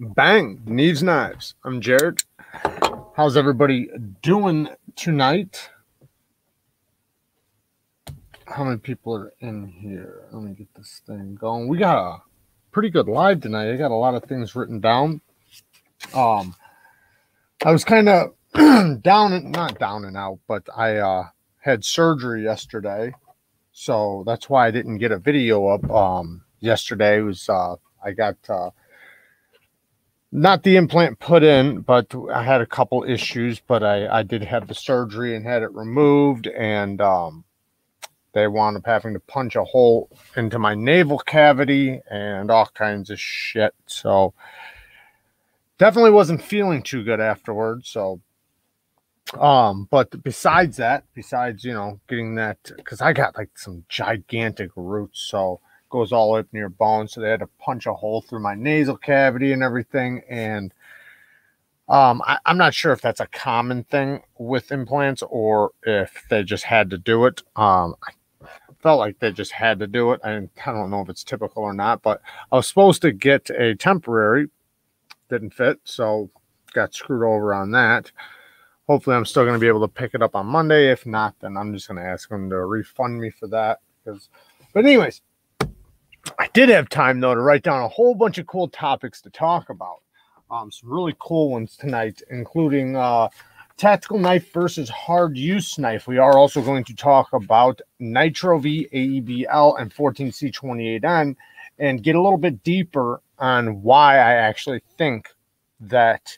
Bang, Neeves Knives. I'm Jerad. How's everybody doing tonight? How many people are in here? Let me get this thing going. We got a pretty good live tonight. I got a lot of things written down. Um, I was kind of down and not down and out, but I uh, had surgery yesterday, so that's why I didn't get a video up. Um, yesterday was uh, I got uh, not the implant put in, but I had a couple issues. But I, I did have the surgery and had it removed, and um, they wound up having to punch a hole into my navel cavity and all kinds of shit. So definitely wasn't feeling too good afterwards. So um but besides that besides you know getting that because i got like some gigantic roots so goes all up near bone. So they had to punch a hole through my nasal cavity and everything. And um, I, am not sure if that's a common thing with implants or if they just had to do it. Um, I felt like they just had to do it. I, I don't know if it's typical or not, but I was supposed to get a temporary, didn't fit. So got screwed over on that. Hopefully, I'm still going to be able to pick it up on Monday. If not, then I'm just going to ask them to refund me for that. Because, but anyways, I did have time though to write down a whole bunch of cool topics to talk about. Um, some really cool ones tonight, including uh, tactical knife versus hard use knife. We are also going to talk about Nitro V AEBL and 14C28N and get a little bit deeper on why I actually think that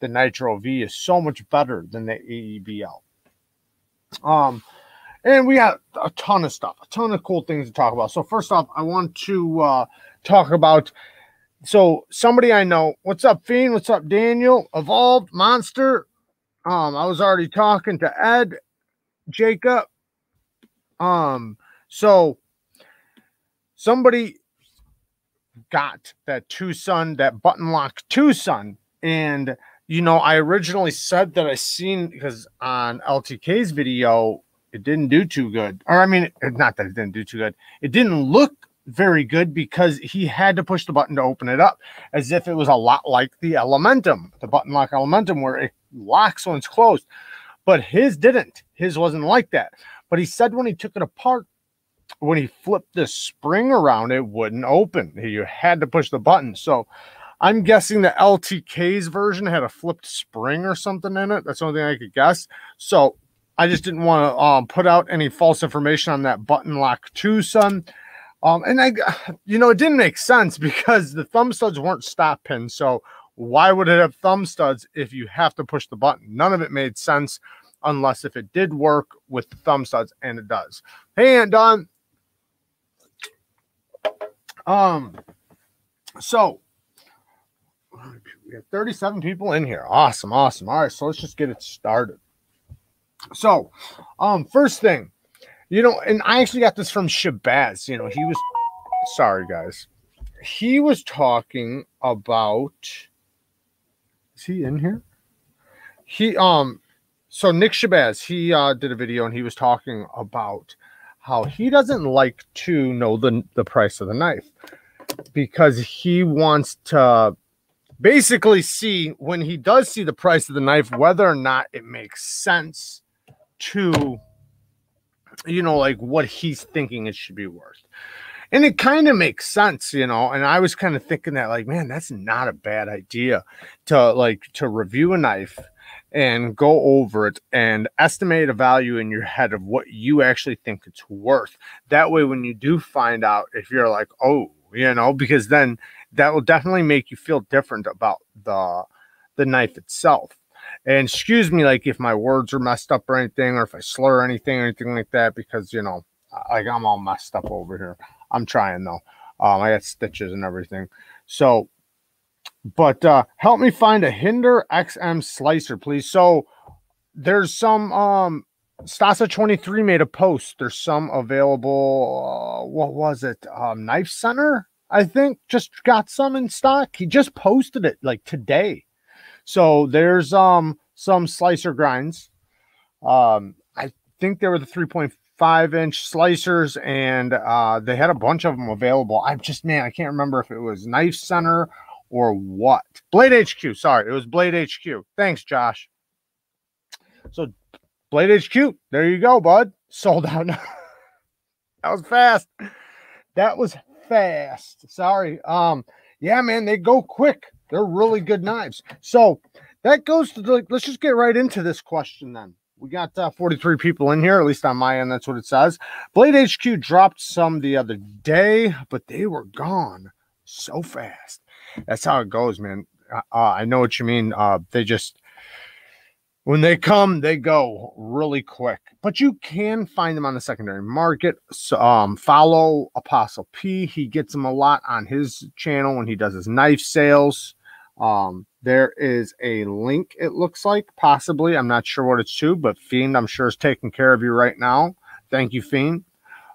the Nitro V is so much better than the AEBL. Um, and we got a ton of stuff, a ton of cool things to talk about. So first off, I want to uh, talk about. So somebody I know, what's up, Fiend? What's up, Daniel? Evolved Monster. Um, I was already talking to Ed, Jacob. Um, so somebody got that Twosun, that button lock Twosun, and you know, I originally said that I seen because on LTK's video, it didn't do too good. Or I mean, not that it didn't do too good. It didn't look very good because he had to push the button to open it up, as if it was a lot like the Elementum, the button lock Elementum, where it locks when it's closed. But his didn't. His wasn't like that. But he said when he took it apart, when he flipped the spring around, it wouldn't open. You had to push the button. So I'm guessing the LTK's version had a flipped spring or something in it. That's the only thing I could guess. So I just didn't want to um, put out any false information on that button lock Twosun. Um, and I, you know, it didn't make sense because the thumb studs weren't stop pins. So why would it have thumb studs if you have to push the button? None of it made sense unless if it did work with the thumb studs, and it does. Hey, Aunt Don. Um, so we have 37 people in here. Awesome, awesome. All right, so let's just get it started. So, um, first thing, you know, and I actually got this from Shabazz. You know, he was sorry, guys. He was talking about. Is he in here? He um, so Nick Shabazz, he uh, did a video and he was talking about how he doesn't like to know the the price of the knife because he wants to basically see when he does see the price of the knife whether or not it makes sense to you know like what he's thinking it should be worth. And it kind of makes sense you know and i was kind of thinking that like man that's not a bad idea to like to review a knife and go over it and estimate a value in your head of what you actually think it's worth. That way when you do find out if you're like oh you know because then that will definitely make you feel different about the the knife itself and excuse me, like if my words are messed up or anything, or if I slur anything or anything like that, because you know, like I'm all messed up over here. I'm trying though. Um, I got stitches and everything. So, but uh, help me find a Hinderer XM slicer, please. So there's some um Stasa 23 made a post. There's some available. Uh, what was it? Um, Knife Center, I think, just got some in stock. He just posted it like today. So there's um some slicer grinds. Um, I think they were the 3.5 inch slicers, and uh, they had a bunch of them available. I'm just man, I can't remember if it was Knife Center or what? Blade HQ. Sorry, it was Blade HQ. Thanks, Josh. So, Blade HQ. There you go, bud. Sold out. that was fast. That was fast. Sorry. Um, yeah, man, they go quick. They're really good knives. So that goes to the, let's just get right into this question then. We got uh, 43 people in here, at least on my end. That's what it says. Blade HQ dropped some the other day, but they were gone so fast. That's how it goes, man. Uh, uh I know what you mean. Uh, they just, when they come, they go really quick. But you can find them on the secondary market. So, um, follow Apostle P. He gets them a lot on his channel when he does his knife sales. Um, there is a link, it looks like, possibly. I'm not sure what it's to, but Fiend, I'm sure, is taking care of you right now. Thank you, Fiend.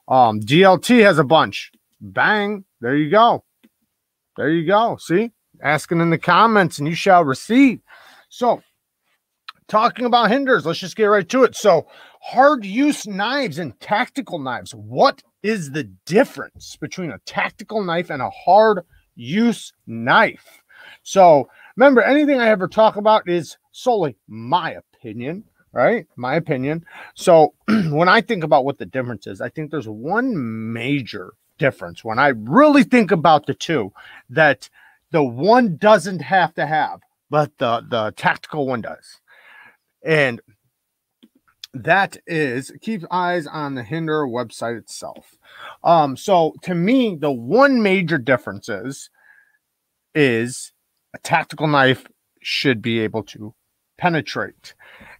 Um, DLT has a bunch. Bang. There you go. There you go. See? Asking in the comments, and you shall receive. So, talking about Hinderers, let's just get right to it. So, hard use knives and tactical knives. What is the difference between a tactical knife and a hard use knife? So remember, anything I ever talk about is solely my opinion, right? My opinion. So when I think about what the difference is, I think there's one major difference when I really think about the two that the one doesn't have to have, but the, the tactical one does. And that is keep eyes on the Hinderer website itself. Um, so to me, the one major difference is is a tactical knife should be able to penetrate.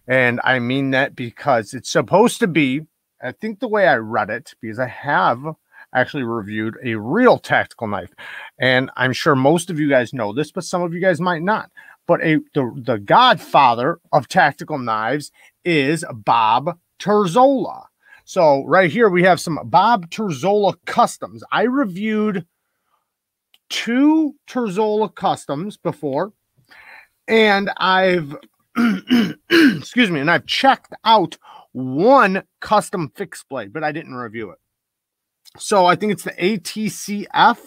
And I mean that because it's supposed to be, I think the way I read it, because I have actually reviewed a real tactical knife. And I'm sure most of you guys know this, but some of you guys might not. But a the, the godfather of tactical knives is Bob Terzuola. So right here we have some Bob Terzuola customs. I reviewed two Terzuola customs before, and I've excuse me, and I've checked out one custom fixed blade, but I didn't review it. So I think it's the ATCF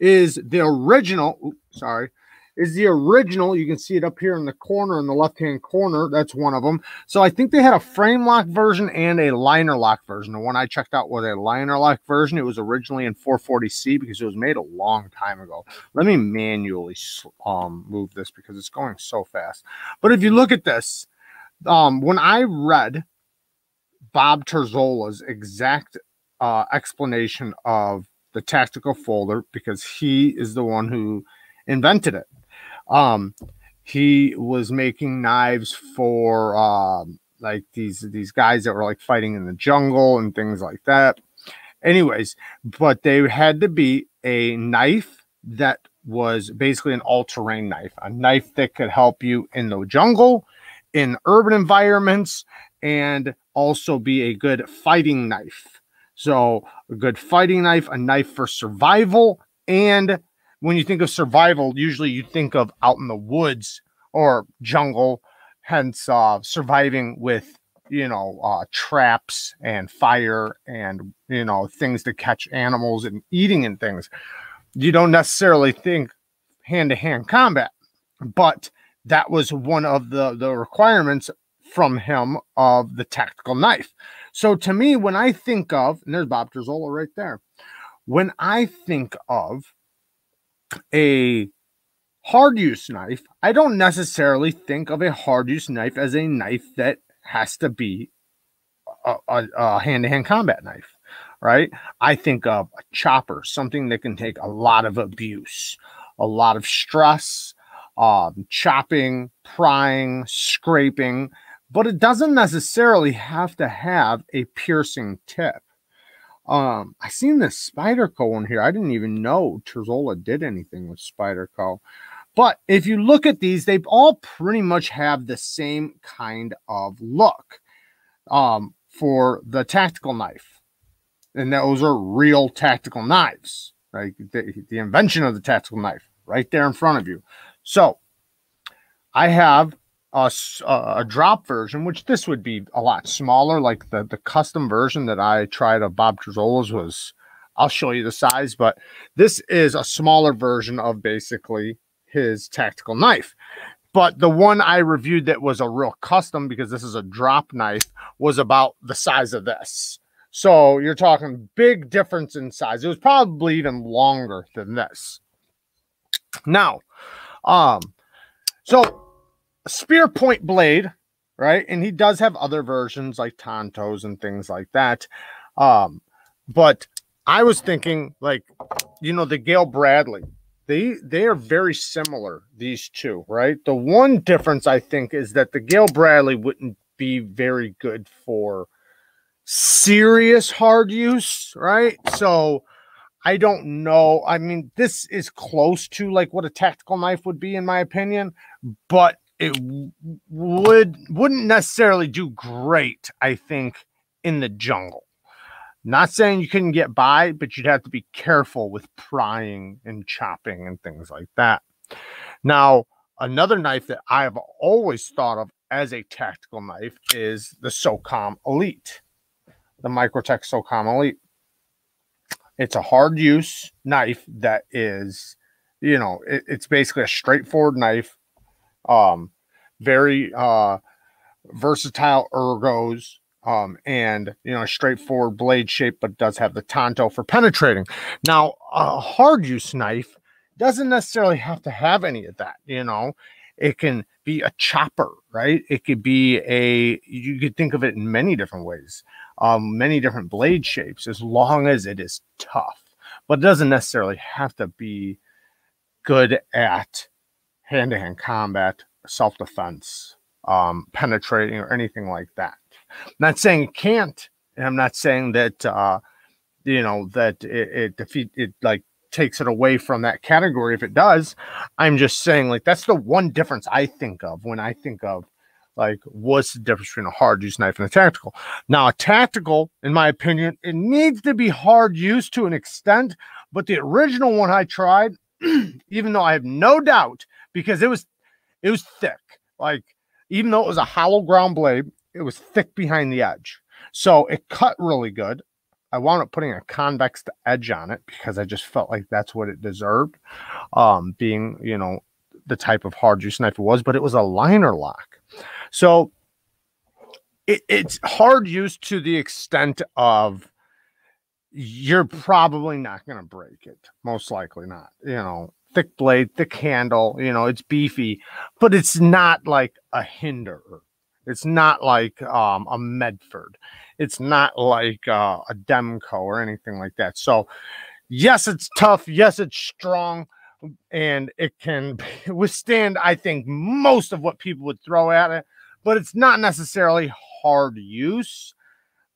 is the original. Oops, sorry, is the original. You can see it up here in the corner, in the left hand corner. That's one of them. So I think they had a frame lock version and a liner lock version. The one I checked out was a liner lock version. It was originally in 440C because it was made a long time ago. Let me manually um, move this because it's going so fast. But if you look at this, um, when I read Bob Terzuola's exact uh, explanation of the tactical folder, because he is the one who invented it. Um, he was making knives for um, like these these guys that were like fighting in the jungle and things like that. Anyways, but they had to be a knife that was basically an all-terrain knife, a knife that could help you in the jungle, in urban environments, and also be a good fighting knife. So, a good fighting knife, a knife for survival, and when you think of survival, usually you think of out in the woods or jungle, hence uh, surviving with you know uh, traps and fire and you know things to catch animals and eating and things. You don't necessarily think hand to hand combat, but that was one of the the requirements from him of the tactical knife. So to me, when I think of, and there's Bob Terzuola right there, when I think of a hard use knife, I don't necessarily think of a hard use knife as a knife that has to be a hand to hand combat knife, right? I think of a chopper, something that can take a lot of abuse, a lot of stress, um, chopping, prying, scraping, but it doesn't necessarily have to have a piercing tip. Um, I seen this Spider Spyderco in here. I didn't even know Terzuola did anything with Spider Spyderco. But if you look at these, they all pretty much have the same kind of look um, for the tactical knife. And those are real tactical knives, right? The, the invention of the tactical knife right there in front of you. So I have a, a drop version, which this would be a lot smaller. Like the, the custom version that I tried of Bob Terzuola's was, I'll show you the size, but this is a smaller version of basically his tactical knife. But the one I reviewed that was a real custom because this is a drop knife was about the size of this. So you're talking big difference in size. It was probably even longer than this. Now, um, so spear point blade, right? And he does have other versions like Tontos and things like that. Um, but I was thinking like, you know, the Gayle Bradley, they they are very similar, these two, right? The one difference I think is that the Gayle Bradley wouldn't be very good for serious hard use, right? So I don't know. I mean, this is close to like what a tactical knife would be, in my opinion, but it would wouldn't necessarily do great. I think in the jungle. Not saying you couldn't get by, but you'd have to be careful with prying and chopping and things like that. Now, another knife that I've always thought of as a tactical knife is the SOCOM Elite the Microtech SOCOM Elite. It's a hard use knife that is, you know, it, it's basically a straightforward knife. Um, very uh versatile ergos, um, and you know, straightforward blade shape, but does have the tanto for penetrating. Now, a hard use knife doesn't necessarily have to have any of that, you know. It can be a chopper, right? It could be a you could think of it in many different ways um, many different blade shapes as long as it is tough. But it doesn't necessarily have to be good at hand to hand combat, self defense, um, penetrating, or anything like that. I'm not saying it can't, and I'm not saying that, uh, you know, that it, it defeat it like takes it away from that category if it does. I'm just saying, like, that's the one difference I think of when I think of like what's the difference between a hard use knife and a tactical now a tactical in my opinion it needs to be hard use to an extent but the original one i tried even though i have no doubt because it was it was thick like even though it was a hollow ground blade it was thick behind the edge so it cut really good i wound up putting a convex edge on it because i just felt like that's what it deserved um being you know the type of hard use knife it was but it was a liner lock so it, it's hard use to the extent of you're probably not going to break it. Most likely not. You know, thick blade, thick handle, you know, it's beefy, but it's not like a hinderer. It's not like um, a Medford. It's not like uh, a Demko or anything like that. So, yes, it's tough. Yes, it's strong. And it can withstand, I think, most of what people would throw at it but it's not necessarily hard use.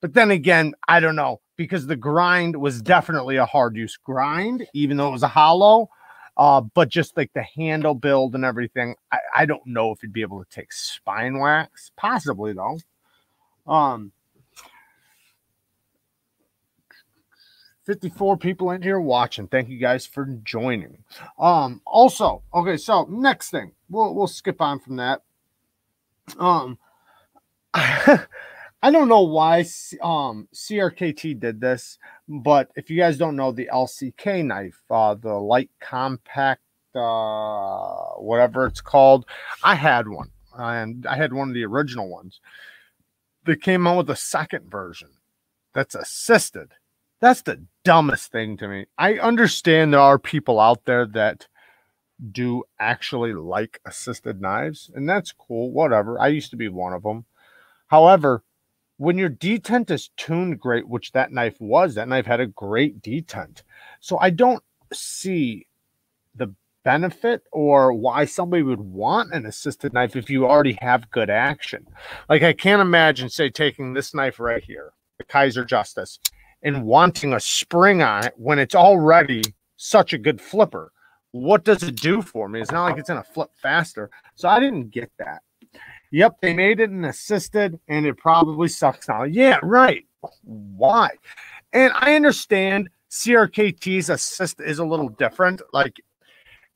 But then again, I don't know because the grind was definitely a hard use grind, even though it was a hollow. Uh, but just like the handle build and everything, I, I don't know if you'd be able to take spine wax. Possibly though. Um, 54 people in here watching. Thank you guys for joining. Um, also, okay, so next thing, we'll we'll skip on from that. Um, I don't know why um CRKT did this, but if you guys don't know the LCK knife, uh, the light compact, uh, whatever it's called, I had one, and I had one of the original ones. They came out with a second version that's assisted. That's the dumbest thing to me. I understand there are people out there that do actually like assisted knives, and that's cool. Whatever. I used to be one of them. However, when your detent is tuned great, which that knife was, that knife had a great detent. So I don't see the benefit or why somebody would want an assisted knife if you already have good action. Like I can't imagine, say, taking this knife right here, the Kizer Justice, and wanting a spring on it when it's already such a good flipper what does it do for me? It's not like it's to flip faster. So I didn't get that. Yep, they made it an assisted and it probably sucks now. Yeah, right. Why? And I understand CRKT's assist is a little different. Like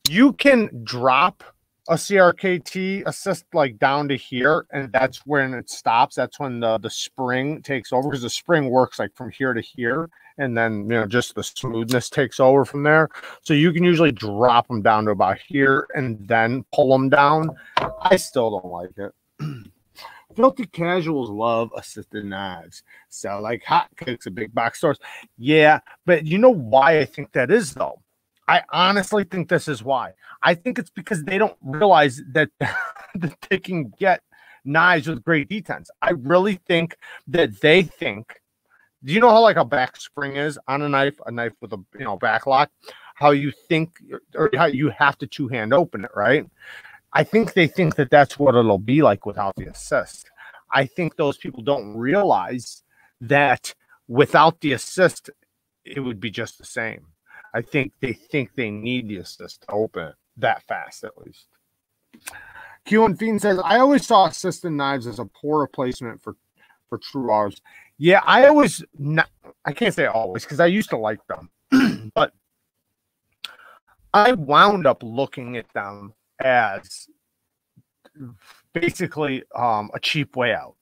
you can drop a CRKT assist like down to here, and that's when it stops. That's when the, the spring takes over because the spring works like from here to here and then you know just the smoothness takes over from there. So you can usually drop them down to about here and then pull them down. I still don't like it. Filthy casuals love assisted knives. So like hotcakes at big box stores. Yeah, but you know why I think that is though? I honestly think this is why. I think it's because they don't realize that, that they can get knives with great detents. I really think that they think. Do you know how like a back spring is on a knife, a knife with a you know back lock? How you think or how you have to two hand open it, right? I think they think that that's what it'll be like without the assist. I think those people don't realize that without the assist, it would be just the same. I think they think they need the assist to open that fast, at least. Q and Fiend says, I always saw assisted knives as a poor replacement for for TrueAutos. Yeah, I always not, I can't say always because I used to like them, but I wound up looking at them as basically um, a cheap way out,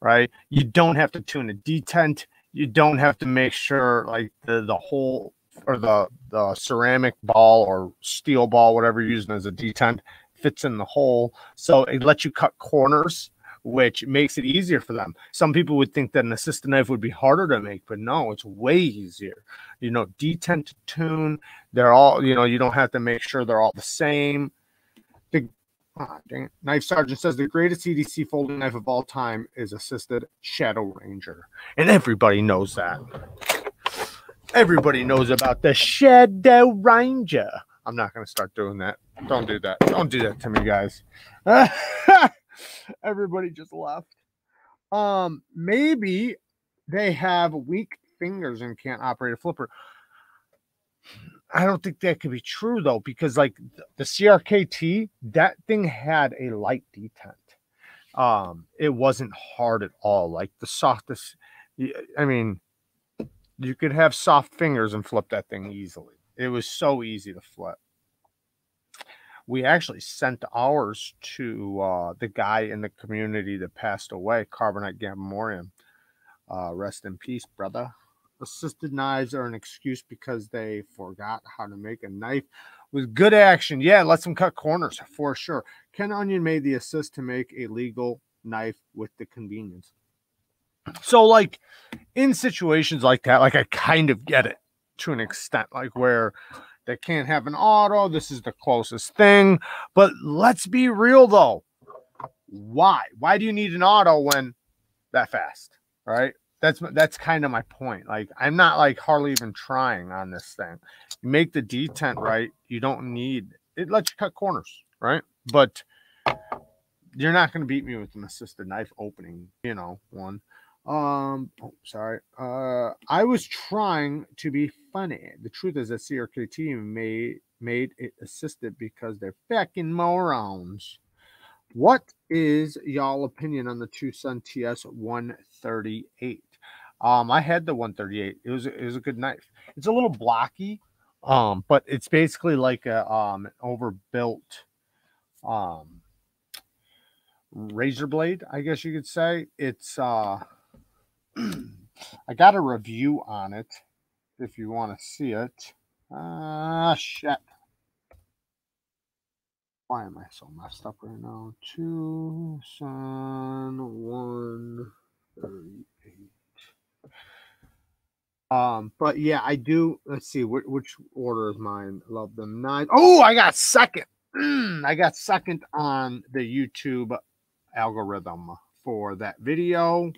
right? You don't have to tune a detent. You don't have to make sure like the the whole or the the ceramic ball or steel ball, whatever you're using as a detent, fits in the hole. So it lets you cut corners, which makes it easier for them. Some people would think that an assistant knife would be harder to make, but no, it's way easier. You know, detent to tune, they're all, you know, you don't have to make sure they're all the same. Ah, dang it. Knife Sergeant says the greatest CDC folding knife of all time is assisted Shadow Ranger. And everybody knows that. Everybody knows about the Shadow Ranger. I'm not going to start doing that. Don't do that. Don't do that to me, guys. Everybody just left. Um, maybe they have weak fingers and can't operate a flipper. I don't think that could be true though, because like the CRKT, that thing had a light detent. Um, it wasn't hard at all. Like the softest, I mean, you could have soft fingers and flip that thing easily. It was so easy to flip. We actually sent ours to uh, the guy in the community that passed away, Carbonite Gabamorian. Uh, rest in peace, brother. Assisted knives are an excuse because they forgot how to make a knife with good action. Yeah, let them cut corners for sure. Ken Onion made the assist to make a legal knife with the convenience. So, like in situations like that, like I kind of get it to an extent, like where they can't have an auto. This is the closest thing. But let's be real though. Why? Why do you need an auto when that fast? Right? That's that's kind of my point. Like I'm not like hardly even trying on this thing. You make the detent right, you don't need it lets you cut corners, right? But you're not going to beat me with an assisted knife opening, you know, one. Um, oh, sorry. Uh, I was trying to be funny. The truth is that CRKT made made it assisted because they're fucking morons. What is y'all opinion on the Twosun TS 138? Um, I had the 138. It was it was a good knife. It's a little blocky, um, but it's basically like a um overbuilt um razor blade, I guess you could say. It's uh I got a review on it if you want to see it. Ah, uh, shit. Why am I so messed up right now? Two, sun, one, thirty-eight. Um, but yeah, I do. Let's see, which, which order is mine? Love them nine. Oh, I got second. I got second on the YouTube algorithm for that video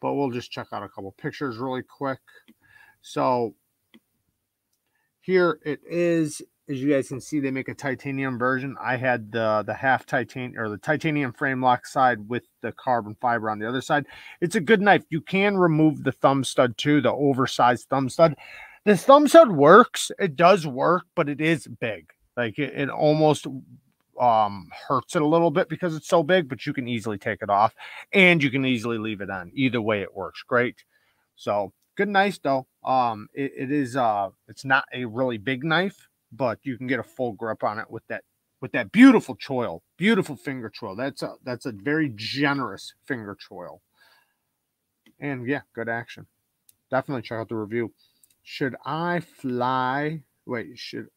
but we'll just check out a couple pictures really quick. So here it is. As you guys can see, they make a titanium version. I had the the half titanium or the titanium frame lock side with the carbon fiber on the other side. It's a good knife. You can remove the thumb stud too, the oversized thumb stud. This thumb stud works. It does work, but it is big. Like it, it almost um, hurts it a little bit because it's so big, but you can easily take it off and you can easily leave it on. Either way, it works great. So good knife though. Um, it, it is uh, it's not a really big knife, but you can get a full grip on it with that with that beautiful choil, beautiful finger choil. That's a that's a very generous finger choil. And yeah, good action. definitely check out the review. Should I fly? Wait, should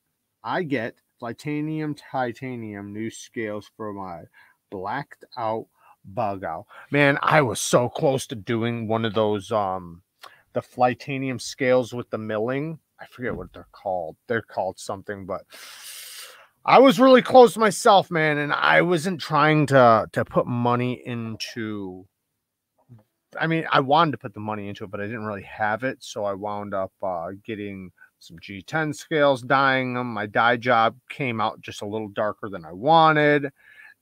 I get titanium titanium new scales for my blacked out bug out? Man, I was so close to doing one of those um the Flytanium scales with the milling. I forget what they're called. They're called something, but I was really close myself, man, and I wasn't trying to to put money into I mean, I wanted to put the money into it, but I didn't really have it, so I wound up uh, getting some G10 scales, dyeing them. My dye job came out just a little darker than I wanted.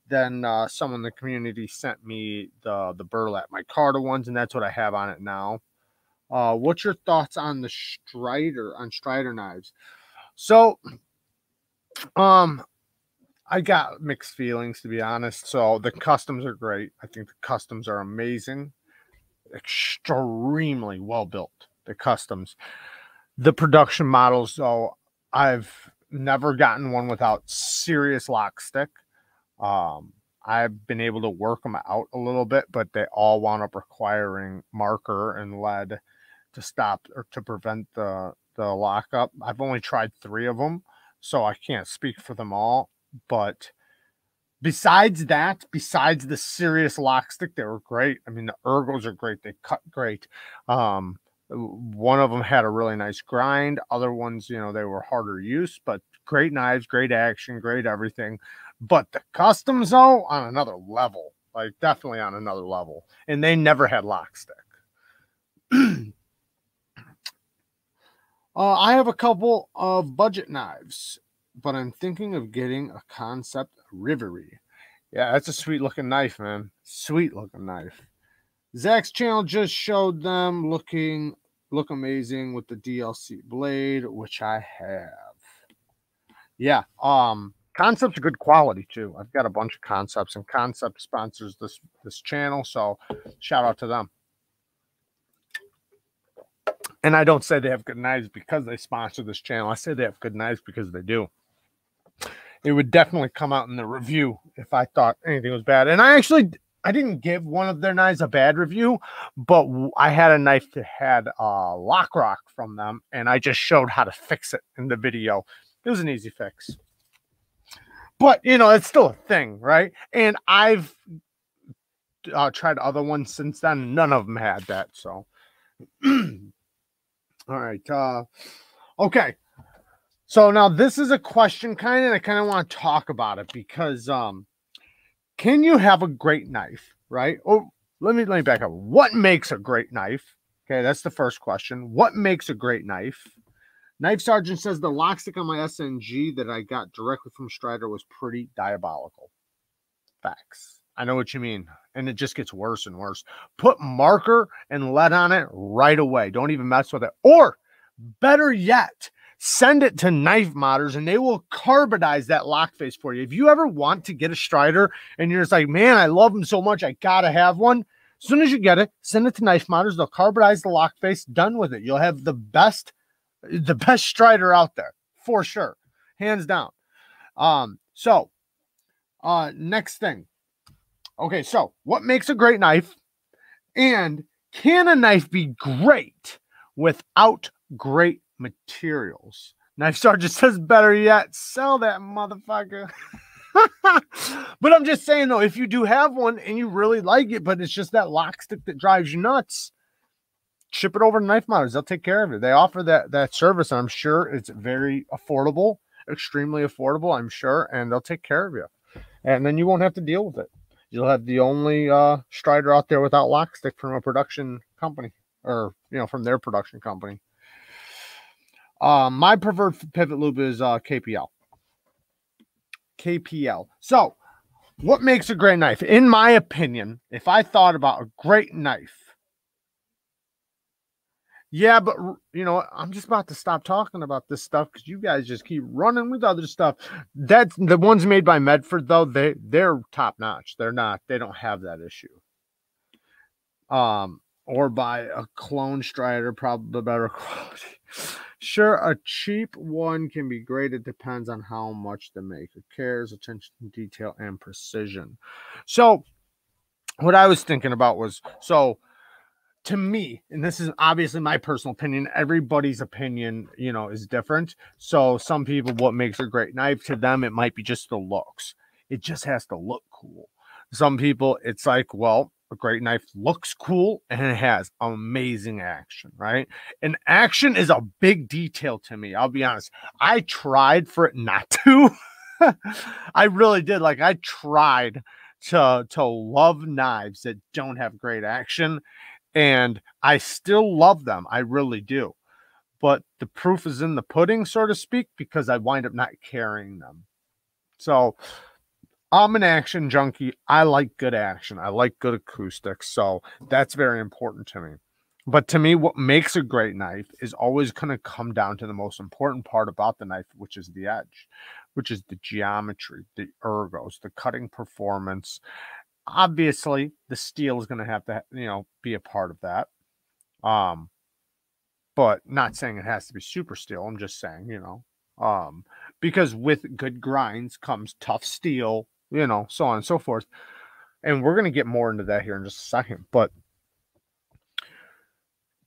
Then uh, someone in the community sent me the the burlap micarta ones, and that's what I have on it now. Uh, what's your thoughts on the Strider on Strider knives? So, um, I got mixed feelings to be honest. So the customs are great. I think the customs are amazing, extremely well built. The customs, the production models. So I've never gotten one without serious lock stick. Um, I've been able to work them out a little bit, but they all wound up requiring marker and lead to stop or to prevent the the lockup. I've only tried three of them, so I can't speak for them all. But besides that, besides the serious lock stick, they were great. I mean, the ergos are great. They cut great. Um, one of them had a really nice grind. Other ones, you know, they were harder use, but great knives, great action, great everything. But the customs, though, on another level, like definitely on another level. And they never had lock stick. Uh, I have a couple of budget knives, but I'm thinking of getting a Kansept Reverie. Yeah, that's a sweet looking knife, man. Sweet looking knife. Zach's channel just showed them looking look amazing with the DLC blade, which I have. Yeah, um, Kansepts are good quality too. I've got a bunch of Kansepts, and Kansept sponsors this this channel, so shout out to them. And I don't say they have good knives because they sponsor this channel. I say they have good knives because they do. It would definitely come out in the review if I thought anything was bad. And I actually I didn't give one of their knives a bad review, but I had a knife that had a lock rock from them, and I just showed how to fix it in the video. It was an easy fix. But you know, it's still a thing, right? And I've uh, tried other ones since then. None of them had that. So All right. Uh, okay. So now this is a question kind of I kind of want to talk about it because um can you have a great knife, right? Oh, let me let me back up. What makes a great knife? Okay, that's the first question. What makes a great knife? Knife Sergeant says the lockstick on my SNG that I got directly from Strider was pretty diabolical. Facts. I know what you mean and it just gets worse and worse. Put marker and lead on it right away. Don't even mess with it. Or better yet, send it to knife modders and they will carbonize that lock face for you. If you ever want to get a strider and you're just like, man, I love them so much, I gotta have one. As soon as you get it, send it to knife modders. They'll carbonize the lock face. Done with it. You'll have the best, the best strider out there for sure, hands down. Um, so uh, next thing, Okay, so what makes a great knife? And can a knife be great without great materials? Knife Sergeant says, better yet, sell that motherfucker. but I'm just saying though, if you do have one and you really like it, but it's just that lock stick that drives you nuts, ship it over to Knife Modders. They'll take care of it. They offer that that service, I'm sure it's very affordable, extremely affordable. I'm sure, and they'll take care of you, and then you won't have to deal with it you'll have the only uh, Strider out there without lockstick from a production company or, you know, from their production company. Uh, my preferred pivot lube is uh, KPL. KPL. So, what makes a great knife? In my opinion, if I thought about a great knife, yeah, but you know, I'm just about to stop talking about this stuff because you guys just keep running with other stuff. That's the ones made by Medford, though. They they're top notch. They're not. They don't have that issue. Um, or by a clone Strider, probably better quality. Sure, a cheap one can be great. It depends on how much the maker cares, attention to detail, and precision. So, what I was thinking about was so to me, and this is obviously my personal opinion, everybody's opinion, you know, is different. So some people, what makes a great knife to them, it might be just the looks. It just has to look cool. Some people, it's like, well, a great knife looks cool and it has amazing action, right? And action is a big detail to me. I'll be honest. I tried for it not to. I really did. Like I tried to to love knives that don't have great action and I still love them. I really do. But the proof is in the pudding, so to speak, because I wind up not carrying them. So I'm an action junkie. I like good action. I like good acoustics. So that's very important to me. But to me, what makes a great knife is always going to come down to the most important part about the knife, which is the edge, which is the geometry, the ergos, the cutting performance. Obviously, the steel is going to have to, you know, be a part of that. Um, but not saying it has to be super steel. I'm just saying, you know, um, because with good grinds comes tough steel, you know, so on and so forth. And we're going to get more into that here in just a second. But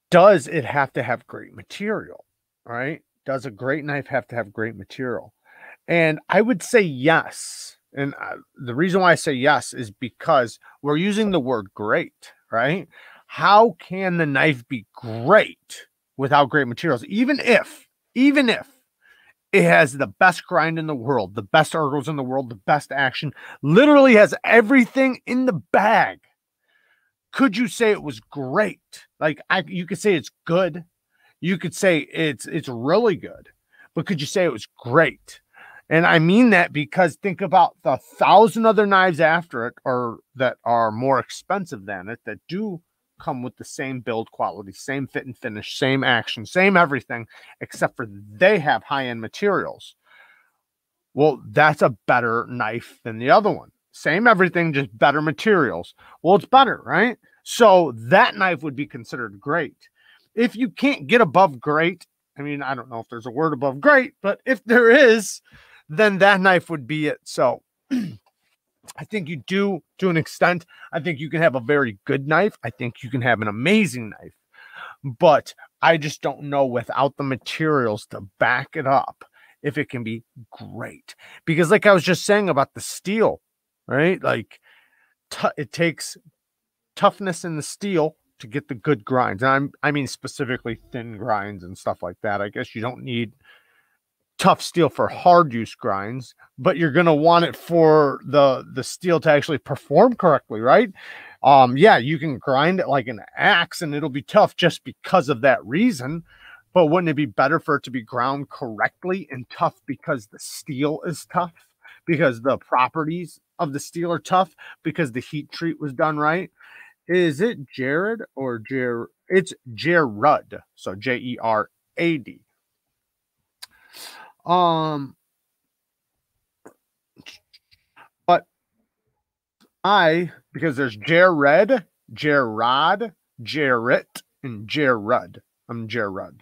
does it have to have great material? Right? Does a great knife have to have great material? And I would say yes. And uh, the reason why I say yes is because we're using the word great, right? How can the knife be great without great materials? Even if, even if it has the best grind in the world, the best ergos in the world, the best action, literally has everything in the bag. Could you say it was great? Like I you could say it's good. You could say it's it's really good. But could you say it was great? And I mean that because think about the thousand other knives after it or that are more expensive than it that do come with the same build quality, same fit and finish, same action, same everything, except for they have high end materials. Well, that's a better knife than the other one. Same everything, just better materials. Well, it's better, right? So that knife would be considered great. If you can't get above great, I mean, I don't know if there's a word above great, but if there is, then that knife would be it. So I think you do to an extent. I think you can have a very good knife. I think you can have an amazing knife. But I just don't know without the materials to back it up if it can be great. Because, like I was just saying about the steel, right? Like t- it takes toughness in the steel to get the good grinds. And I'm, I mean, specifically thin grinds and stuff like that. I guess you don't need tough steel for hard use grinds, but you're going to want it for the the steel to actually perform correctly, right? Um, yeah, you can grind it like an axe and it'll be tough just because of that reason. But wouldn't it be better for it to be ground correctly and tough because the steel is tough? Because the properties of the steel are tough because the heat treat was done right. Is it Jared or Jer? It's Jerad. So J E R A D. Um, but I because there's Jared, Gerard, Jarrett, and Jared. I'm Jerad.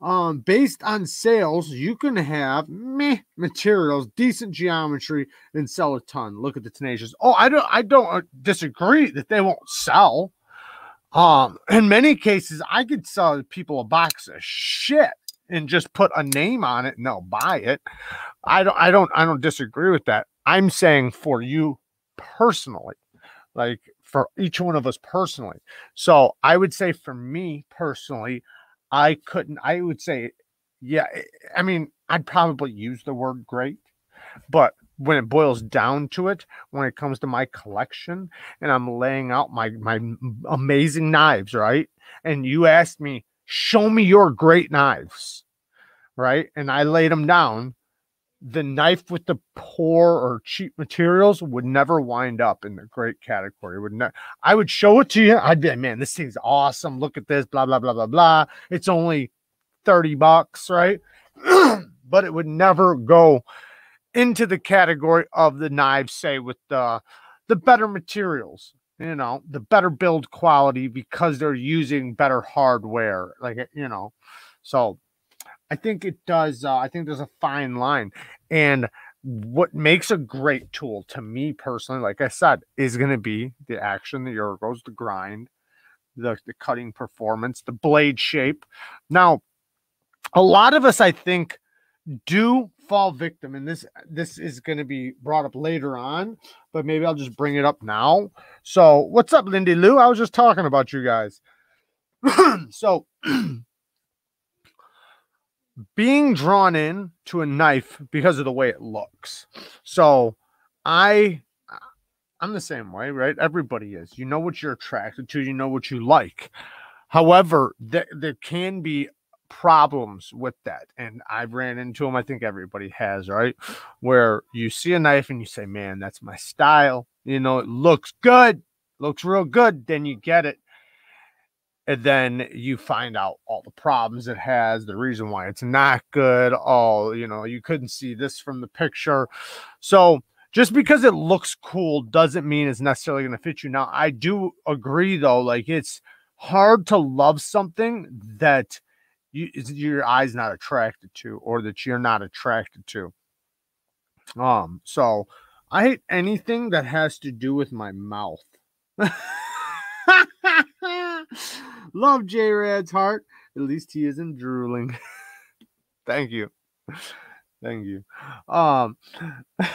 Um, based on sales, you can have meh materials, decent geometry, and sell a ton. Look at the tenacious. Oh, I don't, I don't uh, disagree that they won't sell. Um, in many cases, I could sell people a box of shit and just put a name on it and they'll buy it. I don't I don't I don't disagree with that. I'm saying for you personally, like for each one of us personally. So I would say for me personally, I couldn't I would say yeah, I mean, I'd probably use the word great, but when it boils down to it, when it comes to my collection and I'm laying out my my amazing knives, right? And you asked me, show me your great knives, right? And I laid them down. The knife with the poor or cheap materials would never wind up in the great category. would not. I would show it to you. I'd be like, man, this thing's awesome. Look at this. Blah blah blah blah blah. It's only thirty bucks, right? but it would never go into the category of the knives, say with the the better materials, you know, the better build quality because they're using better hardware, like you know. So I think it does. Uh, I think there's a fine line, and what makes a great tool to me personally, like I said, is going to be the action, the ergos, the grind, the, the cutting performance, the blade shape. Now, a lot of us, I think, do fall victim, and this this is going to be brought up later on, but maybe I'll just bring it up now. So, what's up, Lindy Lou? I was just talking about you guys. so, being drawn in to a knife because of the way it looks. So, I I'm the same way, right? Everybody is. You know what you're attracted to, you know what you like. However, there, there can be problems with that. And I've ran into them. I think everybody has, right? Where you see a knife and you say, man, that's my style. You know, it looks good, looks real good. Then you get it. And then you find out all the problems it has, the reason why it's not good. Oh, you know, you couldn't see this from the picture. So, just because it looks cool doesn't mean it's necessarily going to fit you. Now, I do agree though, like it's hard to love something that you your eyes not attracted to or that you're not attracted to. Um, so I hate anything that has to do with my mouth. Love Jerad's heart. At least he isn't drooling. Thank you. Thank you. Um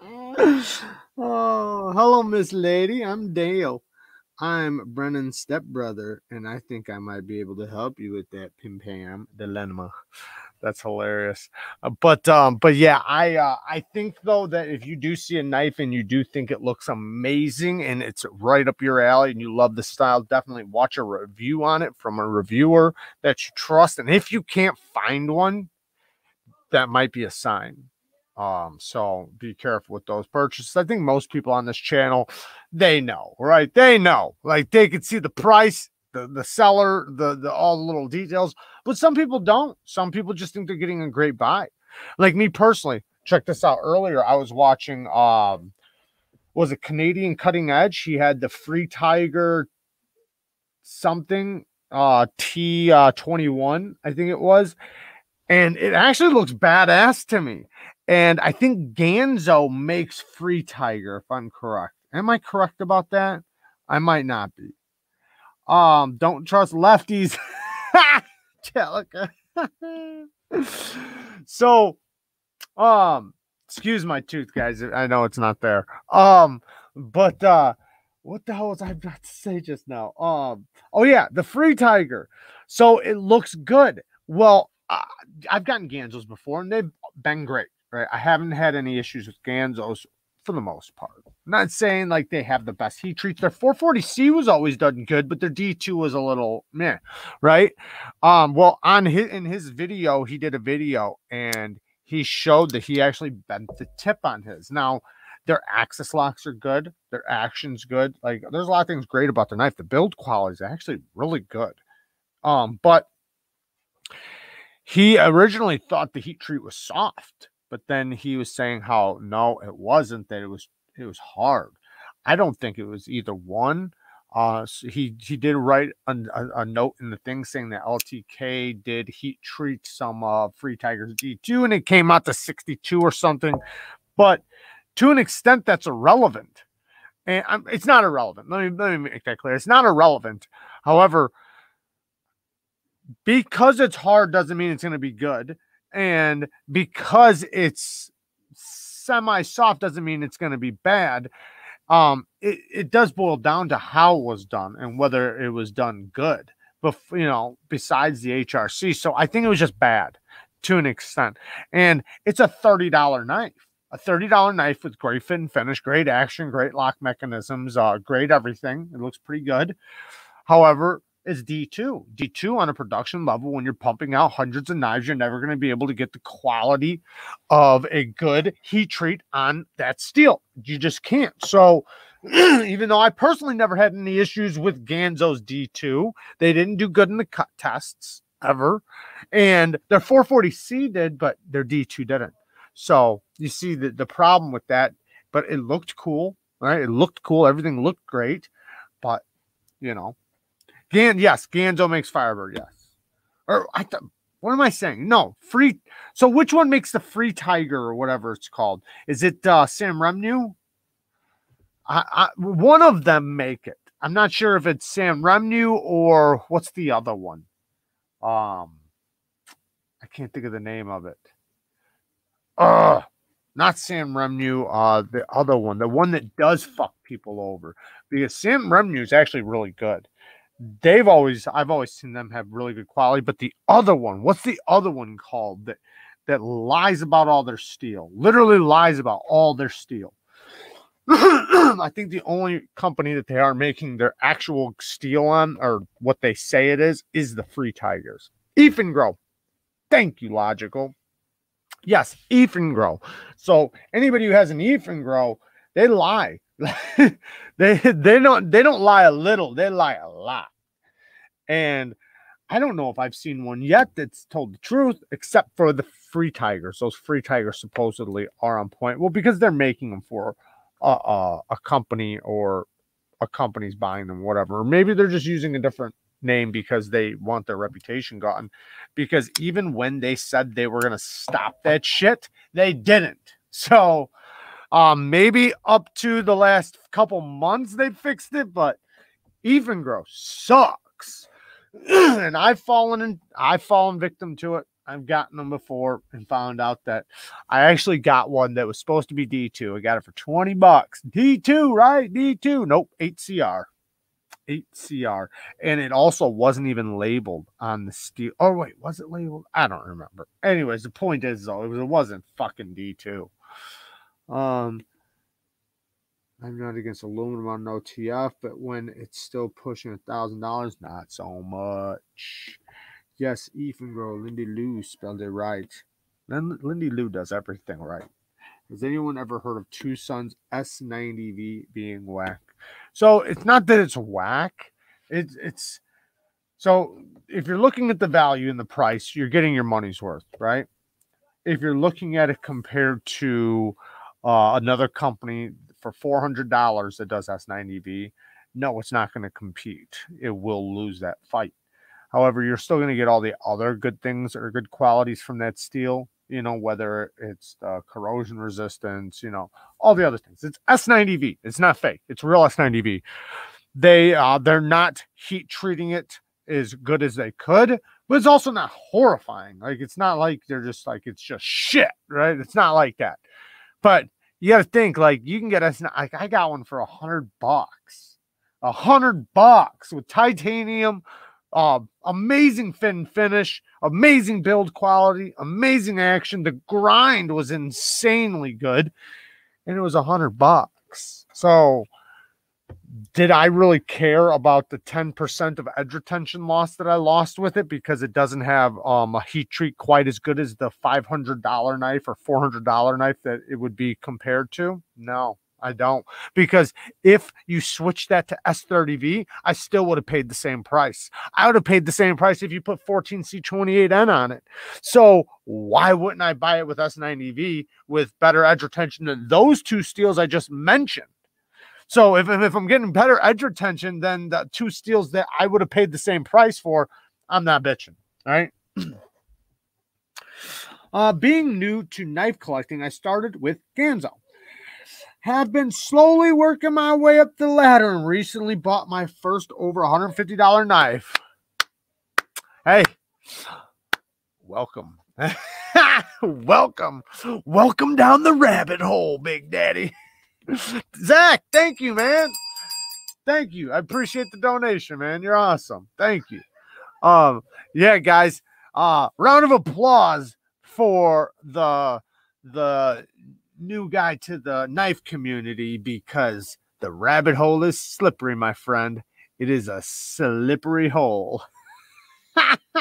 oh, hello, Miss Lady. I'm Dale. I'm Brennan's stepbrother, and I think I might be able to help you with that pim pam dilemma. That's hilarious. Uh, but um, but yeah, I uh, I think though that if you do see a knife and you do think it looks amazing and it's right up your alley and you love the style, definitely watch a review on it from a reviewer that you trust. And if you can't find one, that might be a sign um, so be careful with those purchases. I think most people on this channel, they know, right? They know, like they can see the price, the the seller, the the all the little details. But some people don't. Some people just think they're getting a great buy. Like me personally, check this out. Earlier, I was watching um was it Canadian Cutting Edge? He had the Free Tiger something uh T uh 21, I think it was. And it actually looks badass to me. And I think Ganzo makes Free Tiger, if I'm correct. Am I correct about that? I might not be. Um, don't trust lefties. So, um, excuse my tooth, guys. I know it's not there. Um, but uh, what the hell was I about to say just now? Um, oh yeah, the free tiger. So it looks good. Well, uh, I've gotten Ganzos before, and they've been great right? I haven't had any issues with Ganzos for the most part. I'm not saying like they have the best heat treats. Their 440C was always done good, but their D2 was a little meh, right? Um, well, on his in his video, he did a video and he showed that he actually bent the tip on his. Now, their axis locks are good, their action's good. Like there's a lot of things great about the knife. The build quality is actually really good. Um, but he originally thought the heat treat was soft but then he was saying how no, it wasn't that it was it was hard. I don't think it was either one. Uh, so he he did write a, a, a, note in the thing saying that LTK did heat treat some uh, Free Tigers D2 and it came out to 62 or something, but to an extent that's irrelevant. And I'm, it's not irrelevant. Let me let me make that clear. It's not irrelevant. However, because it's hard doesn't mean it's going to be good and because it's semi soft doesn't mean it's going to be bad. Um it, it does boil down to how it was done and whether it was done good but you know besides the hrc so i think it was just bad to an extent. And it's a $30 knife a $30 knife with great fit and finish great action great lock mechanisms uh great everything. It looks pretty good. However is D2. D2 on a production level, when you're pumping out hundreds of knives, you're never going to be able to get the quality of a good heat treat on that steel. You just can't. So, even though I personally never had any issues with Ganzo's D2, they didn't do good in the cut tests ever. And their 440C did, but their D2 didn't. So, you see the, the problem with that, but it looked cool, right? It looked cool. Everything looked great. But, you know, Gan, yes, Ganzo makes Firebird, yes. Or I what am I saying? No, free. So which one makes the free tiger or whatever it's called? Is it uh Sanrenmu? I, I, one of them make it. I'm not sure if it's Sanrenmu or what's the other one. Um, I can't think of the name of it. Uh, not Sanrenmu, uh, the other one, the one that does fuck people over. Because Sanrenmu is actually really good. They've always, I've always seen them have really good quality. But the other one, what's the other one called that that lies about all their steel? Literally lies about all their steel. I think the only company that they are making their actual steel on, or what they say it is, is the Free Tigers. Eafengrow. Thank you, Logical. Yes, Eafengrow. So anybody who has an Eafengrow, they lie. They they don't they don't lie a little, they lie a lot. And I don't know if I've seen one yet that's told the truth, except for the free tigers. Those free tigers supposedly are on point. Well, because they're making them for a, a, a company or a company's buying them, whatever. Or maybe they're just using a different name because they want their reputation gone. Because even when they said they were going to stop that shit, they didn't. So um, maybe up to the last couple months they fixed it, but Eafengrow sucks. and I've fallen in, I've fallen victim to it. I've gotten them before and found out that I actually got one that was supposed to be D2. I got it for 20 bucks. D2, right? D2. Nope, 8CR. 8CR. And it also wasn't even labeled on the steel. Oh, wait, was it labeled? I don't remember. Anyways, the point is, though, it, was, it wasn't fucking D2. Um, I'm not against aluminum on OTF, but when it's still pushing a thousand dollars, not so much. Yes, Eafengrow, Lindy Lou spelled it right. Lindy Lou does everything right. Has anyone ever heard of Twosuns S90V being whack? So it's not that it's whack. It's it's so if you're looking at the value and the price, you're getting your money's worth, right? If you're looking at it compared to uh, another company for four hundred dollars that does S90V, no, it's not going to compete. It will lose that fight. However, you're still going to get all the other good things or good qualities from that steel, you know, whether it's uh, corrosion resistance, you know, all the other things. It's S90V. It's not fake. It's real S90V. They uh, they're not heat treating it as good as they could, but it's also not horrifying. Like it's not like they're just like it's just shit, right? It's not like that. But you got to think like you can get us like I got one for a hundred bucks, a hundred bucks with titanium uh, amazing fin finish, amazing build quality, amazing action. The grind was insanely good, and it was a hundred bucks. So, did I really care about the 10% of edge retention loss that I lost with it because it doesn't have um, a heat treat quite as good as the $500 knife or $400 knife that it would be compared to? No, I don't. Because if you switch that to S30V, I still would have paid the same price. I would have paid the same price if you put 14C28N on it. So why wouldn't I buy it with S90V with better edge retention than those two steels I just mentioned? So if, if I'm getting better edge retention than the two steels that I would have paid the same price for, I'm not bitching. All right. uh, being new to knife collecting, I started with Ganzo have been slowly working my way up the ladder and recently bought my first over $150 knife. Hey, welcome. welcome. Welcome down the rabbit hole, Big Daddy. Zach, thank you, man. Thank you. I appreciate the donation, man. You're awesome. Thank you. Um, yeah, guys. Uh, round of applause for the the new guy to the knife community because the rabbit hole is slippery, my friend. It is a slippery hole.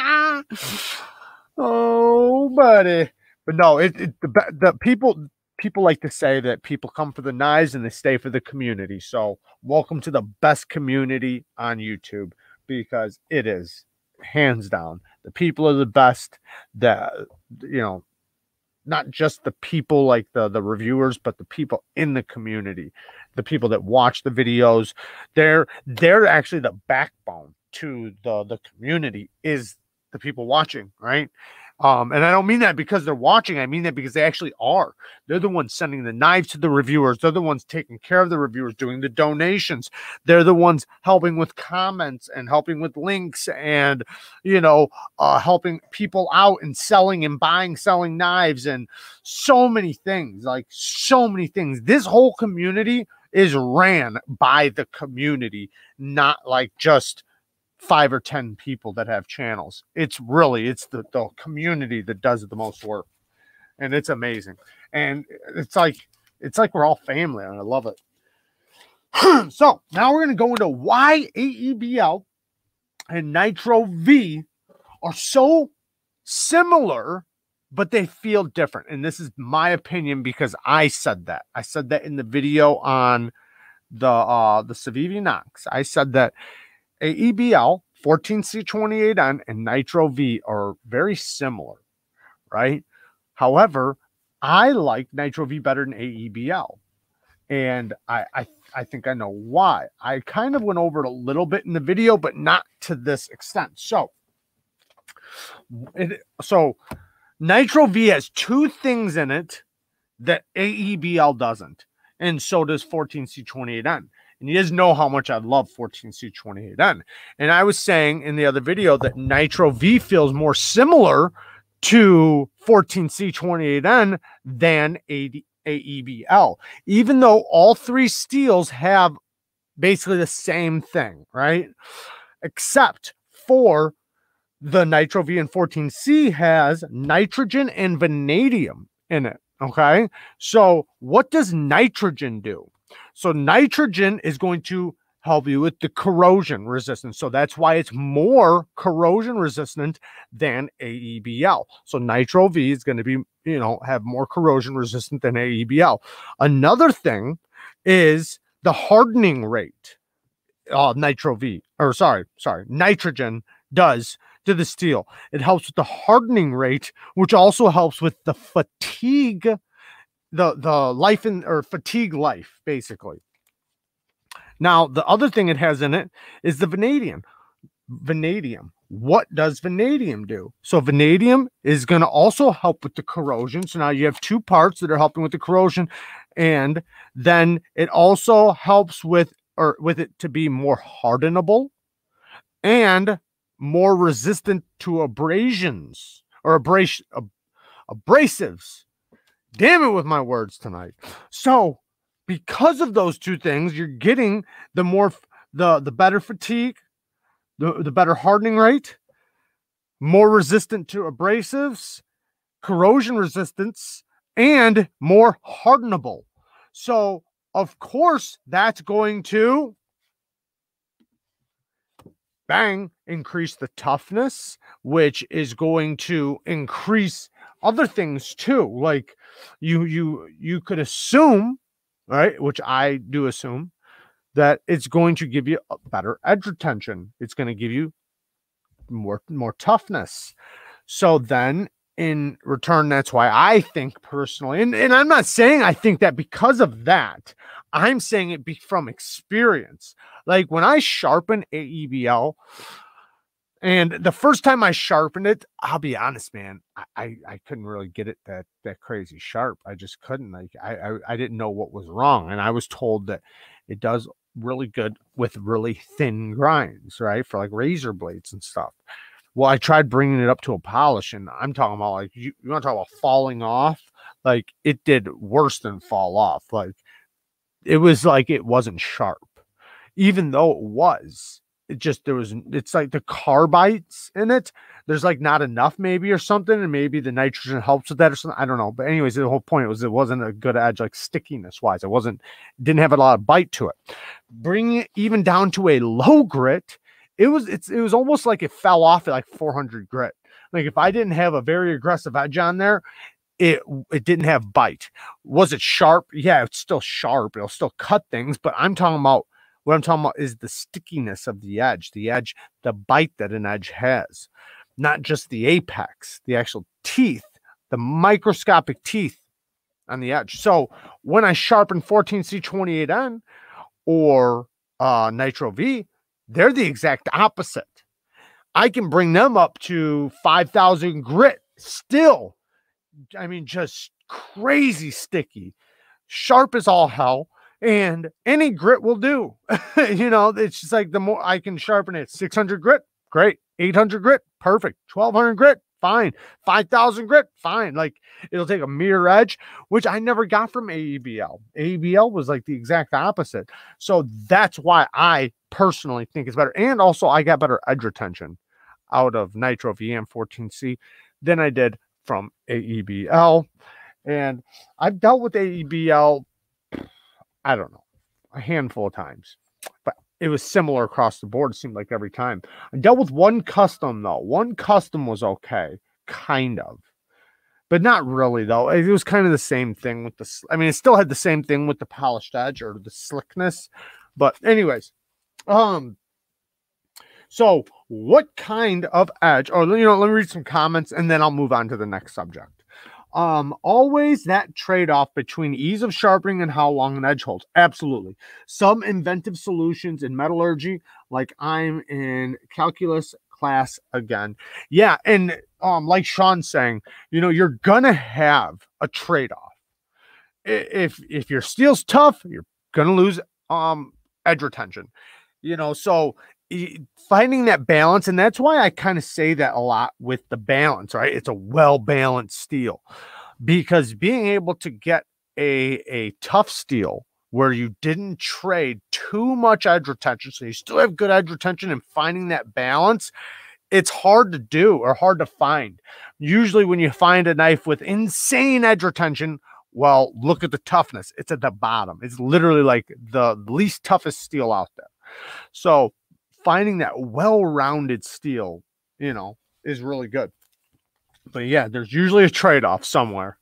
oh, buddy. But no, it, it the, the people people like to say that people come for the knives and they stay for the community. So, welcome to the best community on YouTube because it is hands down. The people are the best. That you know, not just the people like the the reviewers but the people in the community the people that watch the videos they're they're actually the backbone to the the community is the people watching right Um, and I don't mean that because they're watching. I mean that because they actually are. They're the ones sending the knives to the reviewers. They're the ones taking care of the reviewers, doing the donations. They're the ones helping with comments and helping with links and, you know, uh, helping people out and selling and buying, selling knives and so many things. Like so many things. This whole community is ran by the community, not like just five or ten people that have channels. It's really it's the, the community that does the most work. And it's amazing. And it's like it's like we're all family, and I love it. so now we're gonna go into why AEBL and Nitro V are so similar, but they feel different. And this is my opinion because I said that. I said that in the video on the uh the Civivi Knox. I said that AEBL, 14C28N, and Nitro V are very similar, right? However, I like Nitro V better than AEBL. And I, I I think I know why. I kind of went over it a little bit in the video, but not to this extent. So, it, so Nitro V has two things in it that AEBL doesn't, and so does 14C28N. And you guys know how much I love 14C28N. And I was saying in the other video that Nitro V feels more similar to 14C28N than AEBL, even though all three steels have basically the same thing, right? Except for the Nitro V and 14C has nitrogen and vanadium in it. Okay. So, what does nitrogen do? So nitrogen is going to help you with the corrosion resistance. So that's why it's more corrosion resistant than AEBL. So Nitro V is going to be, you know, have more corrosion resistant than AEBL. Another thing is the hardening rate. Uh, Nitro V, or sorry, sorry, nitrogen does to the steel. It helps with the hardening rate, which also helps with the fatigue the the life in or fatigue life basically. Now the other thing it has in it is the vanadium. Vanadium. What does vanadium do? So vanadium is going to also help with the corrosion. So now you have two parts that are helping with the corrosion, and then it also helps with or with it to be more hardenable and more resistant to abrasions or abrasion ab- abrasives damn it with my words tonight. So, because of those two things, you're getting the more the the better fatigue, the, the better hardening rate, more resistant to abrasives, corrosion resistance, and more hardenable. So, of course, that's going to bang increase the toughness, which is going to increase other things too. Like you you you could assume, right, which I do assume, that it's going to give you better edge retention. It's going to give you more more toughness. So then in return, that's why I think personally, and, and I'm not saying I think that because of that. I'm saying it be from experience. Like when I sharpen AEBL, and the first time I sharpened it, I'll be honest, man, I, I, couldn't really get it that that crazy sharp. I just couldn't. Like I, I I didn't know what was wrong, and I was told that it does really good with really thin grinds, right? For like razor blades and stuff. Well, I tried bringing it up to a polish, and I'm talking about like you, you want to talk about falling off? Like it did worse than fall off. Like it was like it wasn't sharp, even though it was it just there was it's like the carbides in it there's like not enough maybe or something and maybe the nitrogen helps with that or something i don't know but anyways the whole point was it wasn't a good edge like stickiness wise it wasn't didn't have a lot of bite to it. Bringing it even down to a low grit it was it's it was almost like it fell off at like 400 grit. Like if i didn't have a very aggressive edge on there it it didn't have bite. Was it sharp? Yeah it's still sharp it'll still cut things but i'm talking about what I'm talking about is the stickiness of the edge, the edge, the bite that an edge has, not just the apex, the actual teeth, the microscopic teeth on the edge. So when I sharpen 14C28N or uh, Nitro V, they're the exact opposite. I can bring them up to 5,000 grit still, I mean, just crazy sticky, sharp as all hell. And any grit will do. you know, it's just like the more I can sharpen it, 600 grit, great. 800 grit, perfect. 1200 grit, fine. 5000 grit, fine. Like it'll take a mirror edge, which I never got from AEBL. AEBL was like the exact opposite. So that's why I personally think it's better. And also, I got better edge retention out of Nitro VM 14C than I did from AEBL. And I've dealt with AEBL, I don't know, a handful of times, but it was similar across the board. It seemed like every time. I dealt with one custom though. One custom was okay, kind of, but not really though. It was kind of the same thing with the. I mean, it still had the same thing with the polished edge or the slickness, but anyways, um. So, what kind of edge? Or you know, let me read some comments and then I'll move on to the next subject. Um, always that trade off between ease of sharpening and how long an edge holds. Absolutely. Some inventive solutions in metallurgy, like I'm in calculus class again. Yeah. And um, like Sean's saying, you know, you're gonna have a trade off. If if your steel's tough, you're gonna lose um edge retention. You know, so finding that balance and that's why i kind of say that a lot with the balance right? It's a well balanced steel because being able to get a a tough steel where you didn't trade too much edge retention so you still have good edge retention and finding that balance it's hard to do or hard to find. Usually when you find a knife with insane edge retention well look at the toughness it's at the bottom. It's literally like the least toughest steel out there. So finding that well-rounded steel, you know, is really good. But yeah, there's usually a trade-off somewhere.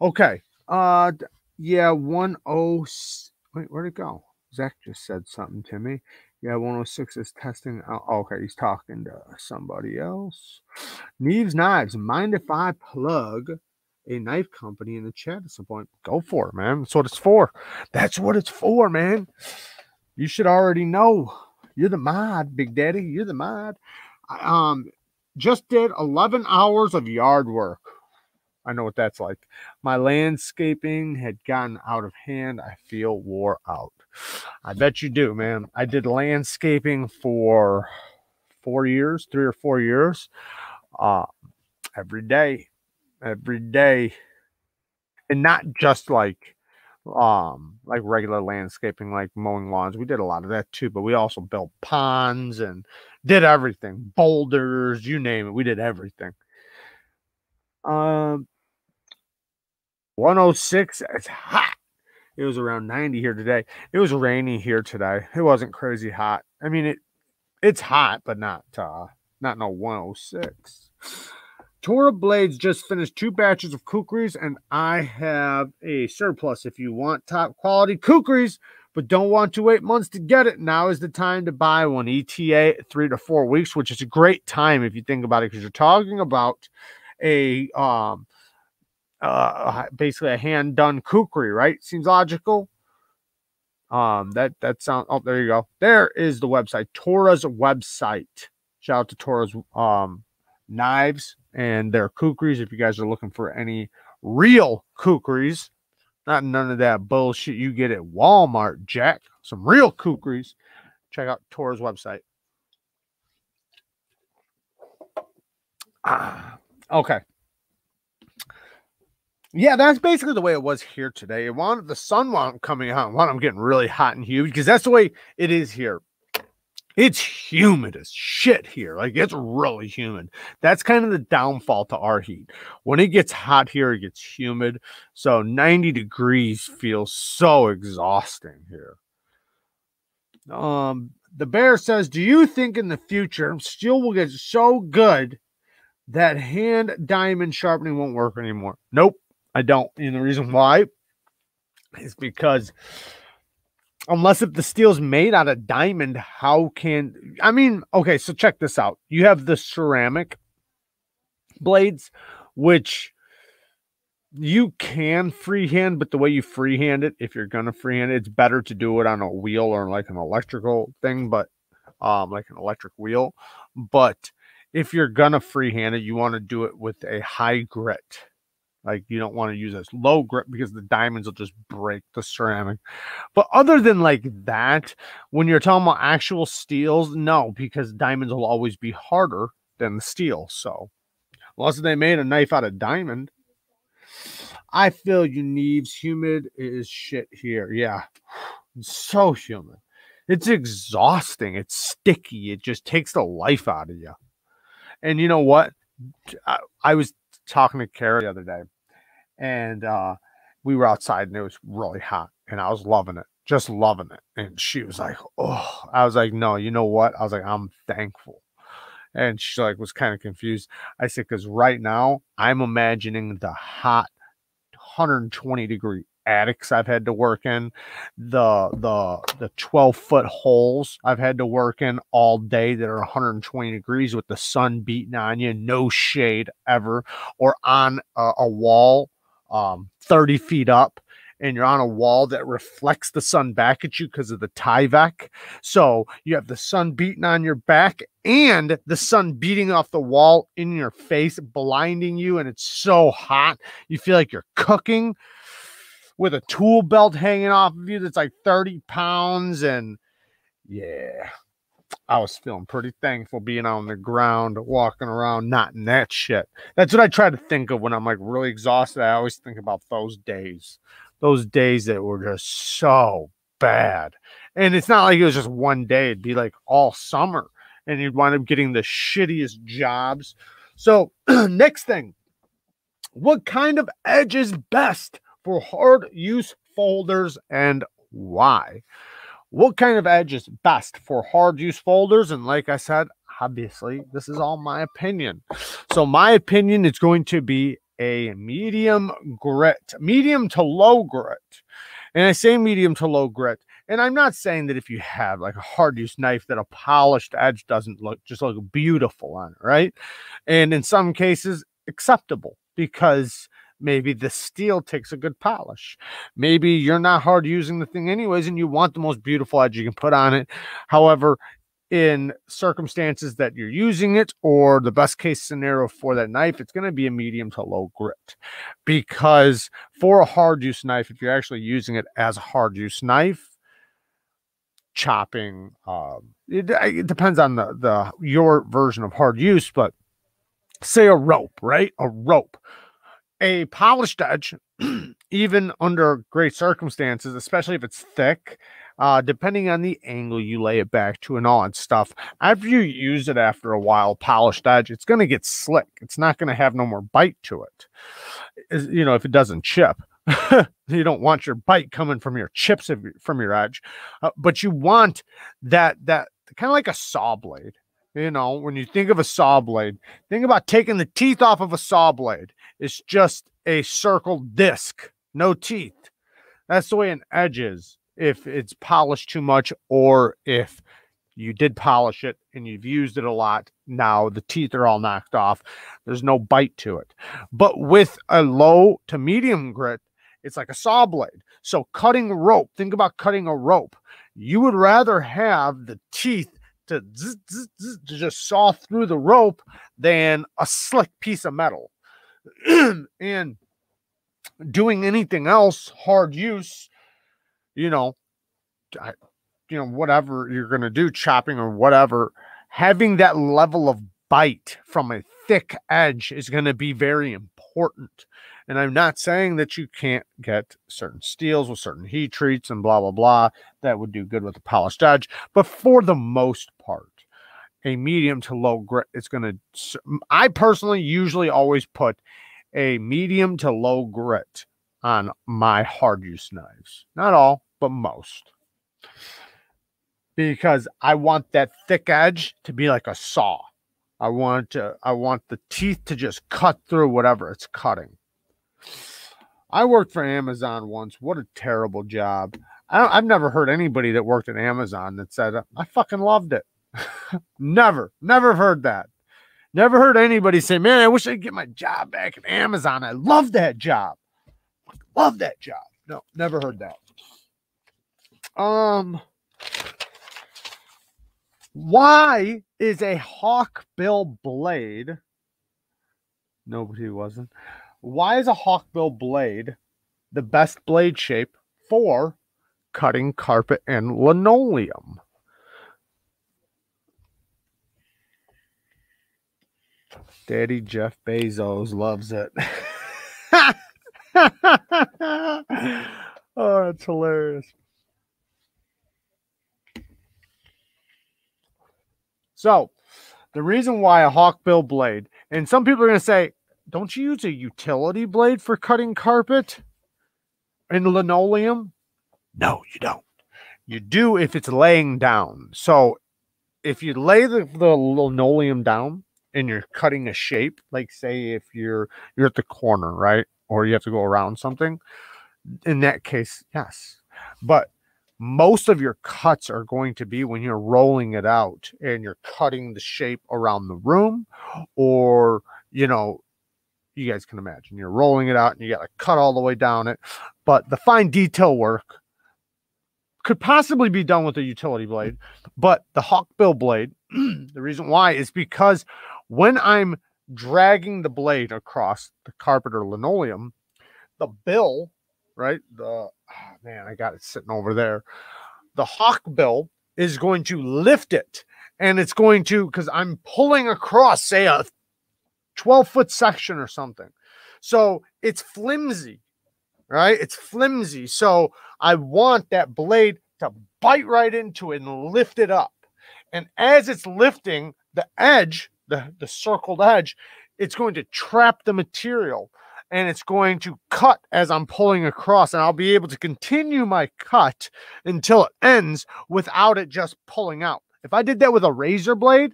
Okay. Uh yeah, 10 wait, where'd it go? Zach just said something to me. Yeah, 106 is testing. Oh, okay, he's talking to somebody else. Neeves Knives, mind if I plug a knife company in the chat at some point? Go for it, man. That's what it's for. That's what it's for, man. You should already know you're the mod, Big Daddy. You're the mod. Um, just did 11 hours of yard work. I know what that's like. My landscaping had gotten out of hand. I feel wore out. I bet you do, man. I did landscaping for four years, three or four years, uh, every day, every day, and not just like um like regular landscaping like mowing lawns we did a lot of that too but we also built ponds and did everything boulders you name it we did everything. Um 106 it's hot. It was around 90 here today. It was rainy here today. It wasn't crazy hot. I mean it it's hot but not uh not no 106 Tora Blades just finished two batches of kukris, and I have a surplus. If you want top quality kukris, but don't want to wait months to get it, now is the time to buy one. ETA three to four weeks, which is a great time if you think about it, because you're talking about a um uh basically a hand done kukri, right? Seems logical. Um, that that sound oh, there you go. There is the website, Tora's website. Shout out to Tora's um knives and their kukris. If you guys are looking for any real kukris, not none of that bullshit you get at Walmart, Jack. Some real kukris. Check out Tor's website. Ah, okay. Yeah, that's basically the way it was here today. It wanted the sun wasn't coming out. One, I'm getting really hot and huge because that's the way it is here it's humid as shit here. Like it's really humid. That's kind of the downfall to our heat. When it gets hot here, it gets humid. So 90 degrees feels so exhausting here. Um, the bear says, Do you think in the future steel will get so good that hand diamond sharpening won't work anymore? Nope, I don't. And the reason why is because unless if the steel's made out of diamond, how can I mean, okay, so check this out. You have the ceramic blades, which you can freehand, but the way you freehand it, if you're gonna freehand it, it's better to do it on a wheel or like an electrical thing, but um like an electric wheel. But if you're gonna freehand it, you want to do it with a high grit. Like you don't want to use as low grip because the diamonds will just break the ceramic. But other than like that, when you're talking about actual steels, no, because diamonds will always be harder than the steel. So unless they made a knife out of diamond, I feel you Neeves humid is shit here. Yeah. It's so humid. It's exhausting. It's sticky. It just takes the life out of you. And you know what? I, I was talking to Kara the other day, and uh, we were outside, and it was really hot, and I was loving it, just loving it. And she was like, "Oh," I was like, "No, you know what?" I was like, "I'm thankful." And she like was kind of confused. I said, "Because right now I'm imagining the hot 120 degree attics I've had to work in, the the the 12 foot holes I've had to work in all day that are 120 degrees with the sun beating on you, no shade ever, or on a, a wall um, 30 feet up. And you're on a wall that reflects the sun back at you because of the Tyvek. So you have the sun beating on your back and the sun beating off the wall in your face, blinding you. And it's so hot. You feel like you're cooking with a tool belt hanging off of you that's like 30 pounds. And yeah, I was feeling pretty thankful being on the ground, walking around, not in that shit. That's what I try to think of when I'm like really exhausted. I always think about those days, those days that were just so bad. And it's not like it was just one day, it'd be like all summer, and you'd wind up getting the shittiest jobs. So, next thing, what kind of edge is best? for hard use folders and why. What kind of edge is best for hard use folders? And like I said, obviously, this is all my opinion. So, my opinion is going to be a medium grit, medium to low grit. And I say medium to low grit. And I'm not saying that if you have like a hard use knife that a polished edge doesn't look just look beautiful on it, right? And in some cases, acceptable because Maybe the steel takes a good polish. Maybe you're not hard using the thing anyways, and you want the most beautiful edge you can put on it. However, in circumstances that you're using it or the best case scenario for that knife, it's going to be a medium to low grit. Because for a hard use knife, if you're actually using it as a hard use knife, chopping, um, it, it depends on the, the your version of hard use, but say a rope, right? A rope a polished edge, even under great circumstances, especially if it's thick, uh, depending on the angle you lay it back to and all that stuff, after you use it after a while, polished edge, it's going to get slick. It's not going to have no more bite to it. You know, if it doesn't chip. you don't want your bite coming from your chips from your edge, uh, but you want that that kind of like a saw blade. You know, when you think of a saw blade, think about taking the teeth off of a saw blade it's just a circled disc, no teeth. That's the way an edge is if it's polished too much or if you did polish it and you've used it a lot. Now the teeth are all knocked off. There's no bite to it. But with a low to medium grit, it's like a saw blade. So cutting rope, think about cutting a rope. You would rather have the teeth to, zzz, zzz, zzz, to just saw through the rope than a slick piece of metal. and doing anything else hard use, you know, I, you know, whatever you're going to do, chopping or whatever, having that level of bite from a thick edge is going to be very important. And I'm not saying that you can't get certain steels with certain heat treats and blah, blah, blah. That would do good with a polished edge. But for the most part, a medium to low grit is going to, I personally usually always put a medium to low grit on my hard use knives. Not all, but most. Because I want that thick edge to be like a saw. I want to I want the teeth to just cut through whatever it's cutting. I worked for Amazon once. What a terrible job. I have never heard anybody that worked at Amazon that said, I fucking loved it. never, never heard that. Never heard anybody say, man, I wish I'd get my job back at Amazon. I love that job. Love that job. No, never heard that. Um, Why is a hawk bill blade? Nobody wasn't. Why is a hawkbill blade the best blade shape for cutting carpet and linoleum? Daddy Jeff Bezos loves it. oh, that's hilarious. So, the reason why a hawkbill blade, and some people are going to say, don't you use a utility blade for cutting carpet and linoleum? No, you don't. You do if it's laying down. So, if you lay the, the linoleum down and you're cutting a shape, like say if you're you're at the corner, right? Or you have to go around something, in that case, yes. But most of your cuts are going to be when you're rolling it out and you're cutting the shape around the room or you know you guys can imagine you're rolling it out and you got to cut all the way down it but the fine detail work could possibly be done with a utility blade but the hawkbill blade the reason why is because when i'm dragging the blade across the carpet or linoleum the bill right the oh man, I got it sitting over there. The hawk bill is going to lift it and it's going to, because I'm pulling across, say, a 12 foot section or something. So it's flimsy, right? It's flimsy. So I want that blade to bite right into it and lift it up. And as it's lifting, the edge, the, the circled edge, it's going to trap the material and it's going to cut as I'm pulling across, and I'll be able to continue my cut until it ends without it just pulling out. If I did that with a razor blade,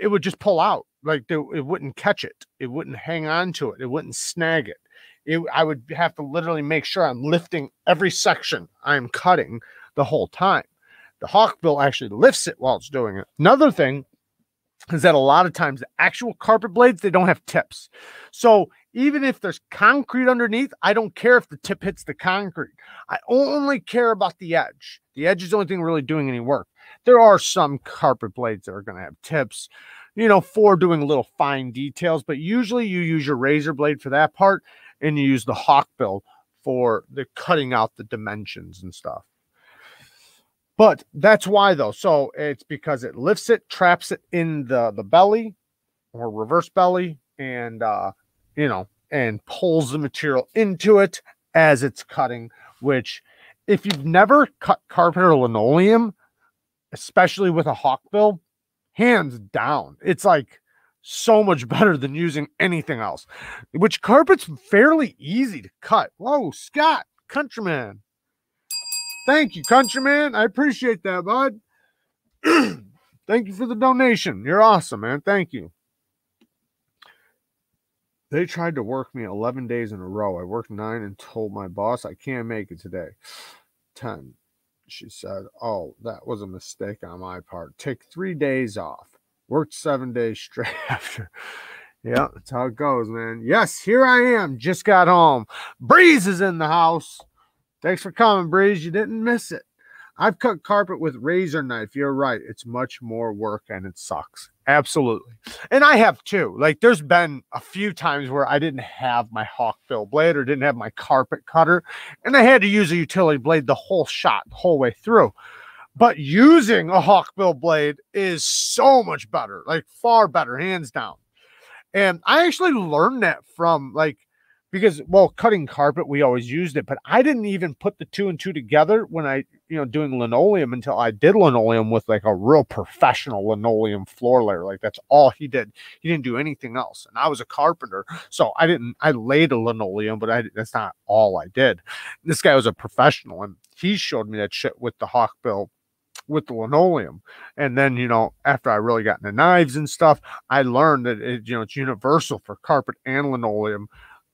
it would just pull out. Like it wouldn't catch it, it wouldn't hang on to it, it wouldn't snag it. it. I would have to literally make sure I'm lifting every section I'm cutting the whole time. The hawkbill actually lifts it while it's doing it. Another thing is that a lot of times the actual carpet blades they don't have tips. So even if there's concrete underneath, I don't care if the tip hits the concrete. I only care about the edge. The edge is the only thing really doing any work. There are some carpet blades that are going to have tips, you know, for doing little fine details, but usually you use your razor blade for that part and you use the hawk bill for the cutting out the dimensions and stuff. But that's why though. So it's because it lifts it, traps it in the the belly or reverse belly and uh you know, and pulls the material into it as it's cutting, which if you've never cut carpet or linoleum, especially with a hawkbill, hands down, it's like so much better than using anything else. Which carpet's fairly easy to cut. Whoa, Scott, countryman. Thank you, countryman. I appreciate that, bud. Thank you for the donation. You're awesome, man. Thank you. They tried to work me 11 days in a row. I worked nine and told my boss I can't make it today. 10. She said, Oh, that was a mistake on my part. Take three days off. Worked seven days straight after. Yeah, that's how it goes, man. Yes, here I am. Just got home. Breeze is in the house. Thanks for coming, Breeze. You didn't miss it. I've cut carpet with razor knife. You're right. It's much more work and it sucks. Absolutely. And I have too. Like there's been a few times where I didn't have my hawkbill blade or didn't have my carpet cutter and I had to use a utility blade the whole shot, the whole way through. But using a hawkbill blade is so much better, like far better, hands down. And I actually learned that from like because well cutting carpet we always used it but i didn't even put the two and two together when i you know doing linoleum until i did linoleum with like a real professional linoleum floor layer like that's all he did he didn't do anything else and i was a carpenter so i didn't i laid a linoleum but i that's not all i did this guy was a professional and he showed me that shit with the hawkbill with the linoleum. And then, you know, after I really got into knives and stuff, I learned that it, you know, it's universal for carpet and linoleum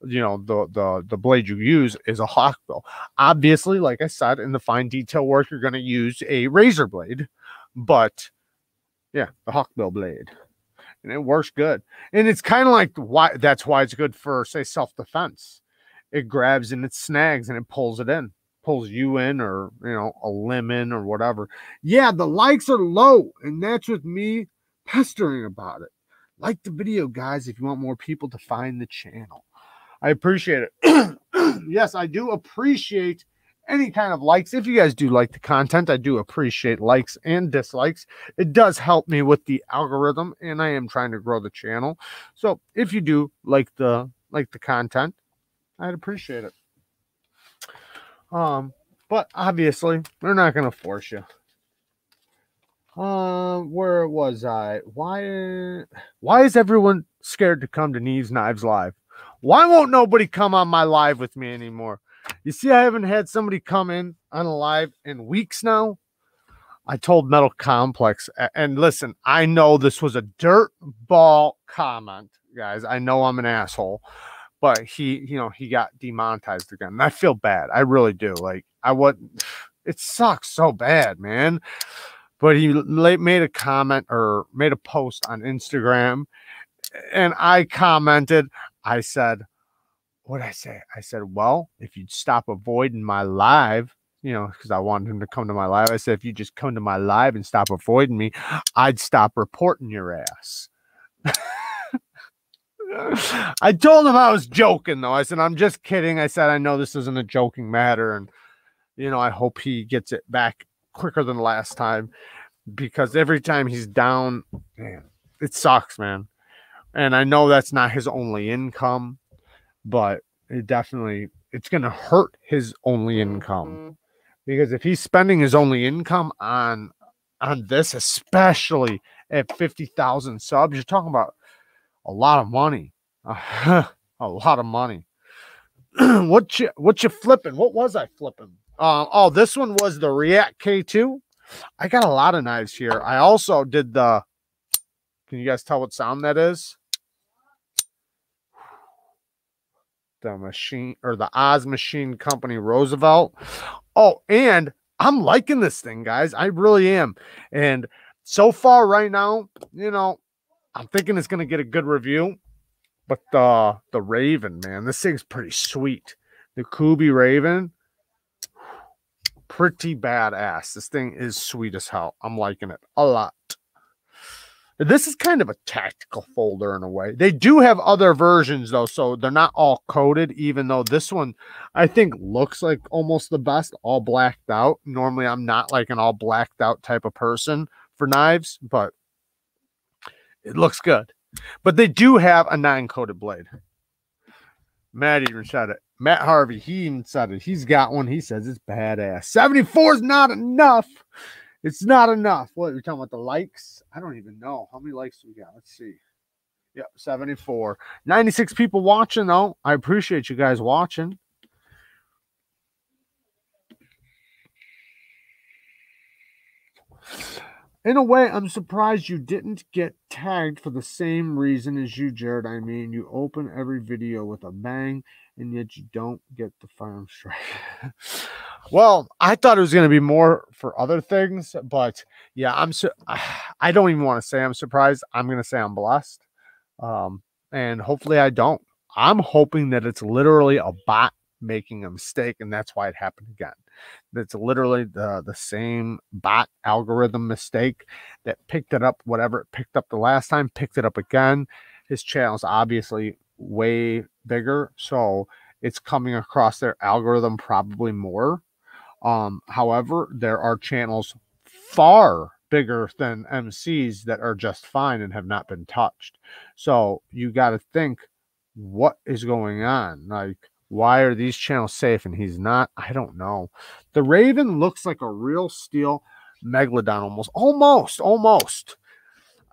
you know the the the blade you use is a hawkbill obviously like i said in the fine detail work you're going to use a razor blade but yeah the hawkbill blade and it works good. And it's kind of like why that's why it's good for say self-defense. It grabs and it snags and it pulls it in pulls you in or you know a lemon or whatever. Yeah the likes are low and that's with me pestering about it. Like the video guys if you want more people to find the channel i appreciate it yes i do appreciate any kind of likes if you guys do like the content i do appreciate likes and dislikes it does help me with the algorithm and i am trying to grow the channel so if you do like the like the content i'd appreciate it um, but obviously they're not gonna force you. Um, where was I? Why why is everyone scared to come to Neeves Knives Live? Why won't nobody come on my live with me anymore? You see, I haven't had somebody come in on a live in weeks now. I told Metal Complex, and listen, I know this was a dirt ball comment, guys. I know I'm an asshole, but he, you know, he got demonetized again. And I feel bad. I really do. Like, I wouldn't, it sucks so bad, man. But he made a comment or made a post on Instagram, and I commented, I said, what I say? I said, well, if you'd stop avoiding my live, you know, because I wanted him to come to my live. I said, if you just come to my live and stop avoiding me, I'd stop reporting your ass. I told him I was joking, though. I said, I'm just kidding. I said, I know this isn't a joking matter. And, you know, I hope he gets it back quicker than last time because every time he's down, man, it sucks, man. And I know that's not his only income, but it definitely it's going to hurt his only income because if he's spending his only income on on this, especially at 50,000 subs, you're talking about a lot of money. a lot of money. what you what you flipping? What was I flipping? Uh, oh, this one was the Reate K2. I got a lot of knives here. I also did the. Can you guys tell what sound that is? The machine or the Oz Machine Company Roosevelt. Oh, and I'm liking this thing, guys. I really am. And so far, right now, you know, I'm thinking it's to get a good review. But the the Raven, man, this thing's pretty sweet. The Kubey Raven, pretty badass. This thing is sweet as hell. I'm liking it a lot. This is kind of a tactical folder in a way. They do have other versions though, so they're not all coated, even though this one I think looks like almost the best, all blacked out. Normally I'm not like an all blacked out type of person for knives, but it looks good. But they do have a nine coated blade. Matt even said it. Matt Harvey, he even said it. He's got one. He says it's badass. 74 is not enough. It's not enough. What you're talking about the likes? I don't even know. How many likes we got? Let's see. Yep, 74. 96 people watching though. I appreciate you guys watching. In a way, I'm surprised you didn't get tagged for the same reason as you, Jerad. I mean, you open every video with a bang, and yet you don't get the firearm strike. well, I thought it was going to be more for other things, but yeah, I'm. Su- I don't even want to say I'm surprised. I'm going to say I'm blessed, um, and hopefully I don't. I'm hoping that it's literally a bot making a mistake, and that's why it happened again. That's literally the, the same bot algorithm mistake that picked it up, whatever it picked up the last time, picked it up again. His channel is obviously way bigger, so it's coming across their algorithm probably more. Um, however, there are channels far bigger than MCs that are just fine and have not been touched. So you got to think what is going on. Like, why are these channels safe and he's not? I don't know. The Raven looks like a real steel megalodon almost, almost, almost.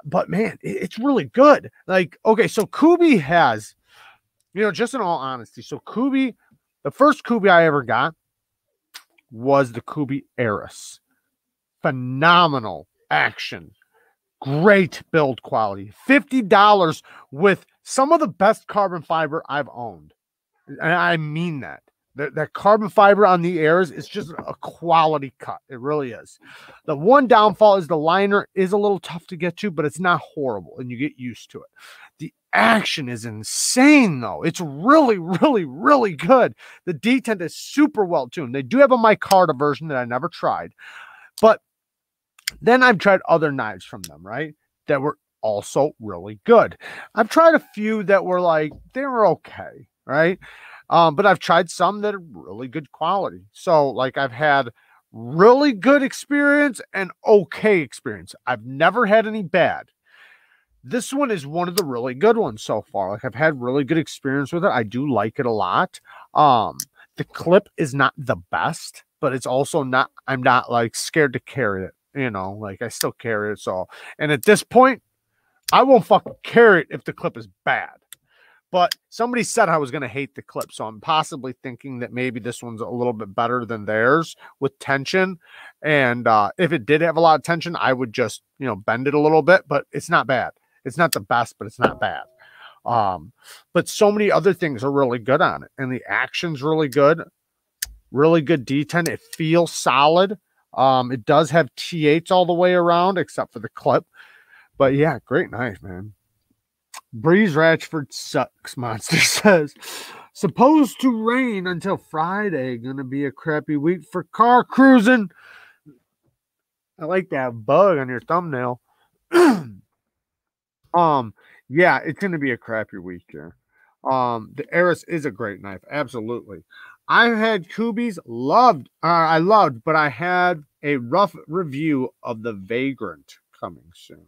But man, it's really good. Like, okay, so Kubey has, you know, just in all honesty, so Kubey, the first Kubey I ever got was the Kubey Eris. Phenomenal action, great build quality, $50 with some of the best carbon fiber I've owned. And I mean that. That, that carbon fiber on the Eris is just a quality cut. It really is. The one downfall is the liner is a little tough to get to, but it's not horrible and you get used to it. The action is insane, though. It's really, really, really good. The detent is super well tuned. They do have a micarta version that I never tried, but then I've tried other knives from them, right? That were also really good. I've tried a few that were like, they were okay, right? Um, but I've tried some that are really good quality. So, like, I've had really good experience and okay experience. I've never had any bad. This one is one of the really good ones so far. Like I've had really good experience with it. I do like it a lot. Um, the clip is not the best, but it's also not. I'm not like scared to carry it. You know, like I still carry it. So, and at this point, I won't fucking carry it if the clip is bad. But somebody said I was going to hate the clip. So I'm possibly thinking that maybe this one's a little bit better than theirs with tension. And uh, if it did have a lot of tension, I would just, you know, bend it a little bit, but it's not bad. It's not the best, but it's not bad. Um, but so many other things are really good on it. And the action's really good. Really good detent. It feels solid. Um, it does have T8s all the way around, except for the clip. But yeah, great knife, man. Breeze Ratchford sucks, Monster says. Supposed to rain until Friday. Gonna be a crappy week for car cruising. I like that bug on your thumbnail. um, yeah, it's gonna be a crappy week here. Um, the Eris is a great knife, absolutely. I had Kubey's loved, uh, I loved, but I had a rough review of the Vagrant coming soon.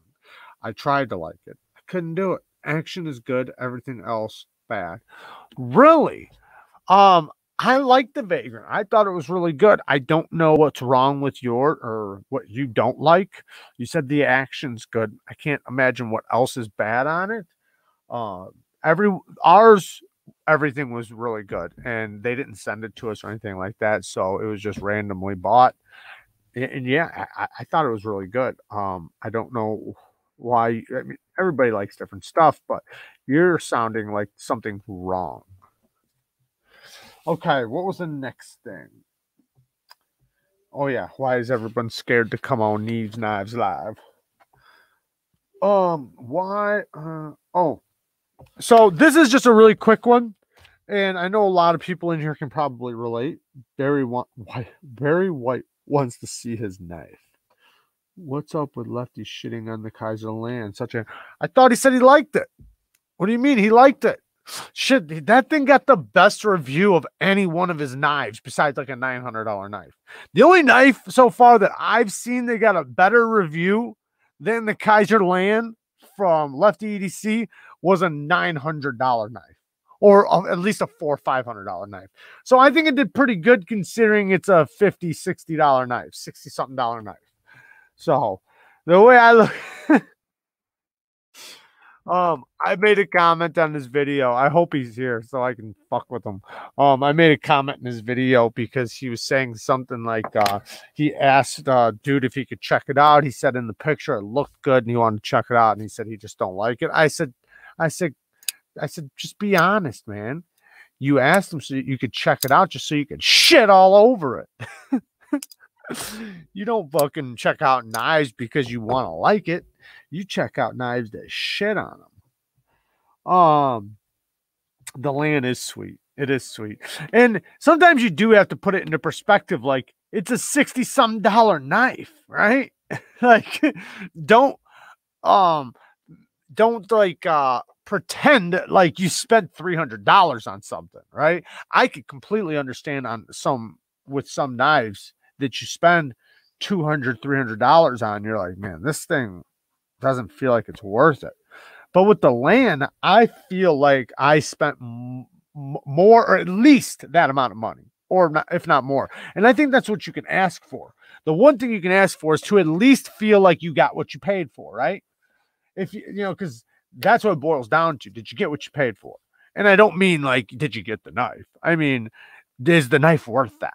I tried to like it, I couldn't do it action is good, everything else bad. Really? Um, I like the Vagrant. I thought it was really good. I don't know what's wrong with your or what you don't like. You said the action's good. I can't imagine what else is bad on it. Uh, every ours, everything was really good, and they didn't send it to us or anything like that. So it was just randomly bought. And, yeah, I, I, thought it was really good. Um, I don't know why. I mean, everybody likes different stuff, but you're sounding like something wrong. Okay, what was the next thing? Oh yeah, why is everyone scared to come on Neeves Knives Live? Um, why? Uh, oh, so this is just a really quick one, and I know a lot of people in here can probably relate. Barry want Barry White wants to see his knife. What's up with Lefty shitting on the Kizer land? Such a I thought he said he liked it. What do you mean he liked it? Shit, that thing got the best review of any one of his knives besides like a $900 knife. The only knife so far that I've seen that got a better review than the Kizer land from Lefty EDC was a $900 knife or uh, at least a four or five hundred dollar knife. So I think it did pretty good considering it's a 50 60 dollar knife, 60 something dollar knife. So the way I look, um, I made a comment on this video. I hope he's here so I can fuck with him. Um, I made a comment in his video because he was saying something like, uh, he asked, uh, dude if he could check it out. He said in the picture it looked good and he wanted to check it out, and he said he just don't like it. I said, I said, I said, just be honest, man. You asked him so you could check it out just so you could shit all over it. you don't fucking check out knives because you want to like it. You check out knives that shit on them. Um, the land is sweet. It is sweet. And sometimes you do have to put it into perspective. Like it's a 60 some dollar knife, right? like don't, um, don't like, uh, pretend like you spent $300 on something, right? I could completely understand on some with some knives that you spend 200 $300 on you're like man this thing doesn't feel like it's worth it. But with the land i feel like i spent m- more or at least that amount of money or not, if not more. And i think that's what you can ask for. The one thing you can ask for is to at least feel like you got what you paid for right? If you you know because that's what it boils down to. Did you get what you paid for? And i don't mean like did you get the knife? I mean is the knife worth that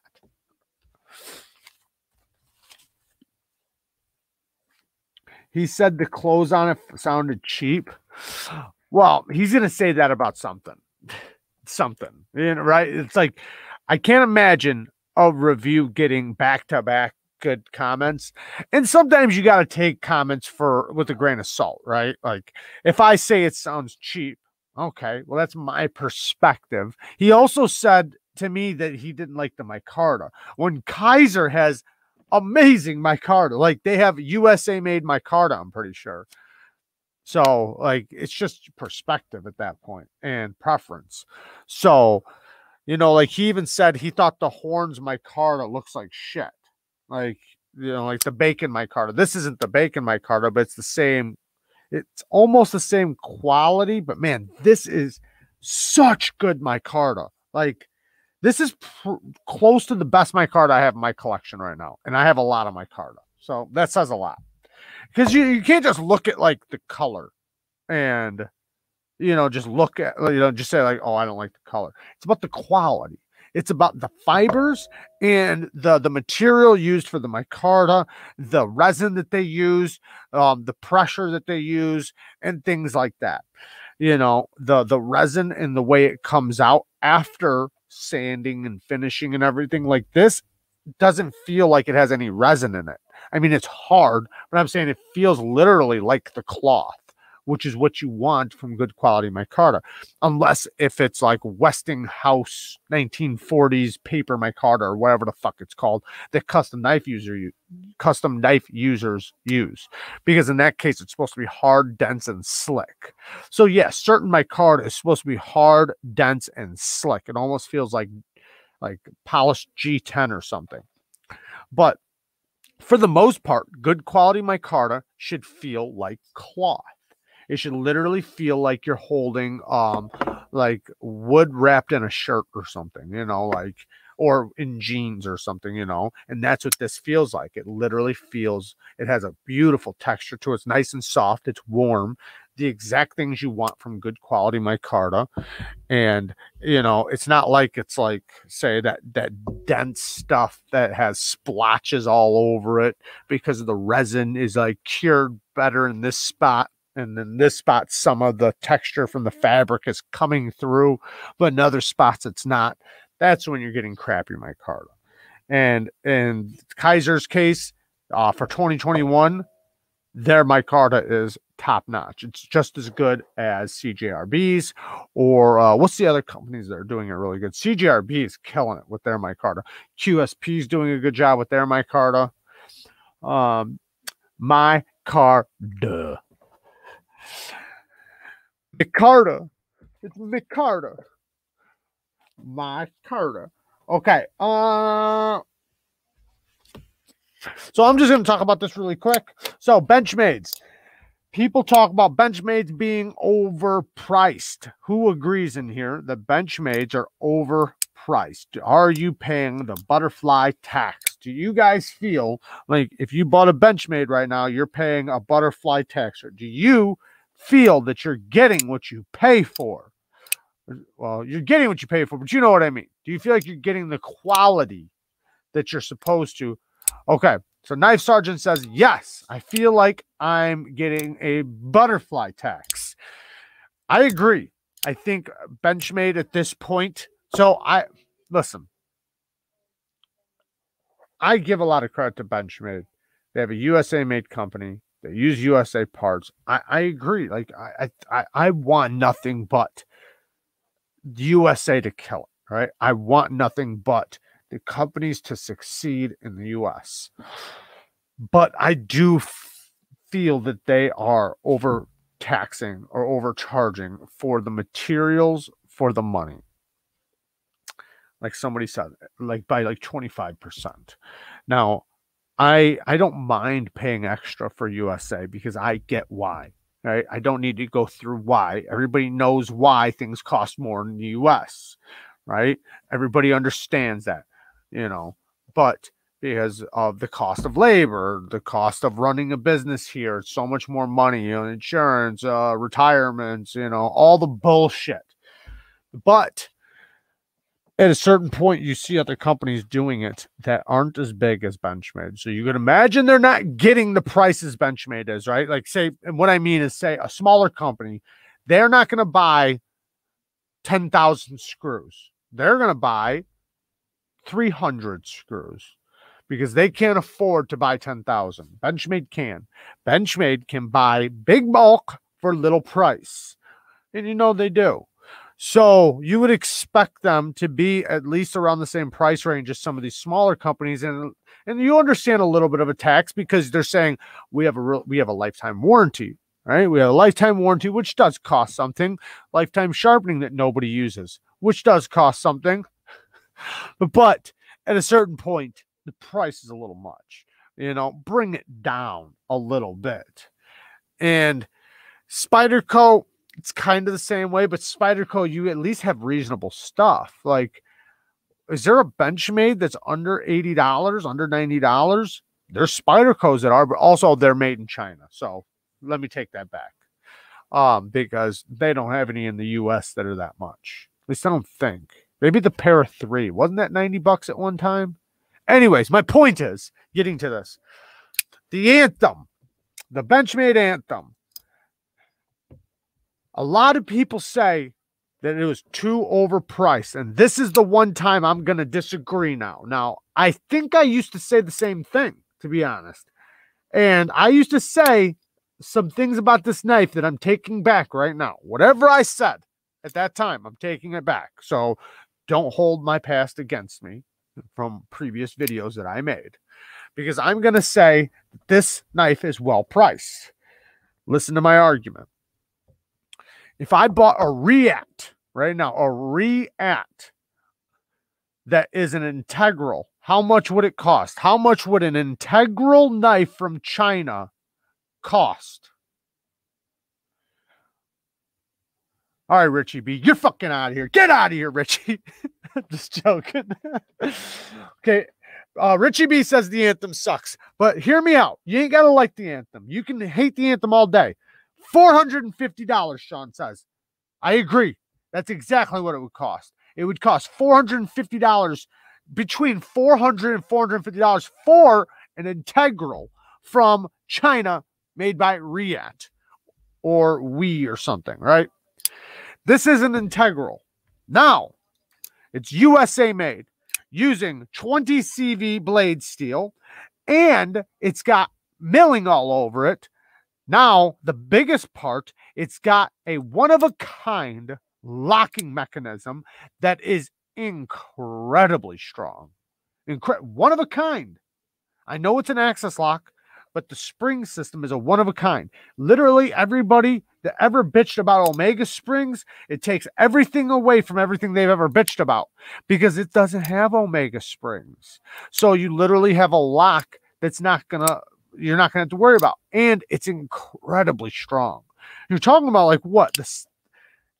He said the clothes on it sounded cheap. Well, he's going to say that about something. something. You know, right? It's like I can't imagine a review getting back to back good comments. And sometimes you got to take comments for with a grain of salt, right? Like if I say it sounds cheap, Okay, well, that's my perspective. He also said to me that he didn't like the micarta when Kizer has amazing micarta. Like they have USA made micarta, I'm pretty sure. So, like, it's just perspective at that point and preference. So, you know, like he even said he thought the horns micarta looks like shit. Like, you know, like the bacon micarta. This isn't the bacon micarta, but it's the same. It's almost the same quality, but man, this is such good micarta. Like, this is pr- close to the best micarta I have in my collection right now, and I have a lot of micarta, so that says a lot. Because you, you can't just look at like the color and you know just look at you know just say like oh I don't like the color. It's about the quality. It's about the fibers and the the material used for the micarta, the resin that they use, um, the pressure that they use, and things like that. You know the the resin and the way it comes out after sanding and finishing and everything like this doesn't feel like it has any resin in it. I mean, it's hard, but I'm saying it feels literally like the cloth, which is what you want from good quality micarta, unless if it's like Westinghouse 1940s paper micarta or whatever the fuck it's called that custom knife user custom knife users use, because in that case it's supposed to be hard, dense, and slick. So yes, yeah, certain micarta is supposed to be hard, dense, and slick. It almost feels like like polished G10 or something. But for the most part, good quality micarta should feel like cloth. It should literally feel like you're holding um like wood wrapped in a shirt or something, you know, like or in jeans or something, you know. And that's what this feels like. It literally feels it has a beautiful texture to it. It's nice and soft, it's warm, the exact things you want from good quality micarta and you know it's not like it's like say that that dense stuff that has splotches all over it because of the resin is like cured better in this spot and then this spot some of the texture from the fabric is coming through but in other spots it's not that's when you're getting crappy micarta and in Kizer's case uh, for 2021 their micarta is top notch. It's just as good as CJRB's or uh, what's the other companies that are doing it really good? CJRB is killing it with their micarta. QSP is doing a good job with their micarta. Um, my car, duh. Micarta. It's Micarta. My Carta. Okay. Uh so I'm just going to talk about this really quick. So Benchmades. People talk about Benchmades being overpriced. Who agrees in here that Benchmades are overpriced? Are you paying the butterfly tax? Do you guys feel like if you bought a Benchmade right now, you're paying a butterfly tax? Or do you feel that you're getting what you pay for? Well, you're getting what you pay for, but you know what I mean. Do you feel like you're getting the quality that you're supposed to Okay. So Knife Sergeant says, yes, I feel like I'm getting a butterfly tax. I agree. I think uh, Benchmade at this point. So I listen. I give a lot of credit to Benchmade. They have a USA made company. They use USA parts. I, I agree. Like I, I I want nothing but USA to kill it. Right. I want nothing but the companies to succeed in the US. But I do f- feel that they are overtaxing or overcharging for the materials for the money. Like somebody said, like by like 25%. Now, I I don't mind paying extra for USA because I get why. Right? I don't need to go through why. Everybody knows why things cost more in the US, right? Everybody understands that you know, but because of the cost of labor, the cost of running a business here, so much more money, you know, insurance, uh, retirements, you know, all the bullshit. But at a certain point, you see other companies doing it that aren't as big as Benchmade. So you can imagine they're not getting the prices Benchmade is, right? Like, say, and what I mean is, say, a smaller company, they're not going to buy 10,000 screws. They're going to buy 300 screws because they can't afford to buy 10,000. Benchmade can. Benchmade can buy big bulk for little price. And you know they do. So you would expect them to be at least around the same price range as some of these smaller companies, and and you understand a little bit of a tax because they're saying we have a real, we have a lifetime warranty, right? We have a lifetime warranty, which does cost something. Lifetime sharpening that nobody uses, which does cost something. but, at a certain point, the price is a little much. You know, bring it down a little bit. And Spyderco, it's kind of the same way, but Spyderco, you at least have reasonable stuff. Like, is there a Benchmade that's under $80, under $90? There's Spydercos that are, but also they're made in China. So let me take that back. Um, because they don't have any in the US that are that much. At least I don't think. Maybe the Para 3. Wasn't that 90 bucks at one time? Anyways, my point is getting to this. The anthem, the Benchmade anthem. A lot of people say that it was too overpriced. And this is the one time I'm going to disagree now. Now, I think I used to say the same thing, to be honest. And I used to say some things about this knife that I'm taking back right now. Whatever I said at that time, I'm taking it back. So don't hold my past against me from previous videos that I made because I'm going to say this knife is well priced. Listen to my argument. If I bought a Reate right now, a Reate that is an integral, how much would it cost? How much would an integral knife from China cost? All right, Richie B, you're fucking out of here. Get out of here, Richie. Just joking. okay. Uh, Richie B says the anthem sucks, but hear me out. You ain't got to like the anthem. You can hate the anthem all day. $450, Sean says. I agree. That's exactly what it would cost. It would cost $450 between $400 and $450 for an integral from China made by Reate or we or something, right? This is an integral. Now, it's USA made using 20 CV blade steel and it's got milling all over it. Now, the biggest part, it's got a one of a kind locking mechanism that is incredibly strong. Incre- one of a kind. I know it's an AXIS lock, but the spring system is a one of a kind. Literally, everybody that ever bitched about Omega springs, it takes everything away from everything they've ever bitched about because it doesn't have Omega springs. So you literally have a lock that's not gonna, you're not gonna have to worry about, and it's incredibly strong. You're talking about like what this,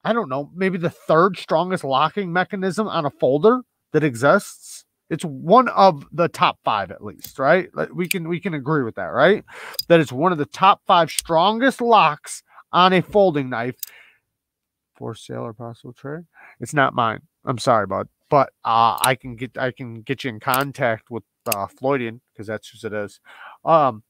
I don't know, maybe the third strongest locking mechanism on a folder that exists. It's one of the top five at least, right? Like We can we can agree with that, right? That it's one of the top five strongest locks on a folding knife for sale or possible trade. It's not mine. I'm sorry, bud, but uh, I can get I can get you in contact with uh, Floydian because that's who it is. Um,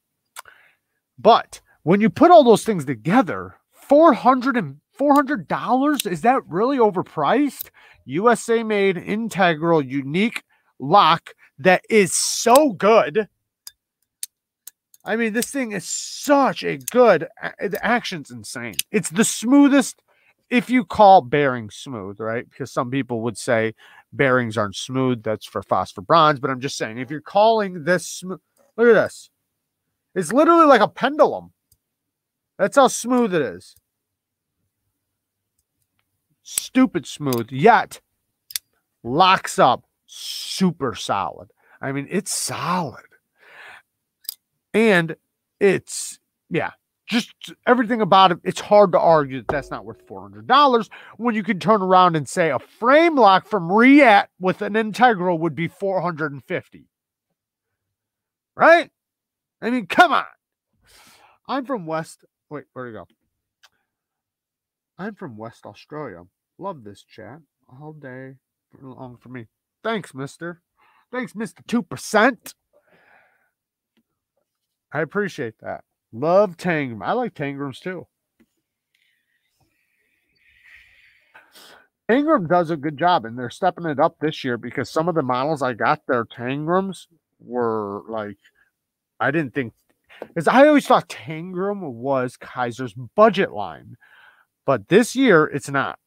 but when you put all those things together, four hundred and $400? Is that really overpriced? USA made integral unique lock that is so good. I mean, this thing is such a good. The action's insane. It's the smoothest. If you call bearings smooth, right? Because some people would say bearings aren't smooth. That's for phosphor bronze. But I'm just saying, if you're calling this smooth, look at this. It's literally like a pendulum. That's how smooth it is stupid smooth, yet locks up super solid. I mean, it's solid. And it's, yeah, just everything about it. It's hard to argue that that's not worth $400 when you can turn around and say a frame lock from Reate with an integral would be 450 Right? I mean, come on. I'm from West. Wait, where do you go? I'm from West Australia. Love this chat all day long for me. Thanks, mister. Thanks, Mr. 2%. I appreciate that. Love Tangram. I like Tangrams too. Tangram does a good job and they're stepping it up this year because some of the models I got their Tangrams were like, I didn't think, because I always thought Tangram was Kizer's budget line But this year, it's not.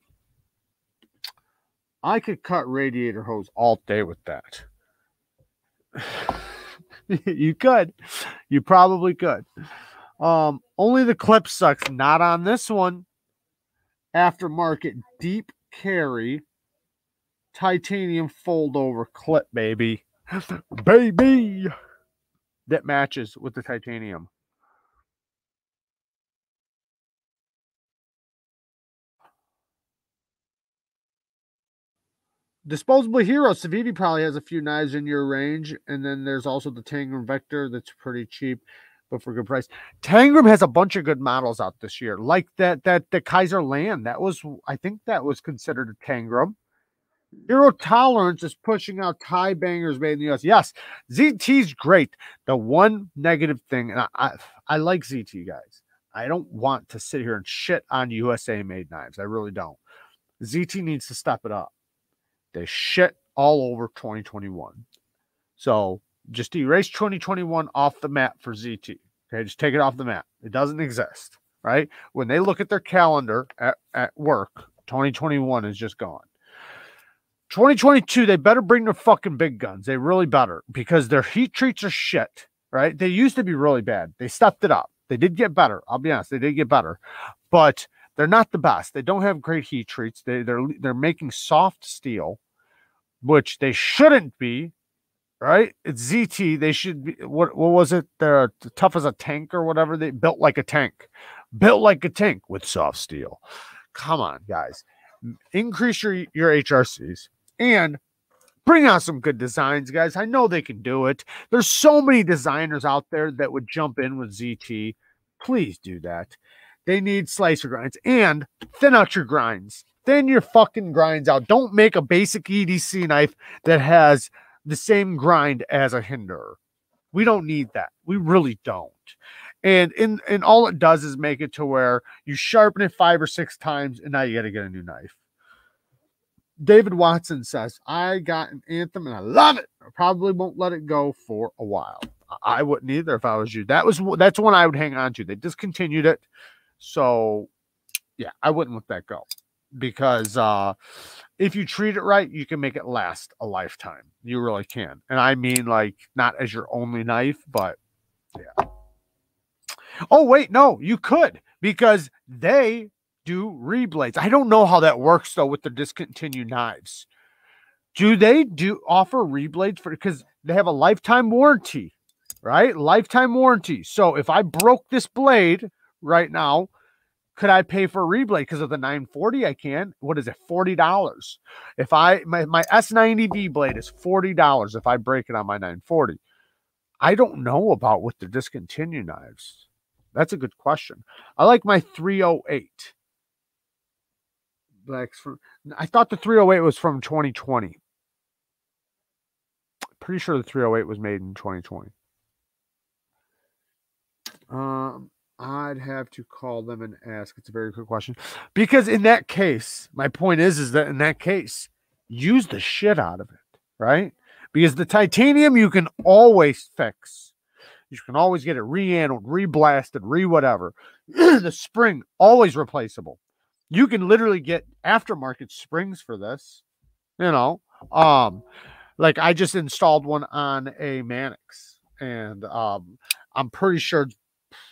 I could cut radiator hose all day with that. you could. You probably could. Um, only the clip sucks. Not on this one. Aftermarket deep carry titanium fold over clip, baby. baby. That matches with the titanium. Disposable Hero, Civivi probably has a few knives in your range. And then there's also the Tangram Vector that's pretty cheap, but for a good price. Tangram has a bunch of good models out this year, like that that the Kizer Land. That was, I think that was considered a Tangram. Zero tolerance is pushing out tie bangers made in the US. Yes, ZT's great. The one negative thing, and I, I, I like ZT guys. I don't want to sit here and shit on USA made knives. I really don't. ZT needs to step it up. They shit all over 2021. So just erase 2021 off the map for ZT. Okay, just take it off the map. It doesn't exist, right? When they look at their calendar at, at work, 2021 is just gone. 2022, they better bring their fucking big guns. They really better because their heat treats are shit, right? They used to be really bad. They stepped it up. They did get better. I'll be honest, they did get better. But they're not the best. They don't have great heat treats. They, they're they're making soft steel which they shouldn't be, right? It's ZT. They should be. What what was it? They're tough as a tank or whatever. They built like a tank, built like a tank with soft steel. Come on, guys, increase your your HRCs and bring out some good designs, guys. I know they can do it. There's so many designers out there that would jump in with ZT. Please do that. They need slicer grinds and thin out your grinds thin your fucking grinds out. Don't make a basic EDC knife that has the same grind as a Hinderer. We don't need that. We really don't. And in and all it does is make it to where you sharpen it five or six times, and now you got to get a new knife. David Watson says, I got an anthem and I love it. I probably won't let it go for a while. I wouldn't either if I was you. That was that's one I would hang on to. They discontinued it. So yeah, I wouldn't let that go because uh, if you treat it right, you can make it last a lifetime. You really can. And I mean, like, not as your only knife, but yeah. Oh, wait, no, you could because they do reblades. I don't know how that works though with the discontinued knives. Do they do offer reblades for because they have a lifetime warranty, right? Lifetime warranty. So if I broke this blade right now, could I pay for a reblade because of the 940? I can. What is it? $40. If I my, my S90V blade is $40 if I break it on my 940. I don't know about with the discontinued knives. That's a good question. I like my 308. Blacks from I thought the 308 was from 2020. Pretty sure the 308 was made in 2020. Um I'd have to call them and ask. It's a very good question. Because in that case, my point is, is that in that case, use the shit out of it, right? Because the titanium you can always fix. You can always get it re-anoded, re-blasted, re-whatever. the spring, always replaceable. You can literally get aftermarket springs for this. You know, um, like I just installed one on a Manix, and um, I'm pretty sure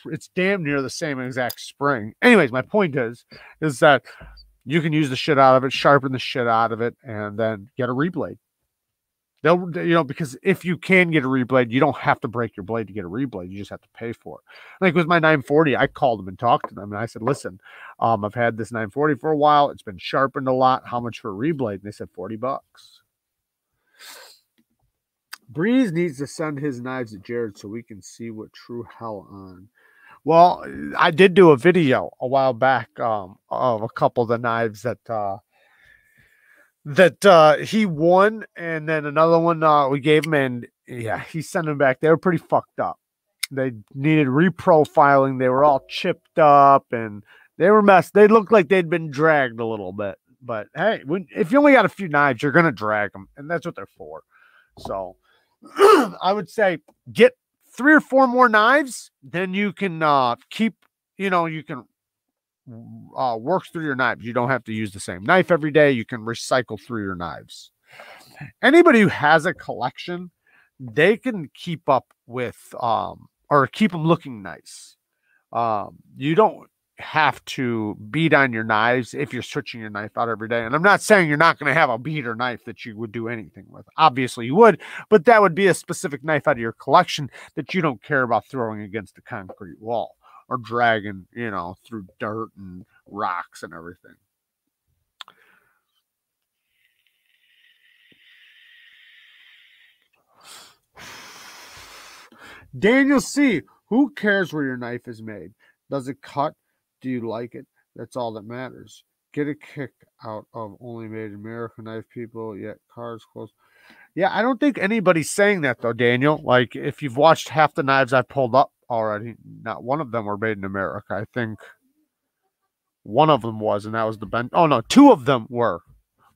it's damn near the same exact spring. Anyways, my point is, is that you can use the shit out of it, sharpen the shit out of it, and then get a reblade. They'll, you know, because if you can get a reblade, you don't have to break your blade to get a reblade. You just have to pay for it. Like with my 940, I called them and talked to them, and I said, "Listen, um, I've had this 940 for a while. It's been sharpened a lot. How much for a reblade?" And they said 40 bucks. Breeze needs to send his knives to Jerad so we can see what true hell on. Well, I did do a video a while back um, of a couple of the knives that uh, that uh, he won, and then another one uh, we gave him, and yeah, he sent them back. They were pretty fucked up. They needed reprofiling. They were all chipped up, and they were messed. They looked like they'd been dragged a little bit. But hey, when, if you only got a few knives, you're gonna drag them, and that's what they're for. So I would say get three or four more knives, then you can uh, keep, you know, you can uh, works through your knives. You don't have to use the same knife every day. You can recycle through your knives. Anybody who has a collection, they can keep up with um, or keep them looking nice. Um, you don't have to beat on your knives if you're switching your knife out every day. And I'm not saying you're not going to have a beater knife that you would do anything with. Obviously, you would, but that would be a specific knife out of your collection that you don't care about throwing against a concrete wall or dragging, you know, through dirt and rocks and everything. Daniel C. Who cares where your knife is made? Does it cut? Do you like it? That's all that matters. Get a kick out of only made in America knife people, yet cars close. Yeah, I don't think anybody's saying that though, Daniel. Like if you've watched half the knives I've pulled up already, not one of them were made in America. I think one of them was, and that was the Ben. Oh no, two of them were.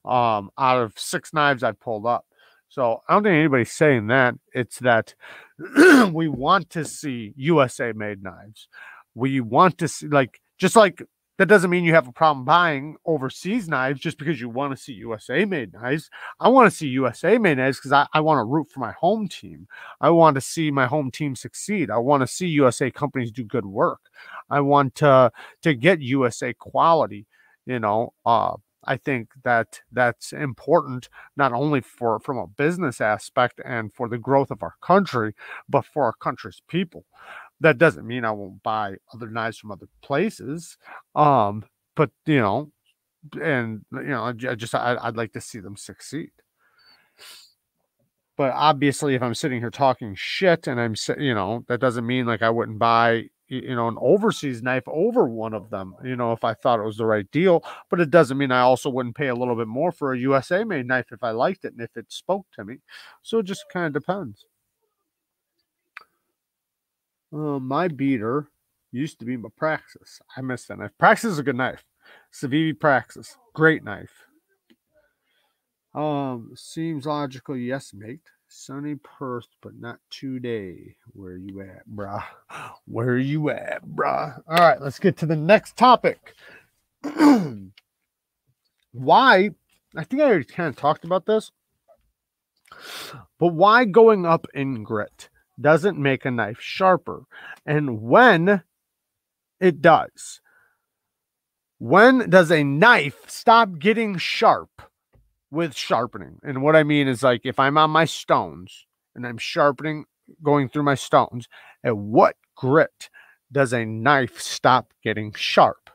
Um, out of six knives I pulled up. So I don't think anybody's saying that. It's that we want to see USA made knives. We want to see like just like that doesn't mean you have a problem buying overseas knives just because you want to see USA made knives. I want to see USA made knives because I, I want to root for my home team. I want to see my home team succeed. I want to see USA companies do good work. I want to to get USA quality. You know, uh, I think that that's important not only for from a business aspect and for the growth of our country, but for our country's people that doesn't mean I won't buy other knives from other places. Um, but you know, and you know, I just I, I'd like to see them succeed. But obviously, if I'm sitting here talking shit and I'm, you know, that doesn't mean like I wouldn't buy, you know, an overseas knife over one of them, you know, if I thought it was the right deal. But it doesn't mean I also wouldn't pay a little bit more for a USA made knife if I liked it and if it spoke to me. So it just kind of depends. Uh, my beater used to be my Praxis. I miss that knife. Praxis is a good knife. Civivi Praxis, great knife. Um, seems logical. Yes, mate. Sunny Perth, but not today. Where you at, bruh? Where you at, bruh? All right, let's get to the next topic. why? I think I already kind of talked about this, but why going up in grit? Doesn't make a knife sharper. And when it does, when does a knife stop getting sharp with sharpening? And what I mean is like if I'm on my stones and I'm sharpening, going through my stones, at what grit does a knife stop getting sharp?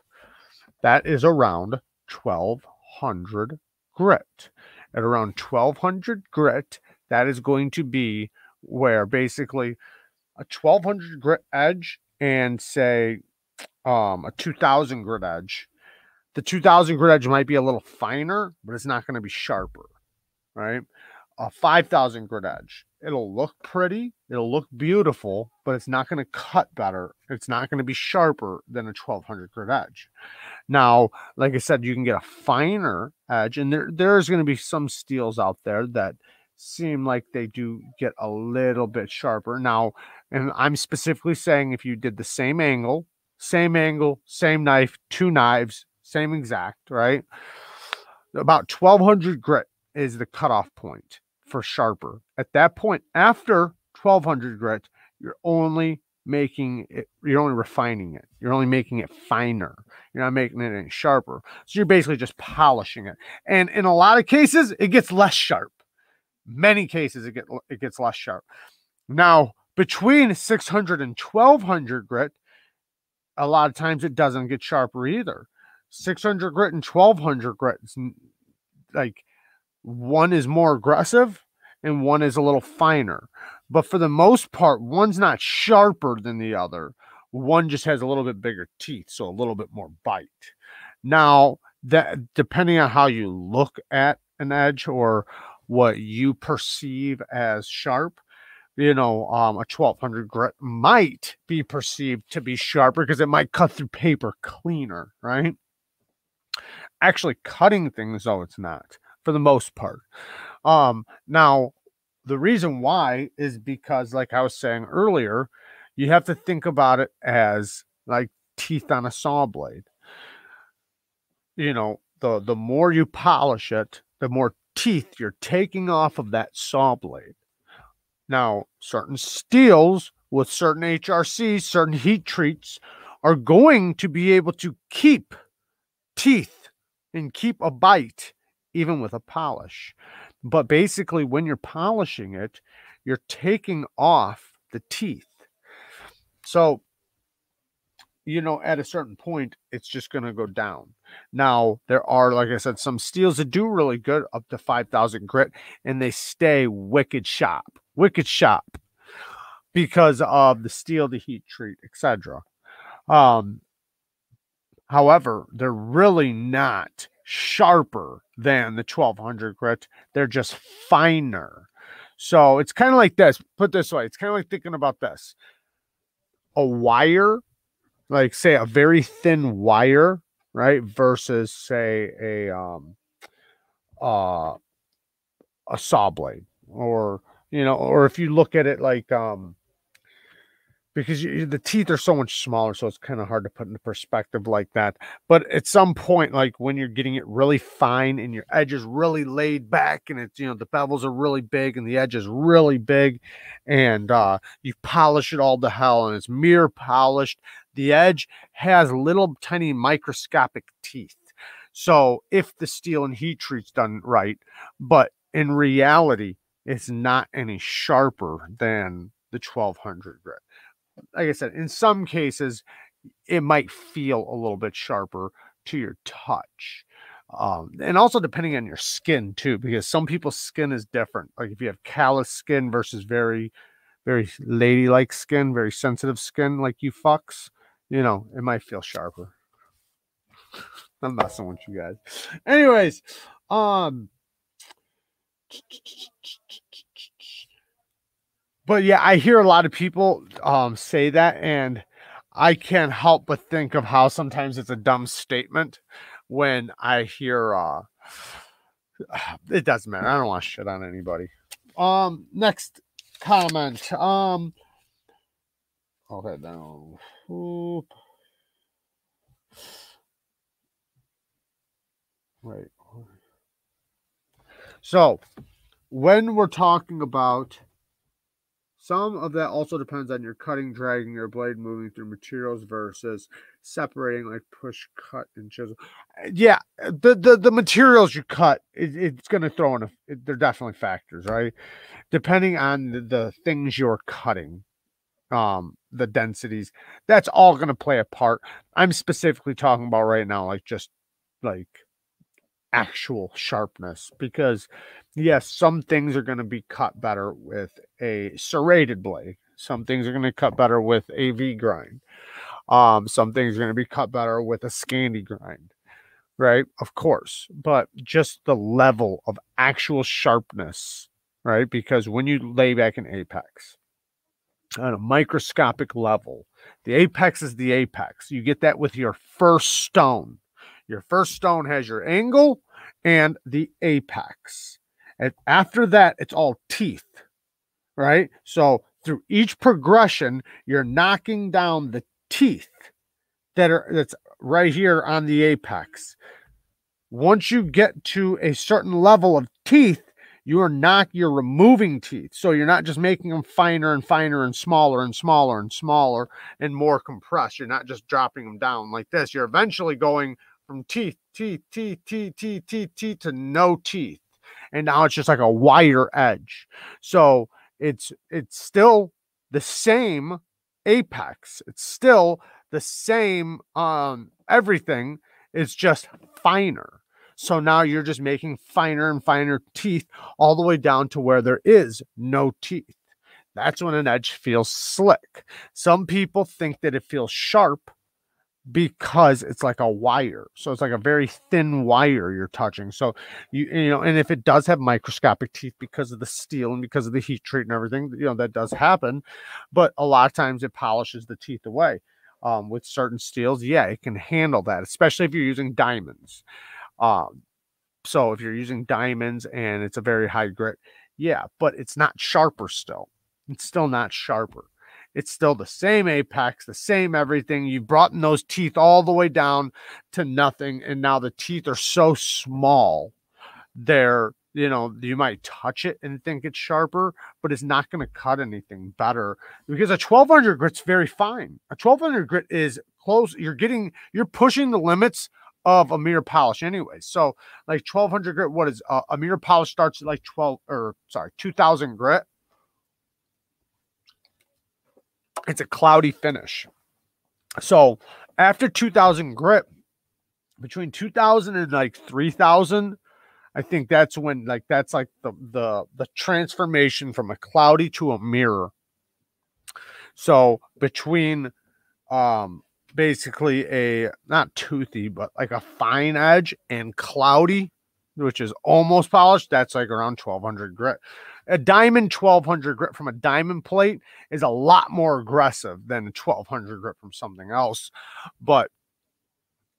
That is around 1200 grit. At around 1200 grit, that is going to be where basically a 1200 grit edge and say um, a 2000 grit edge. The 2000 grit edge might be a little finer, but it's not going to be sharper, right? A 5000 grit edge, it'll look pretty, it'll look beautiful, but it's not going to cut better. It's not going to be sharper than a 1200 grit edge. Now, like I said, you can get a finer edge, and there there's going to be some steels out there that seem like they do get a little bit sharper. Now, and I'm specifically saying if you did the same angle, same angle, same knife, two knives, same exact, right? About 1200 grit is the cutoff point for sharper. At that point, after 1200 grit, you're only making it, you're only refining it. You're only making it finer. You're not making it any sharper. So you're basically just polishing it. And in a lot of cases, it gets less sharp many cases it, get, it gets less sharp. Now, between 600 and 1200 grit, a lot of times it doesn't get sharper either. 600 grit and 1200 grit, like one is more aggressive and one is a little finer. But for the most part, one's not sharper than the other. One just has a little bit bigger teeth, so a little bit more bite. Now, that depending on how you look at an edge or what you perceive as sharp you know, um, a 1200 grit might be perceived to be sharper because it might cut through paper cleaner, right? Actually, cutting things, though, it's not for the most part. Um, now, the reason why is because, like I was saying earlier, you have to think about it as like teeth on a saw blade. you know, the the more you polish it, the more teeth you're taking off of that saw blade. Now, certain steels with certain HRCs, certain heat treats are going to be able to keep teeth and keep a bite even with a polish. But basically, when you're polishing it, you're taking off the teeth. So, you know, at a certain point, it's just going to go down. Now, there are, like I said, some steels that do really good up to 5,000 grit and they stay wicked sharp, wicked sharp because of the steel, the heat treat, etc. Um, however, they're really not sharper than the 1200 grit. They're just finer. So it's kind of like this. Put this way, it's kind of like thinking about this. A wire, like say a very thin wire, right, versus say a um uh a saw blade or you know, or if you look at it like um because you, the teeth are so much smaller, so it's kind of hard to put into perspective like that. But at some point, like when you're getting it really fine and your edge is really laid back, and it's you know the bevels are really big and the edge is really big, and uh, you polish it all to hell, and it's mirror polished. The edge has little tiny microscopic teeth. So if the steel and heat treat's done right, but in reality, it's not any sharper than the 1200 grit like I said, in some cases, it might feel a little bit sharper to your touch. Um, and also depending on your skin too, because some people's skin is different. Like if you have callous skin versus very, very ladylike skin, very sensitive skin, like you fucks, you know, it might feel sharper. I'm messing with you guys. Anyways, um, but yeah, I hear a lot of people um, say that, and I can't help but think of how sometimes it's a dumb statement when I hear. Uh, it doesn't matter. I don't want to shit on anybody. Um, next comment. Um, okay, down. Oop. Wait. So, when we're talking about some of that also depends on your cutting, dragging your blade, moving through materials versus separating like push, cut, and chisel. Yeah, the the, the materials you cut, it, it's going to throw in a. It, they're definitely factors, right? Depending on the, the things you're cutting, um, the densities, that's all going to play a part. I'm specifically talking about right now, like just like actual sharpness because yes some things are going to be cut better with a serrated blade. Some things are going to cut better with a v grind. Um some things are going to be cut better with a scandi grind right? Of course but just the level of actual sharpness right? Because when you lay back an apex on a microscopic level the apex is the apex you get that with your first stone your first stone has your angle and the apex. And after that, it's all teeth, right? So through each progression, you're knocking down the teeth that are that's right here on the apex. Once you get to a certain level of teeth, you are not you're removing teeth. So you're not just making them finer and finer and smaller and smaller and smaller and more compressed. You're not just dropping them down like this. You're eventually going from teeth, teeth, teeth, teeth, teeth, teeth, teeth to no teeth. And now it's just like a wider edge. So it's it's still the same apex. It's still the same um everything. It's just finer. So now you're just making finer and finer teeth all the way down to where there is no teeth. That's when an edge feels slick. Some people think that it feels sharp because it's like a wire. So it's like a very thin wire you're touching. So you you know, and if it does have microscopic teeth because of the steel and because of the heat treat and everything, you know, that does happen. But a lot of times it polishes the teeth away. Um, with certain steels, yeah, it can handle that, especially if you're using diamonds. Um, so if you're using diamonds and it's a very high grit, yeah, but it's not sharper still. It's still not sharper it's still the same apex, the same everything. You've brought in those teeth all the way down to nothing. And now the teeth are so small, they're, you know, you might touch it and think it's sharper, but it's not going to cut anything better because a 1200 grit's very fine. A 1200 grit is close. You're getting, you're pushing the limits of a mirror polish anyway. So like 1200 grit, what is uh, a mirror polish starts at like 12 or sorry, 2000 grit. It's a cloudy finish. So after 2000 grit, between 2000 and like 3000, I think that's when like that's like the the the transformation from a cloudy to a mirror. So between um basically a not toothy, but like a fine edge and cloudy, which is almost polished. That's like around 1200 grit. A diamond 1200 grit from a diamond plate is a lot more aggressive than a 1200 grit from something else. But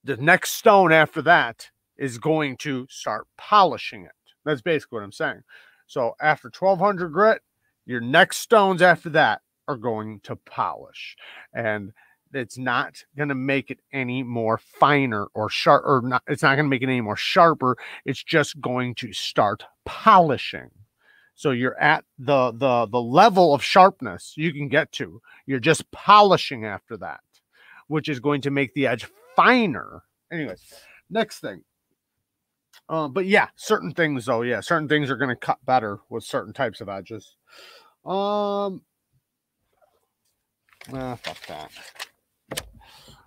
the next stone after that is going to start polishing it. That's basically what I'm saying. So after 1200 grit, your next stones after that are going to polish. And it's not going to make it any more finer or sharp or not it's not going to make it any more sharper it's just going to start polishing. So you're at the the the level of sharpness you can get to you're just polishing after that which is going to make the edge finer. Anyways next thing. Uh, but yeah certain things though yeah certain things are going to cut better with certain types of edges. Um ah, fuck that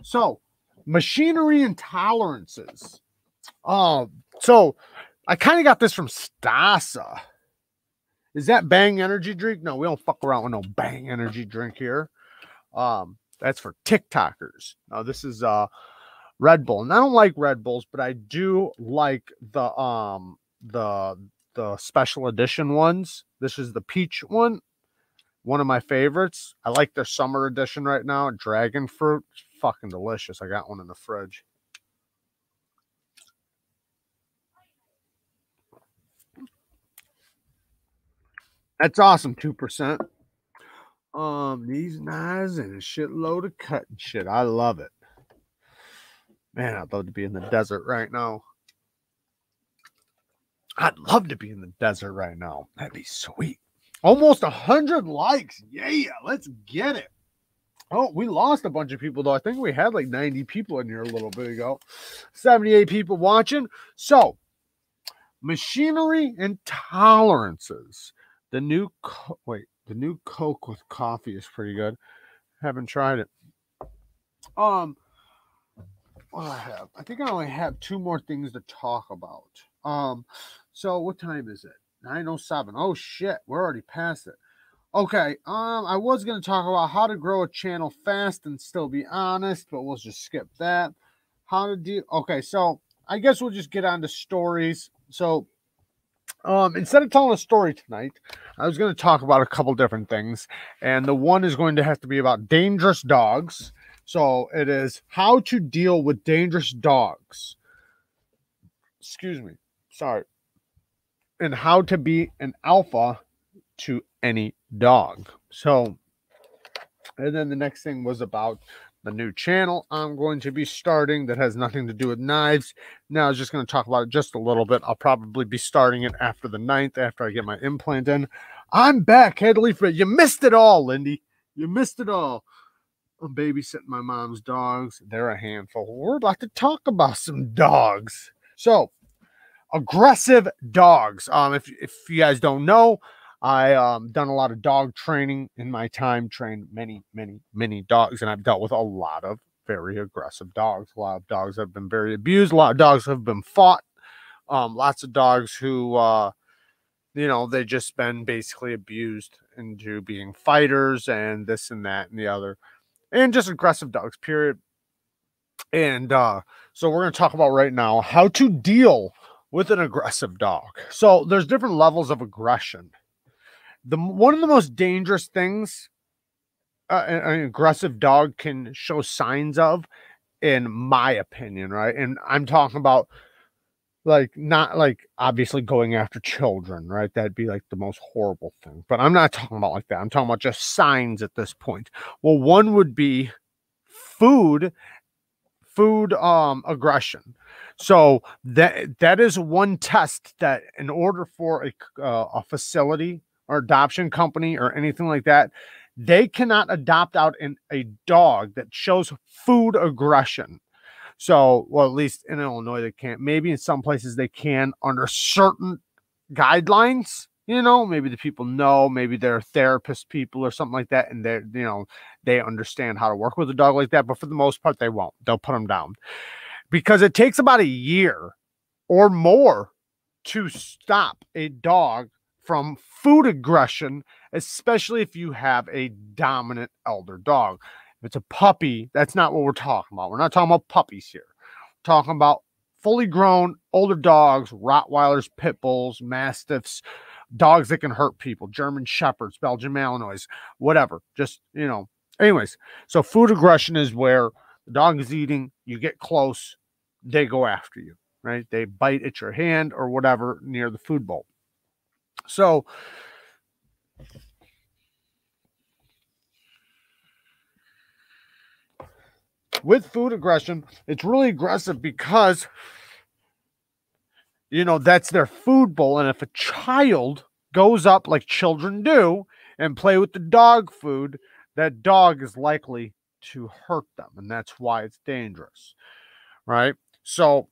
so, machinery and tolerances. Uh, so I kind of got this from Stasa. Is that Bang energy drink? No, we don't fuck around with no Bang energy drink here. Um, that's for TikTokers. Now this is uh Red Bull, and I don't like Red Bulls, but I do like the um the the special edition ones. This is the peach one, one of my favorites. I like their summer edition right now, dragon fruit fucking delicious. I got one in the fridge. That's awesome, 2%. Um, these knives and a shitload of cutting shit. I love it. Man, I'd love to be in the desert right now. I'd love to be in the desert right now. That'd be sweet. Almost a hundred likes. Yeah, let's get it. Oh, we lost a bunch of people though. I think we had like 90 people in here a little bit ago. 78 people watching. So, machinery and tolerances. The new co- wait, the new Coke with coffee is pretty good. Haven't tried it. Um, what do I have? I think I only have two more things to talk about. Um, so what time is it? 907. Oh shit, we're already past it. Okay, um, I was going to talk about how to grow a channel fast and still be honest, but we'll just skip that. How to do, okay, so I guess we'll just get on to stories. So, um, instead of telling a story tonight, I was going to talk about a couple different things, and the one is going to have to be about dangerous dogs. So, it is how to deal with dangerous dogs. Excuse me, sorry. And how to be an alpha to any dog. So, and then the next thing was about the new channel I'm going to be starting that has nothing to do with knives. Now, I was just going to talk about it just a little bit. I'll probably be starting it after the ninth, after I get my implant in. I'm back, Headley. For you missed it all, Lindy. You missed it all. I'm babysitting my mom's dogs. They're a handful. We're about to talk about some dogs. So, aggressive dogs. Um, if if you guys don't know, I um done a lot of dog training in my time, trained many, many, many dogs, and I've dealt with a lot of very aggressive dogs. A lot of dogs have been very abused. A lot of dogs have been fought. Um, lots of dogs who uh you know they just been basically abused into being fighters and this and that and the other and just aggressive dogs period and uh so we're going to talk about right now how to deal with an aggressive dog so there's different levels of aggression the one of the most dangerous things uh, an aggressive dog can show signs of in my opinion right and i'm talking about like not like obviously going after children, right? That'd be like the most horrible thing. But I'm not talking about like that. I'm talking about just signs at this point. Well, one would be food food um aggression. So that that is one test that in order for a uh, a facility or adoption company or anything like that, they cannot adopt out in a dog that shows food aggression. So, well, at least in Illinois, they can't. Maybe in some places they can under certain guidelines. You know, maybe the people know, maybe they're therapist people or something like that, and they're, you know, they understand how to work with a dog like that. But for the most part, they won't. They'll put them down because it takes about a year or more to stop a dog from food aggression, especially if you have a dominant elder dog. If it's a puppy, that's not what we're talking about. We're not talking about puppies here. We're talking about fully grown older dogs, Rottweilers, pit bulls, mastiffs, dogs that can hurt people, German shepherds, Belgian Malinois, whatever. Just, you know. Anyways, so food aggression is where the dog is eating, you get close, they go after you, right? They bite at your hand or whatever near the food bowl. So with food aggression, it's really aggressive because you know that's their food bowl. And if a child goes up like children do and play with the dog food, that dog is likely to hurt them. And that's why it's dangerous. Right. So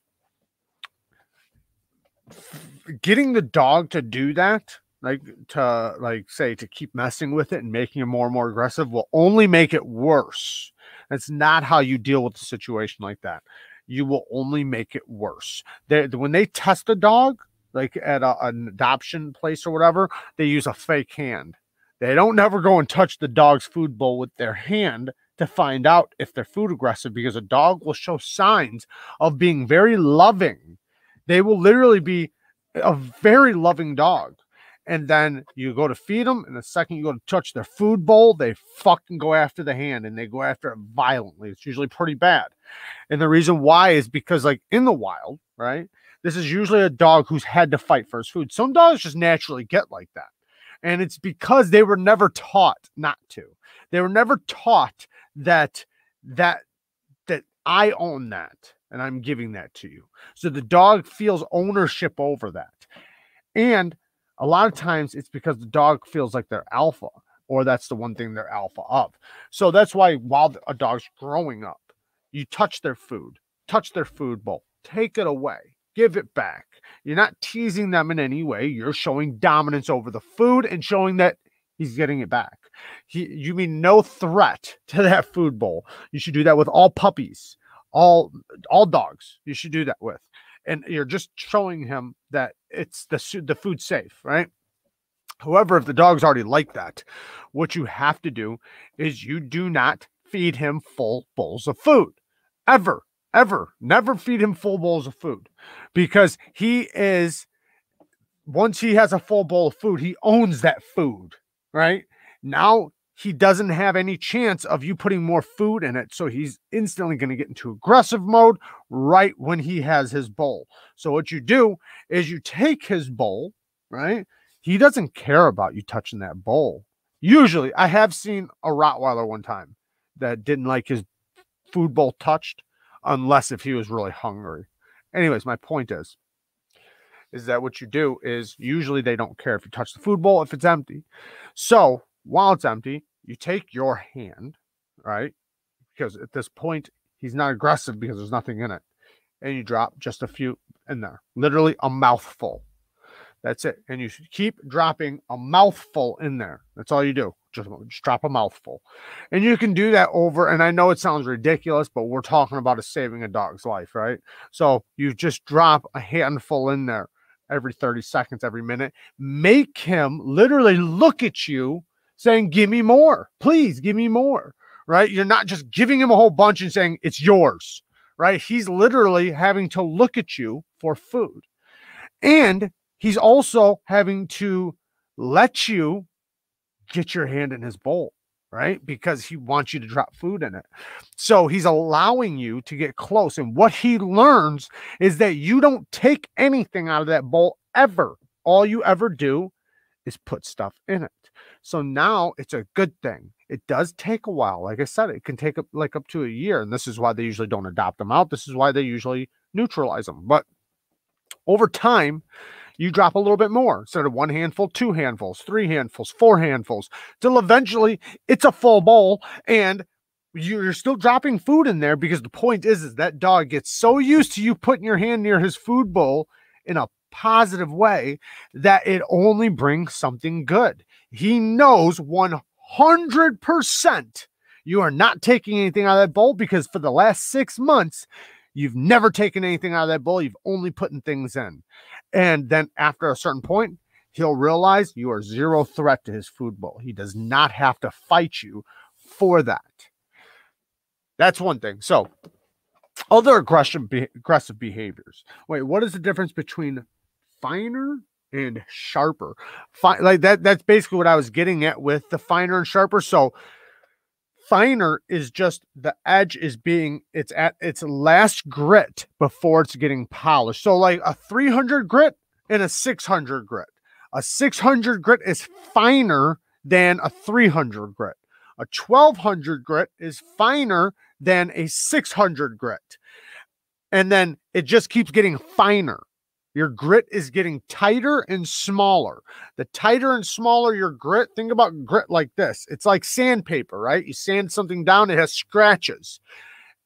getting the dog to do that like to like say to keep messing with it and making it more and more aggressive will only make it worse that's not how you deal with a situation like that. You will only make it worse. They, when they test a dog, like at a, an adoption place or whatever, they use a fake hand. They don't never go and touch the dog's food bowl with their hand to find out if they're food aggressive because a dog will show signs of being very loving. They will literally be a very loving dog and then you go to feed them, and the second you go to touch their food bowl, they fucking go after the hand and they go after it violently. It's usually pretty bad. And the reason why is because, like in the wild, right? This is usually a dog who's had to fight for his food. Some dogs just naturally get like that. And it's because they were never taught not to. They were never taught that that that I own that and I'm giving that to you. So the dog feels ownership over that. And a lot of times it's because the dog feels like they're alpha or that's the one thing they're alpha of. So that's why while a dog's growing up, you touch their food, touch their food bowl, take it away, give it back. You're not teasing them in any way. You're showing dominance over the food and showing that he's getting it back. He, you mean no threat to that food bowl. You should do that with all puppies, all all dogs. You should do that with and you're just showing him that it's the the food safe, right? However, if the dog's already like that, what you have to do is you do not feed him full bowls of food ever, ever, never feed him full bowls of food because he is once he has a full bowl of food, he owns that food, right? Now he doesn't have any chance of you putting more food in it. So he's instantly going to get into aggressive mode right when he has his bowl. So what you do is you take his bowl, right? He doesn't care about you touching that bowl. Usually, I have seen a Rottweiler one time that didn't like his food bowl touched, unless if he was really hungry. Anyways, my point is, is that what you do is usually they don't care if you touch the food bowl if it's empty. So while it's empty, you take your hand, right? Because at this point, he's not aggressive because there's nothing in it. And you drop just a few in there, literally a mouthful. That's it. And you keep dropping a mouthful in there. That's all you do. Just, just drop a mouthful. And you can do that over. And I know it sounds ridiculous, but we're talking about a saving a dog's life, right? So you just drop a handful in there every 30 seconds, every minute. Make him literally look at you saying, Give me more. Please give me more. Right? You're not just giving him a whole bunch and saying, It's yours. Right? He's literally having to look at you for food. And he's also having to let you get your hand in his bowl. right? Because he wants you to drop food in it. So he's allowing you to get close. And what he learns is that you don't take anything out of that bowl ever. All you ever do is put stuff in it. So now it's a good thing. It does take a while. Like I said, it can take up like up to a year. And this is why they usually don't adopt them out. This is why they usually neutralize them. But over time, you drop a little bit more instead of one handful, two handfuls, three handfuls, four handfuls, till eventually it's a full bowl and you're still dropping food in there because the point is, is that dog gets so used to you putting your hand near his food bowl in a positive way that it only brings something good. He knows 100% you are not taking anything out of that bowl because for the last six months, you've never taken anything out of that bowl. You've only putting things in. And then after a certain point, he'll realize you are zero threat to his food bowl. He does not have to fight you for that. That's one thing. So, other aggression, be- aggressive behaviors. Wait, what is the difference between finer and sharper? Fi- like that. That's basically what I was getting at with the finer and sharper. So, finer is just the edge is being it's at its last grit before it's getting polished. So like a 300 grit and a 600 grit. A 600 grit is finer than a 300 grit. A 1200 grit is finer than a 600 grit. And then it just keeps getting finer. Your grit is getting tighter and smaller. The tighter and smaller your grit, think about grit like this. It's like sandpaper, right? You sand something down, it has scratches.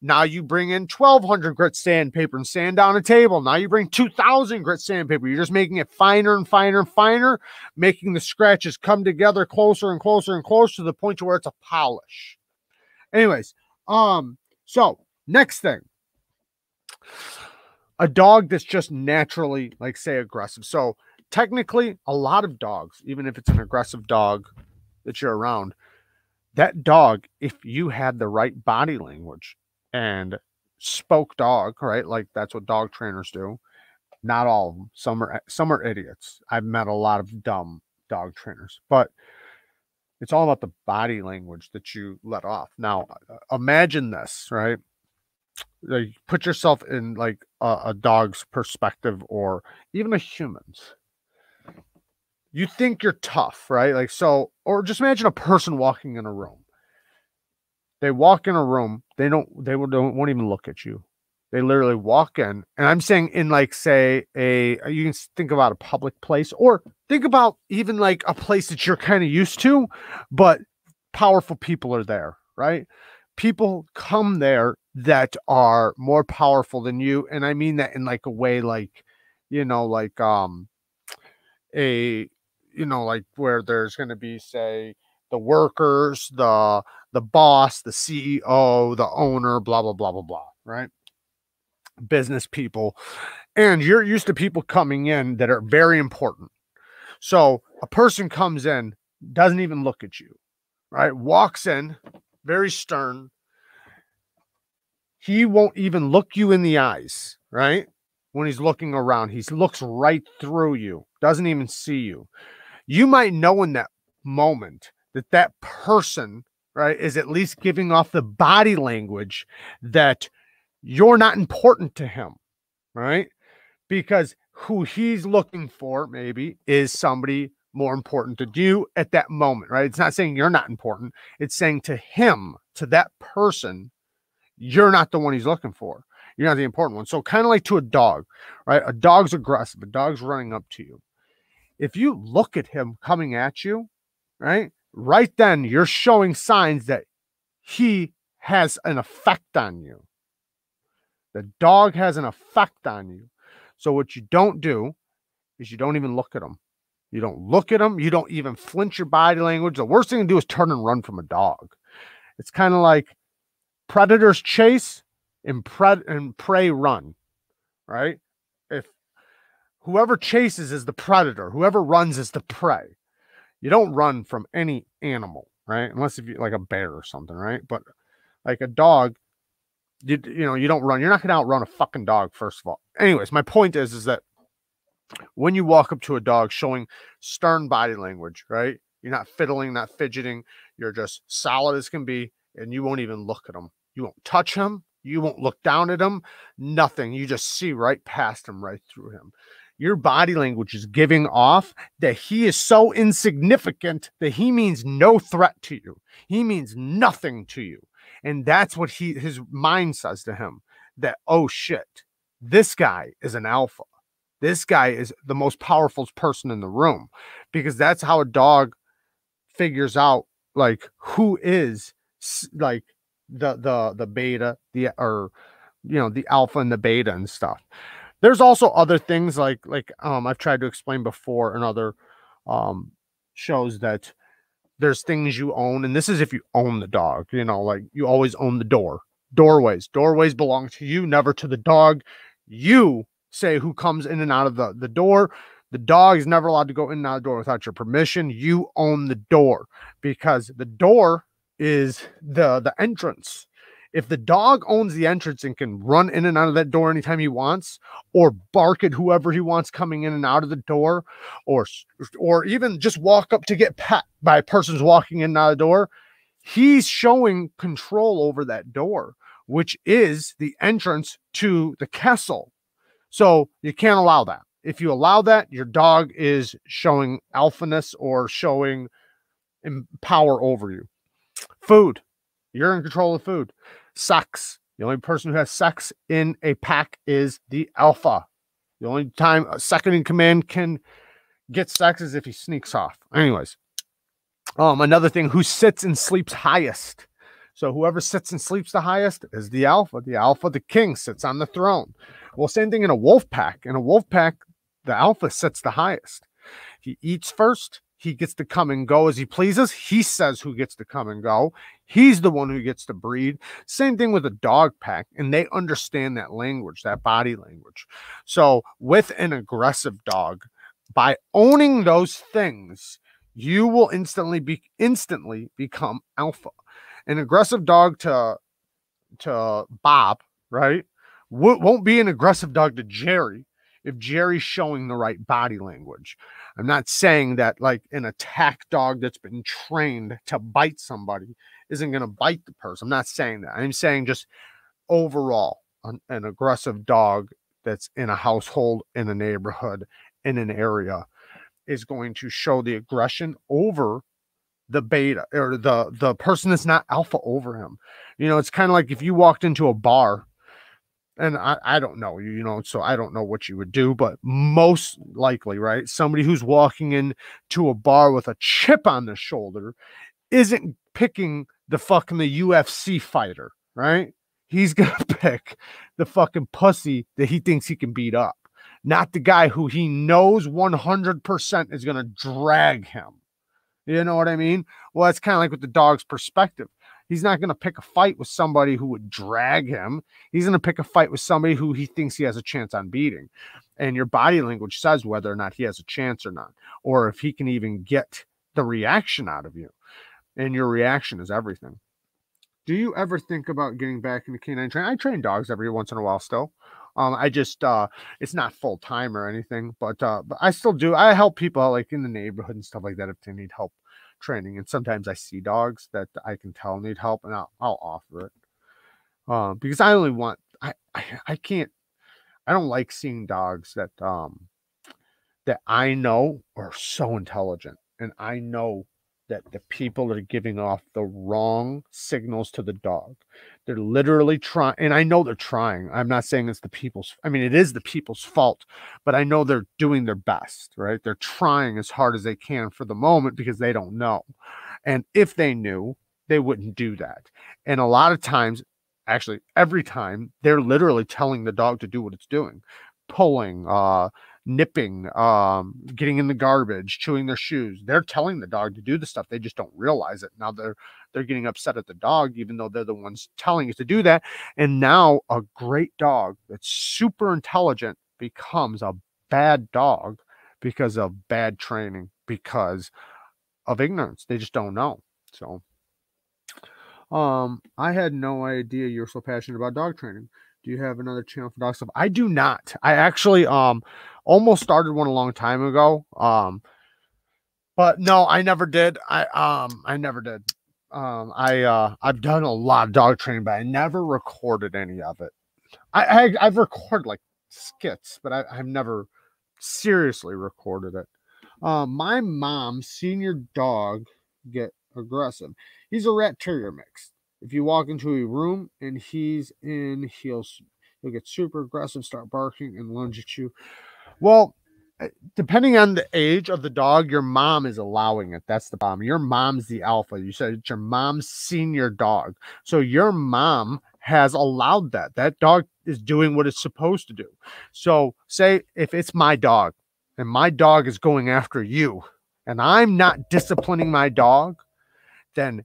Now you bring in 1200 grit sandpaper and sand down a table. Now you bring 2000 grit sandpaper. You're just making it finer and finer and finer, making the scratches come together closer and closer and closer to the point to where it's a polish. Anyways, um, so next thing a dog that's just naturally, like, say, aggressive. So, technically, a lot of dogs, even if it's an aggressive dog that you're around, that dog, if you had the right body language and spoke dog, right? Like that's what dog trainers do. Not all of them. Some are some are idiots. I've met a lot of dumb dog trainers, but it's all about the body language that you let off. Now, imagine this, right? Like put yourself in like a, a dog's perspective or even a human's. You think you're tough right? Like so or just imagine a person walking in a room. They walk in a room they don't they will, don't won't even look at you. They literally walk in and i'm saying in like say a you can think about a public place or think about even like a place that you're kind of used to but powerful people are there right? People come there that are more powerful than you and i mean that in like a way like you know like um a you know like where there's going to be say the workers the the boss the ceo the owner blah blah blah blah blah right business people and you're used to people coming in that are very important so a person comes in doesn't even look at you right walks in very stern. He won't even look you in the eyes, right? When he's looking around, he looks right through you, doesn't even see you. You might know in that moment that that person, right, is at least giving off the body language that you're not important to him, right? Because who he's looking for maybe is somebody more important to you at that moment, right? It's not saying you're not important. It's saying to him, to that person, you're not the one he's looking for. You're not the important one. So, kind of like to a dog, right? A dog's aggressive, a dog's running up to you. If you look at him coming at you, right? Right then, you're showing signs that he has an effect on you. The dog has an effect on you. So, what you don't do is you don't even look at him you don't look at them. You don't even flinch your body language. The worst thing to do is turn and run from a dog. It's kind of like predators chase and, and prey run, right? If whoever chases is the predator, whoever runs is the prey. You don't run from any animal, right? Unless if you like a bear or something, right? But like a dog, you you know you don't run. You're not gonna outrun a fucking dog. First of all. Anyways, my point is is that when you walk up to a dog showing stern body language, right? You're not fiddling, not fidgeting. You're just solid as can be, and you won't even look at him. You won't touch him. You won't look down at him. Nothing. You just see right past him, right through him. Your body language is giving off that he is so insignificant that he means no threat to you. He means nothing to you. And that's what he his mind says to him that, oh shit, this guy is an alpha. This guy is the most powerful person in the room because that's how a dog figures out like who is like the the the beta the or you know the alpha and the beta and stuff. There's also other things like like um i've tried to explain before in other um shows that there's things you own and this is if you own the dog you know like you always own the door. Doorways. Doorways belong to you never to the dog. You say who comes in and out of the, the door. The dog is never allowed to go in and out of the door without your permission. You own the door because the door is the the entrance. If the dog owns the entrance and can run in and out of that door anytime he wants, or bark at whoever he wants coming in and out of the door, or or even just walk up to get pet by persons walking in and out of the door, he's showing control over that door, which is the entrance to the castle. So you can't allow that. If you allow that, your dog is showing alphaness or showing power over you. Food. You're in control of food. Sex. The only person who has sex in a pack is the alpha. The only time a second in command can get sex is if he sneaks off. Anyways, um, another thing, who sits and sleeps highest? So whoever sits and sleeps the highest is the alpha. The alpha, the king, sits on the throne. Well, same thing in a wolf pack. In a wolf pack, the alpha sits the highest. He eats first, he gets to come and go as he pleases. He says who gets to come and go. He's the one who gets to breed. Same thing with a dog pack, and they understand that language, that body language. So, with an aggressive dog, by owning those things, you will instantly be instantly become alpha. An aggressive dog to to Bob, right, won't be an aggressive dog to Jerry if Jerry's showing the right body language. I'm not saying that like an attack dog that's been trained to bite somebody isn't going to bite the person. I'm not saying that. I'm saying just overall, an, an aggressive dog that's in a household, in a neighborhood, in an area is going to show the aggression over the beta or the the person that's not alpha over him. You know, it's kind of like if you walked into a bar and I, I don't know you, you know, so I don't know what you would do, but most likely, right? Somebody who's walking into a bar with a chip on their shoulder isn't picking the fucking the UFC fighter, right? He's gonna pick the fucking pussy that he thinks he can beat up, not the guy who he knows 100% is gonna drag him. You know what I mean? Well, it's kind of like with the dog's perspective. He's not going to pick a fight with somebody who would drag him. He's going to pick a fight with somebody who he thinks he has a chance on beating. And your body language says whether or not he has a chance or not, or if he can even get the reaction out of you. And your reaction is everything. Do you ever think about getting back into canine training? I train dogs every once in a while still. Um, I just uh it's not full time or anything, but uh but I still do. I help people like in the neighborhood and stuff like that if they need help training. And sometimes I see dogs that I can tell need help and I'll, I'll offer it. Uh, because I only want, I, I, I can't, I don't like seeing dogs that, um, that I know are so intelligent and I know that the people are giving off the wrong signals to the dog. They're literally trying, and I know they're trying. I'm not saying it's the people's, I mean, it is the people's fault, but I know they're doing their best, right? They're trying as hard as they can for the moment because they don't know. And if they knew, they wouldn't do that. And a lot of times, actually, every time, they're literally telling the dog to do what it's doing pulling, uh, nipping, um, getting in the garbage, chewing their shoes. They're telling the dog to do the stuff. They just don't realize it. Now they're they're getting upset at the dog, even though they're the ones telling it to do that. And now a great dog that's super intelligent becomes a bad dog because of bad training, because of ignorance. They just don't know. So um, I had no idea you're so passionate about dog training. Do you have another channel for dog stuff? I do not. I actually um almost started one a long time ago. Um but no, I never did. I um I never did. Um, I uh, I've done a lot of dog training, but I never recorded any of it. I, I I've recorded like skits, but I, I've never seriously recorded it. Uh, my mom's senior dog get aggressive. He's a rat terrier mix. If you walk into a room and he's in, he'll he'll get super aggressive, start barking, and lunge at you. Well, eh, depending on the age of the dog, your mom is allowing it. That's the problem. Your mom's the alpha. You said it's your mom's senior dog. So your mom has allowed that. That dog is doing what it's supposed to do. So, say if it's my dog and my dog is going after you and I'm not disciplining my dog, then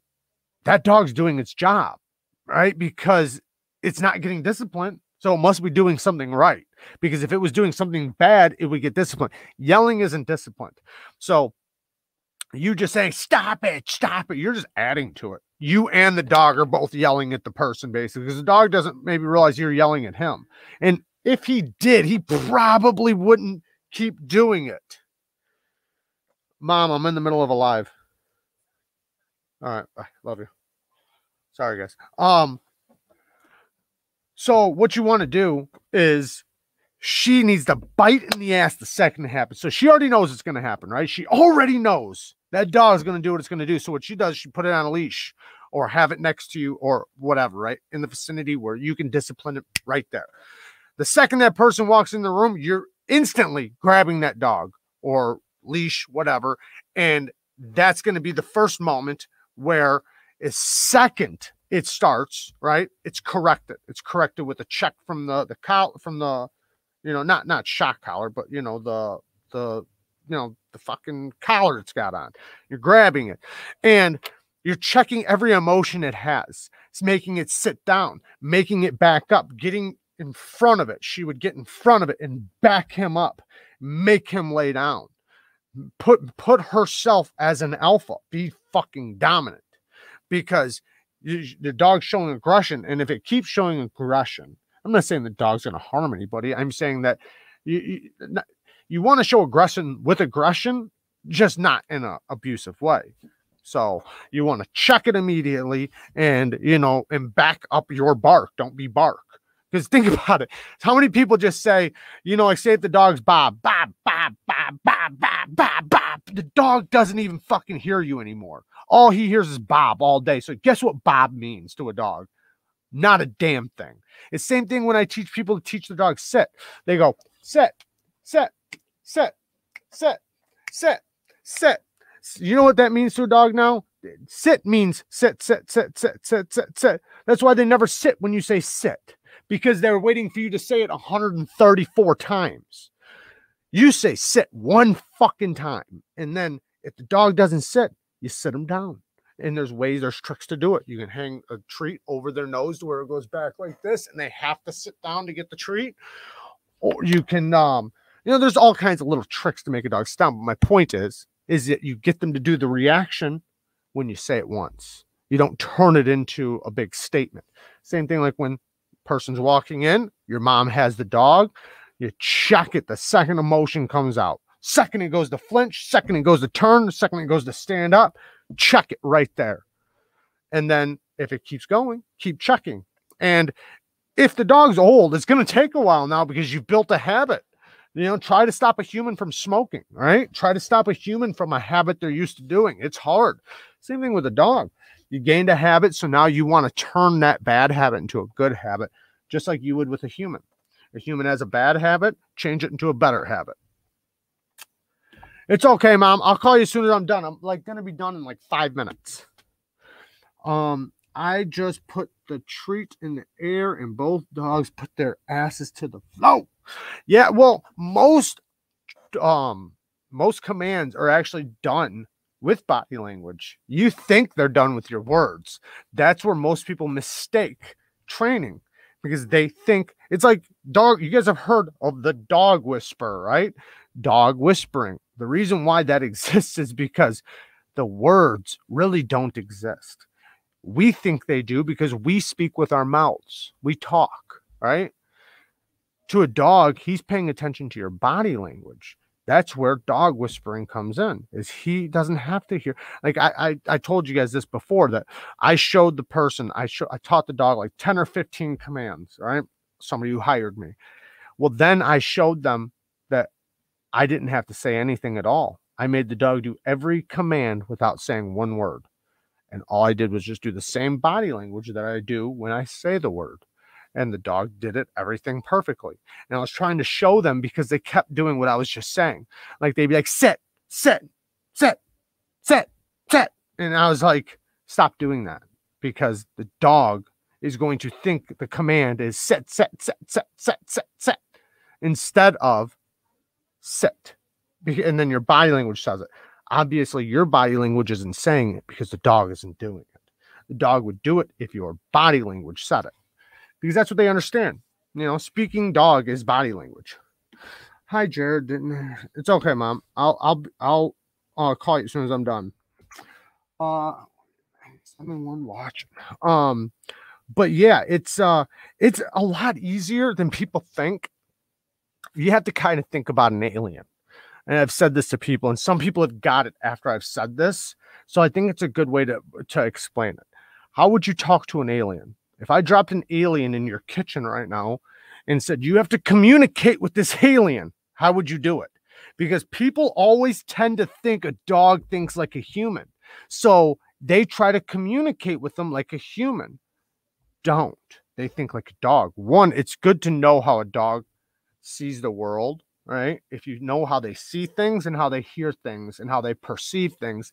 that dog's doing its job, right? Because it's not getting disciplined. So it must be doing something right. Because if it was doing something bad, it would get disciplined. Yelling isn't disciplined. So you just saying, stop it, stop it. You're just adding to it. You and the dog are both yelling at the person, basically, because the dog doesn't maybe realize you're yelling at him. And if he did, he probably wouldn't keep doing it. Mom, I'm in the middle of a live. All right. Bye. Love you. Sorry, guys. Um, so what you want to do is she needs to bite in the ass the second it happens. So she already knows it's going to happen, right? She already knows that dog is going to do what it's going to do. So what she does, she put it on a leash or have it next to you or whatever, right? In the vicinity where you can discipline it right there. The second that person walks in the room, you're instantly grabbing that dog or leash, whatever. And that's going to be the first moment where second it starts, right? It's corrected. It's corrected with a check from the the cow from the you know, not not shock collar, but you know, the the you know, the fucking collar it's got on. You're grabbing it. And you're checking every emotion it has. It's making it sit down, making it back up, getting in front of it. She would get in front of it and back him up, make him lay down. Put put herself as an alpha, be fucking dominant because you, the dog's showing aggression. And if it keeps showing aggression, I'm not saying the dog's going to harm anybody. I'm saying that you, you, you want to show aggression with aggression, just not in an abusive way. So you want to check it immediately and, you know, and back up your bark. Don't be bark. Because think about it. How many people just say, you know, say if the dog's Bob, Bob, Bob, Bob, Bob, Bob, Bob, Bob. The dog doesn't even fucking hear you anymore. All he hears is Bob all day. So guess what Bob means to a dog? Not a damn thing. It's same thing when I teach people to teach the dog sit. They go sit, sit, sit, sit, sit, sit. You know what that means to a dog now? Sit means sit, sit, sit, sit, sit, sit, sit. That's why they never sit when you say sit because they're waiting for you to say it 134 times. You say sit one fucking time. And then if the dog doesn't sit, you sit them down. And there's ways, there's tricks to do it. You can hang a treat over their nose to where it goes back like this, and they have to sit down to get the treat. Or you can, um, you know, there's all kinds of little tricks to make a dog down. But my point is, is that you get them to do the reaction when you say it once. You don't turn it into a big statement. Same thing like when person's walking in, your mom has the dog, you check it the second emotion comes out. Second, it goes to flinch. Second, it goes to turn. Second, it goes to stand up. Check it right there. And then if it keeps going, keep checking. And if the dog's old, it's going to take a while now because you've built a habit. You know, try to stop a human from smoking, right? Try to stop a human from a habit they're used to doing. It's hard. Same thing with a dog. You gained a habit, so now you want to turn that bad habit into a good habit, just like you would with a human. A human has a bad habit, change it into a better habit. It's okay, mom. I'll call you as soon as I'm done. I'm like gonna be done in like five minutes. Um, I just put the treat in the air and both dogs put their asses to the floor. Yeah, well, most um most commands are actually done with body language. You think they're done with your words. That's where most people mistake training because they think it's like dog. You guys have heard of the dog whisper, right? Dog whispering. The reason why that exists is because the words really don't exist. We think they do because we speak with our mouths. We talk, right? To a dog, he's paying attention to your body language. That's where dog whispering comes in. Is he doesn't have to hear. Like I, I, I told you guys this before that I showed the person I show I taught the dog like ten or fifteen commands. Right, somebody who hired me. Well, then I showed them that I didn't have to say anything at all. I made the dog do every command without saying one word. And all I did was just do the same body language that I do when I say the word. And the dog did it everything perfectly. And I was trying to show them because they kept doing what I was just saying. Like they'd be like, sit, sit, sit, sit, sit. And I was like, stop doing that because the dog is going to think the command is set, set, set, set, set, set, set, instead of sit. And then your body language says it. Obviously, your body language isn't saying it because the dog isn't doing it. The dog would do it if your body language said it because that's what they understand. You know, speaking dog is body language. Hi, Jared. It's okay, mom. I'll I'll I'll I'll call you as soon as I'm done. Uh, I'm in one watch. Um, but yeah, it's uh, it's a lot easier than people think. You have to kind of think about an alien and I've said this to people, and some people have got it after I've said this. So I think it's a good way to to explain it. How would you talk to an alien? If I dropped an alien in your kitchen right now and said you have to communicate with this alien, how would you do it? Because people always tend to think a dog thinks like a human. So they try to communicate with them like a human. Don't. They think like a dog. One, it's good to know how a dog sees the world right? If you know how they see things and how they hear things and how they perceive things,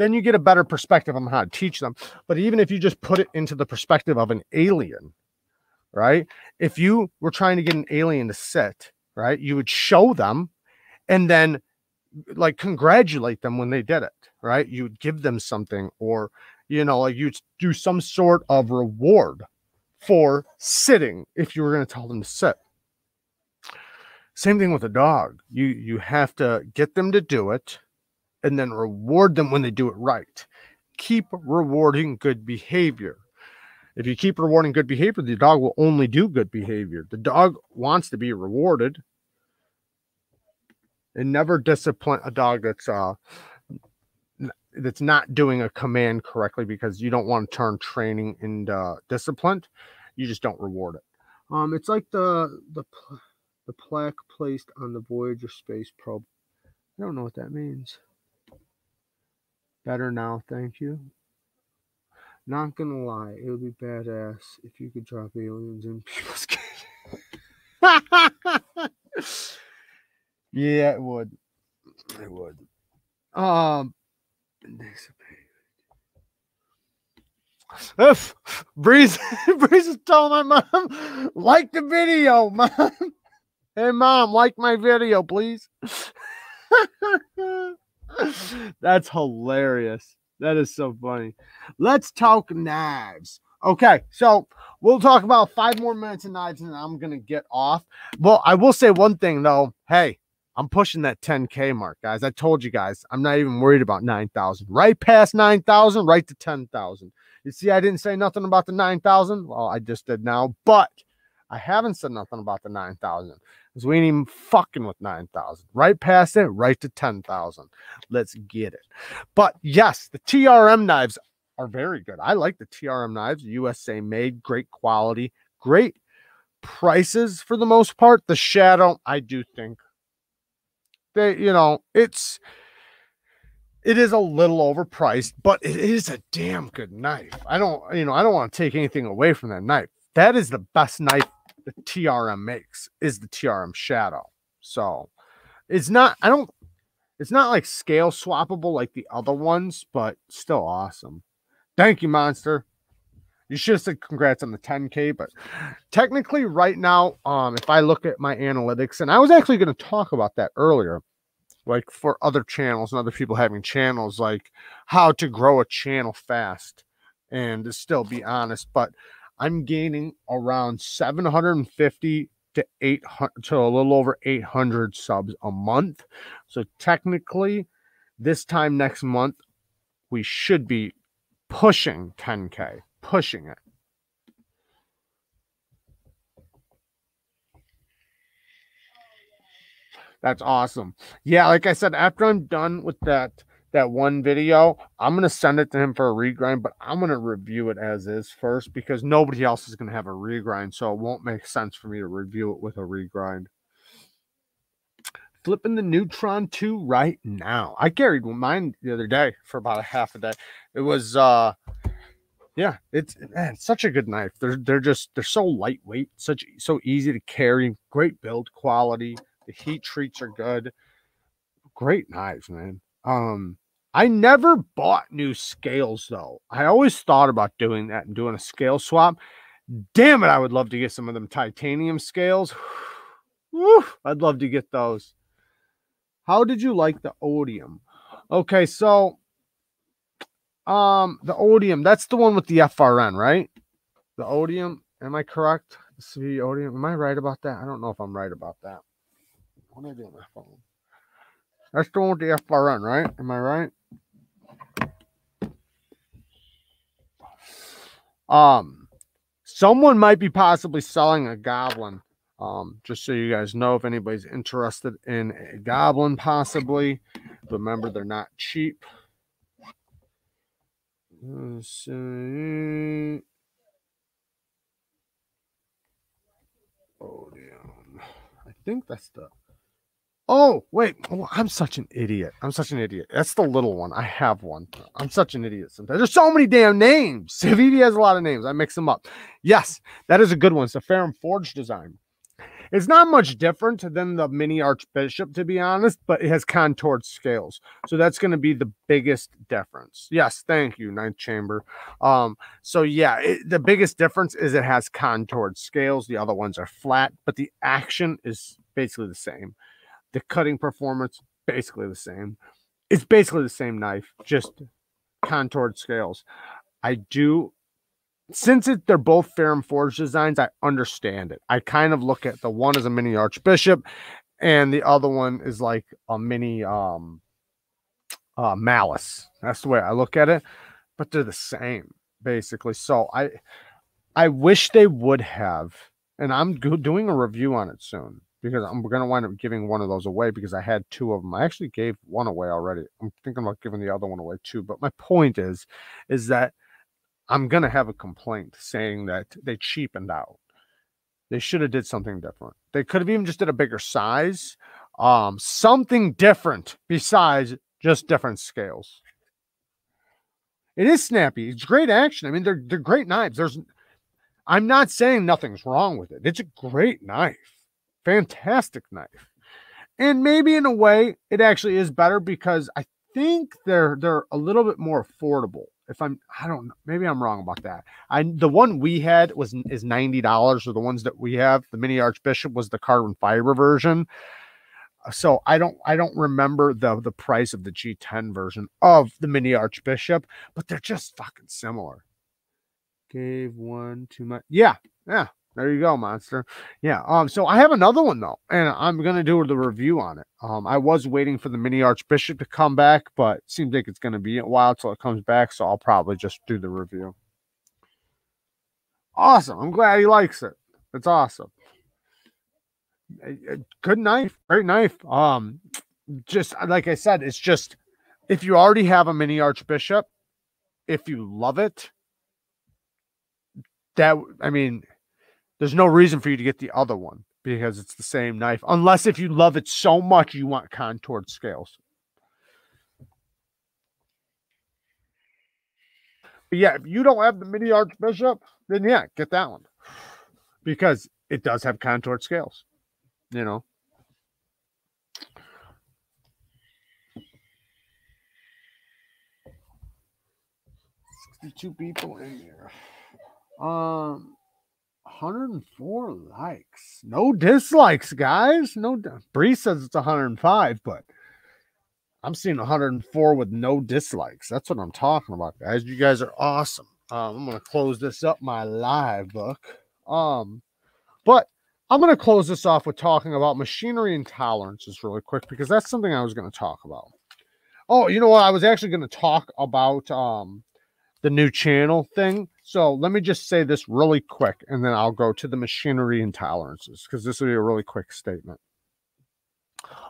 then you get a better perspective on how to teach them. But even if you just put it into the perspective of an alien, right? If you were trying to get an alien to sit, right, you would show them and then like congratulate them when they did it, right? You would give them something or, you know, like you'd do some sort of reward for sitting if you were going to tell them to sit. Same thing with a dog. You you have to get them to do it and then reward them when they do it right. Keep rewarding good behavior. If you keep rewarding good behavior, the dog will only do good behavior. The dog wants to be rewarded. And never discipline a dog that's uh that's not doing a command correctly because you don't want to turn training into discipline. You just don't reward it. Um, it's like the the the plaque placed on the Voyager space probe. I don't know what that means. Better now, thank you. Not gonna lie, it would be badass if you could drop aliens in people's yeah, it would. It would. Um, if Breeze Breeze is telling my mom, like the video, mom. Hey, mom, like my video, please. That's hilarious. That is so funny. Let's talk knives. Okay, so we'll talk about five more minutes of knives and I'm going to get off. Well, I will say one thing though. Hey, I'm pushing that 10K mark, guys. I told you guys, I'm not even worried about 9,000. Right past 9,000, right to 10,000. You see, I didn't say nothing about the 9,000. Well, I just did now, but I haven't said nothing about the 9,000 because we ain't even fucking with 9,000. Right past it, right to 10,000. Let's get it. But yes, the TRM knives are very good. I like the TRM knives, USA made, great quality, great prices for the most part. The Shadow, I do think they, you know, it's it is a little overpriced, but it is a damn good knife. I don't, you know, I don't want to take anything away from that knife. That is the best knife the TRM makes is the TRM Shadow. So it's not, I don't, it's not like scale swappable like the other ones, but still awesome. Thank you, Monster. You should have said congrats on the 10K, but technically, right now, um, if I look at my analytics, and I was actually going to talk about that earlier, like for other channels and other people having channels, like how to grow a channel fast and to still be honest. But I'm gaining around 750 to 800 to a little over 800 subs a month. So technically, this time next month, we should be pushing 10k, pushing it. That's awesome. Yeah, like I said, after I'm done with that that one video, I'm gonna send it to him for a regrind, but I'm gonna review it as is first because nobody else is gonna have a regrind, so it won't make sense for me to review it with a regrind. Flipping the Neutron 2 right now. I carried mine the other day for about a half a day. It was uh yeah, it's man, it's such a good knife. They're they're just they're so lightweight, such so easy to carry, great build quality. The heat treats are good. Great knives, man. Um, I never bought new scales though. I always thought about doing that and doing a scale swap. Damn it, I would love to get some of them titanium scales. I'd love to get those. How did you like the odium? Okay, so um the odium, that's the one with the FRN, right? The odium, am I correct? The odium, am I right about that? I don't know if I'm right about that. What I doing my phone? That's the one with the FRN, right? Am I right? Um, someone might be possibly selling a goblin. Um, just so you guys know, if anybody's interested in a goblin, possibly. Remember, they're not cheap. Let's see. Odium. I think that's the Oh, wait. Oh, I'm such an idiot. I'm such an idiot. That's the little one. I have one. I'm such an idiot sometimes. There's so many damn names. Civivi has a lot of names. I mix them up. Yes, that is a good one. It's a Ferrum Forge design. It's not much different than the mini Archbishop, to be honest, but it has contoured scales. So that's going to be the biggest difference. Yes, thank you, Ninth Chamber. Um, so yeah, it, the biggest difference is it has contoured scales. The other ones are flat, but the action is basically the same. The cutting performance, basically the same. It's basically the same knife, just contoured scales. I do, since it, they're both Ferrum Forge designs, I understand it. I kind of look at the one as a mini Archbishop, and the other one is like a mini um uh Malice. That's the way I look at it, but they're the same basically. So I I wish they would have, and I'm doing a review on it soon because I'm going to wind up giving one of those away because I had two of them. I actually gave one away already. I'm thinking about giving the other one away too. But my point is, is that I'm going to have a complaint saying that they cheapened out. They should have did something different. They could have even just did a bigger size, um, something different besides just different scales. It is snappy. It's great action. I mean, they're they're great knives. There's, I'm not saying nothing's wrong with it. It's a great knife fantastic knife. And maybe in a way it actually is better because I think they're they're a little bit more affordable. If I'm I don't know, maybe I'm wrong about that. I the one we had was is $90 or the ones that we have, the mini archbishop was the carbon fiber version. Uh, so I don't I don't remember the the price of the G10 version of the mini archbishop, but they're just fucking similar. Gave one too much. Yeah, yeah, there you go, monster. Yeah. Um. So I have another one though, and I'm gonna do the review on it. Um. I was waiting for the mini Archbishop to come back, but seems like it's gonna be a while till it comes back. So I'll probably just do the review. Awesome. I'm glad he likes it. It's awesome. Good knife. Great knife. Um. Just like I said, it's just if you already have a mini Archbishop, if you love it, that I mean there's no reason for you to get the other one because it's the same knife, unless if you love it so much you want contoured scales. But yeah, if you don't have the mini Archbishop, then yeah, get that one because it does have contoured scales, you know. Sixty-two people in here. Um, 104 likes. No dislikes, guys. No, Bree says it's 105, but I'm seeing 104 with no dislikes. That's what I'm talking about, guys. You guys are awesome. Um, I'm gonna close this up, my live book. Um, but I'm gonna close this off with talking about machinery intolerances really quick because that's something I was gonna talk about. Oh, you know what? I was actually gonna talk about um the new channel thing. So let me just say this really quick, and then I'll go to the machinery intolerances because this will be a really quick statement.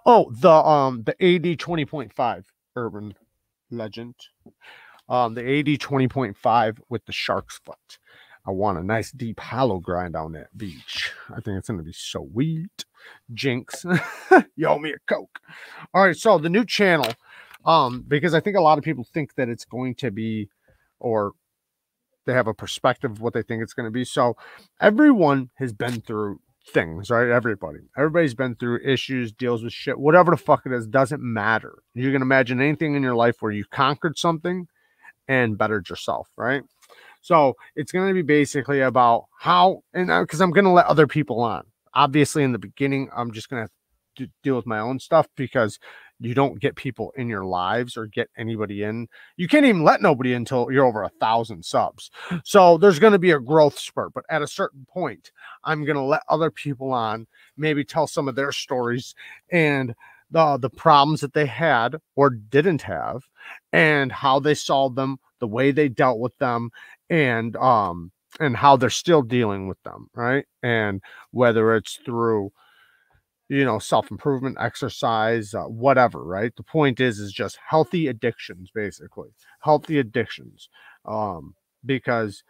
Oh, the um the AD 20.5 urban legend. Um the AD 20.5 with the shark's foot. I want a nice deep hollow grind on that beach. I think it's gonna be so sweet. Jinx. you owe me a Coke. All right, so the new channel. Um, because I think a lot of people think that it's going to be or they have a perspective of what they think it's going to be. So everyone has been through things, right? Everybody. Everybody's been through issues, deals with shit, whatever the fuck it is, doesn't matter. You can imagine anything in your life where you conquered something and bettered yourself, right? So it's going to be basically about how, and because I'm going to let other people on. Obviously, in the beginning, I'm just going to deal with my own stuff because you don't get people in your lives or get anybody in. You can't even let nobody until you're over a thousand subs. So there's going to be a growth spurt, but at a certain point, I'm going to let other people on, maybe tell some of their stories and the the problems that they had or didn't have, and how they solved them, the way they dealt with them, and um and how they're still dealing with them, right? And whether it's through you know self-improvement exercise uh, whatever right? The point is is just healthy addictions basically healthy addictions um because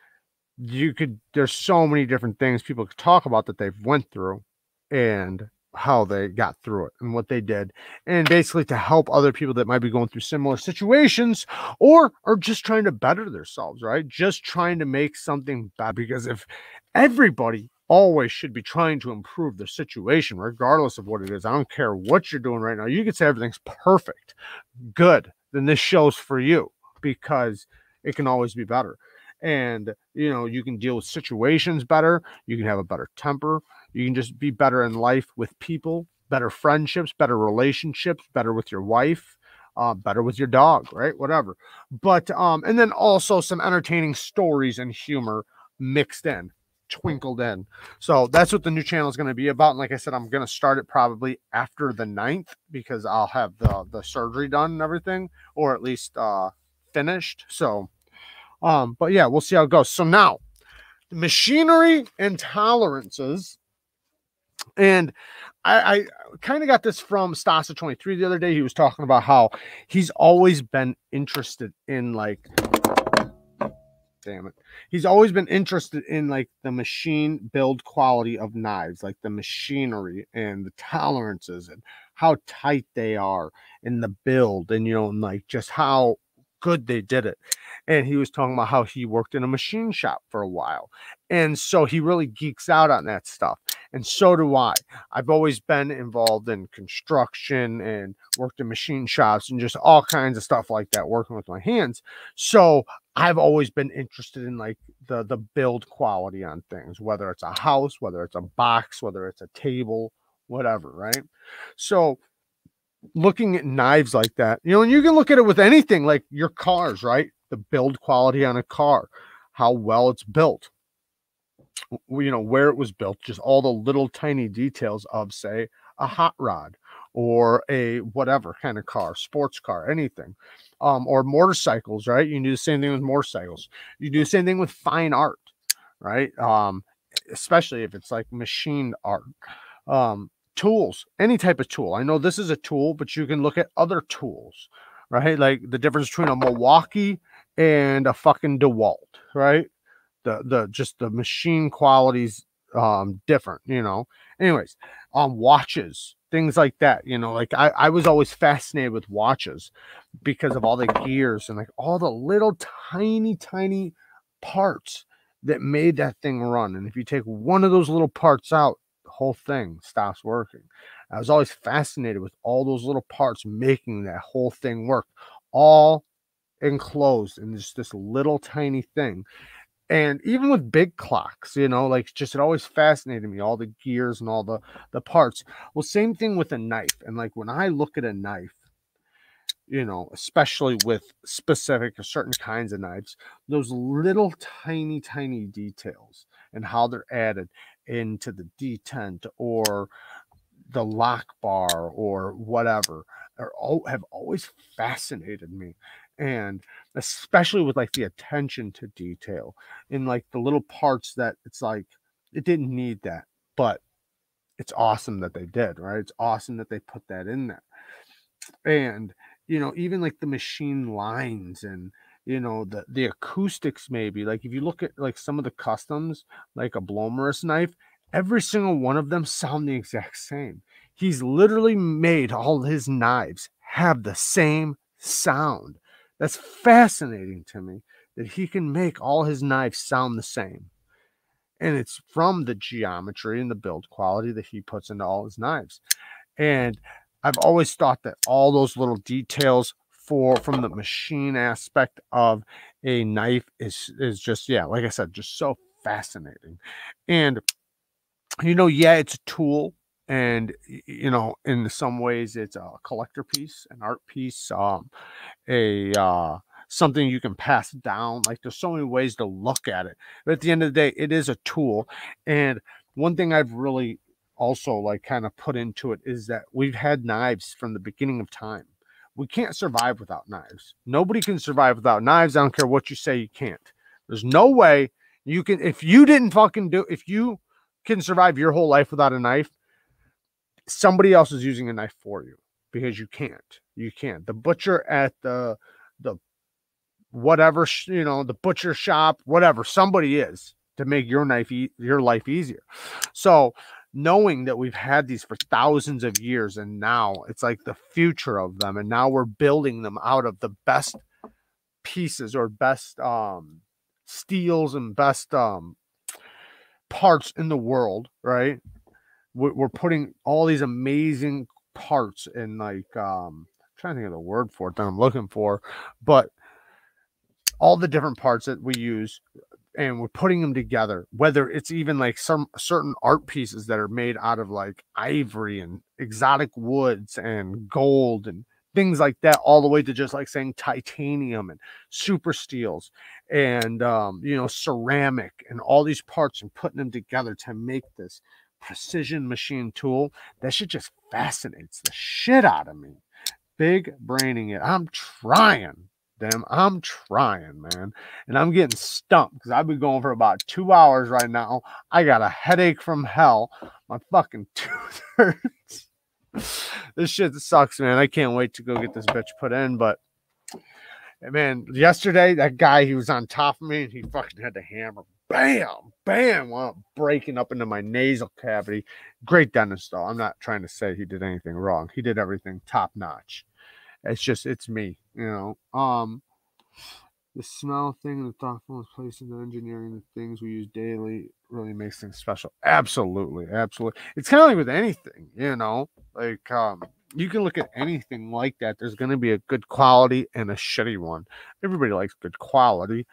you could there's so many different things people could talk about that they've went through and how they got through it and what they did and basically to help other people that might be going through similar situations or are just trying to better themselves right? Just trying to make something better because if everybody always should be trying to improve the situation, regardless of what it is. I don't care what you're doing right now. You can say everything's perfect, good. Then this show's for you because it can always be better. And you know, you can deal with situations better. You can have a better temper. You can just be better in life with people, better friendships, better relationships, better with your wife. Uh, better with your dog, right? Whatever. But um, and then also some entertaining stories and humor mixed in twinkled in. So that's what the new channel is going to be about. And like I said, I'm going to start it probably after the 9th because I'll have the, the surgery done and everything, or at least uh, finished. So, um, but yeah, we'll see how it goes. So now, machinery and tolerances. And I, I kind of got this from Stasa 23 the other day. He was talking about how he's always been interested in like damn it. He's always been interested in like the machine build quality of knives, like the machinery and the tolerances and how tight they are in the build and you know, and like just how good they did it. And he was talking about how he worked in a machine shop for a while. And so he really geeks out on that stuff. And so do I. I've always been involved in construction and worked in machine shops and just all kinds of stuff like that, working with my hands. So I've always been interested in like the the build quality on things, whether it's a house, whether it's a box, whether it's a table, whatever, right? So looking at knives like that, you know, and you can look at it with anything like your cars, right? The build quality on a car, how well it's built, you know, where it was built, just all the little tiny details of, say, a hot rod or a whatever kind of car, sports car, anything, um, or motorcycles, right? You can do the same thing with motorcycles. You do the same thing with fine art, right? Um, especially if it's like machined art. Um, tools, any type of tool. I know this is a tool, but you can look at other tools, right? Like the difference between a Milwaukee and a fucking DeWalt, right? The the just the machine qualities um different, you know. Anyways, um watches, things like that, you know, like I, I was always fascinated with watches because of all the gears and like all the little tiny, tiny parts that made that thing run. And if you take one of those little parts out, the whole thing stops working. I was always fascinated with all those little parts making that whole thing work, all enclosed in just this little tiny thing. And even with big clocks, you know, like just it always fascinated me, all the gears and all the the parts. Well, same thing with a knife. And like when I look at a knife, you know, especially with specific or certain kinds of knives, those little tiny, tiny details and how they're added into the detent or the lock bar or whatever are all, have always fascinated me and especially with like the attention to detail in like the little parts that it's like it didn't need that but it's awesome that they did, right? It's awesome that they put that in there. And, you know, even like the machine lines and, you know, the, the acoustics, maybe like if you look at like some of the customs, like a Blommerus knife, every single one of them sound the exact same. He's literally made all his knives have the same sound. That's fascinating to me that he can make all his knives sound the same. And it's from the geometry and the build quality that he puts into all his knives. And I've always thought that all those little details for from the machine aspect of a knife is is just yeah, like I said, just so fascinating. And you know, yeah, it's a tool and you know in some ways it's a collector piece an art piece um a uh something you can pass down like there's so many ways to look at it but at the end of the day it is a tool and one thing i've really also like kind of put into it is that we've had knives from the beginning of time. We can't survive without knives. Nobody can survive without knives i don't care what you say you can't. There's no way you can if you didn't fucking do if you can survive your whole life without a knife somebody else is using a knife for you because you can't. You can't. The butcher at the the whatever you know, the butcher shop, whatever somebody is to make your knife e- your life easier. So knowing that we've had these for thousands of years and now it's like the future of them and now we're building them out of the best pieces or best um steels and best um parts in the world right we're putting all these amazing parts in like um I'm trying to think of the word for it that I'm looking for, but all the different parts that we use and we're putting them together whether it's even like some certain art pieces that are made out of like ivory and exotic woods and gold and things like that all the way to just like saying titanium and super steels and um you know ceramic and all these parts and putting them together to make this precision machine tool. That shit just fascinates the shit out of me. Big braining it. I'm trying. Damn, I'm trying, man. And I'm getting stumped because I've been going for about two hours right now. I got a headache from hell. My fucking tooth hurts. this shit sucks, man. I can't wait to go get this bitch put in. But man, yesterday that guy he was on top of me and he fucking had the hammer bam, bam, well, breaking up into my nasal cavity. Great dentist, though. I'm not trying to say he did anything wrong. He did everything top notch. It's just, it's me, you know. Um, the smell thing and the thoughtfulness placed in the engineering, the things we use daily really makes things special. Absolutely, absolutely. It's kind of like with anything, you know, like um, you can look at anything like that. There's going to be a good quality and a shitty one. Everybody likes good quality,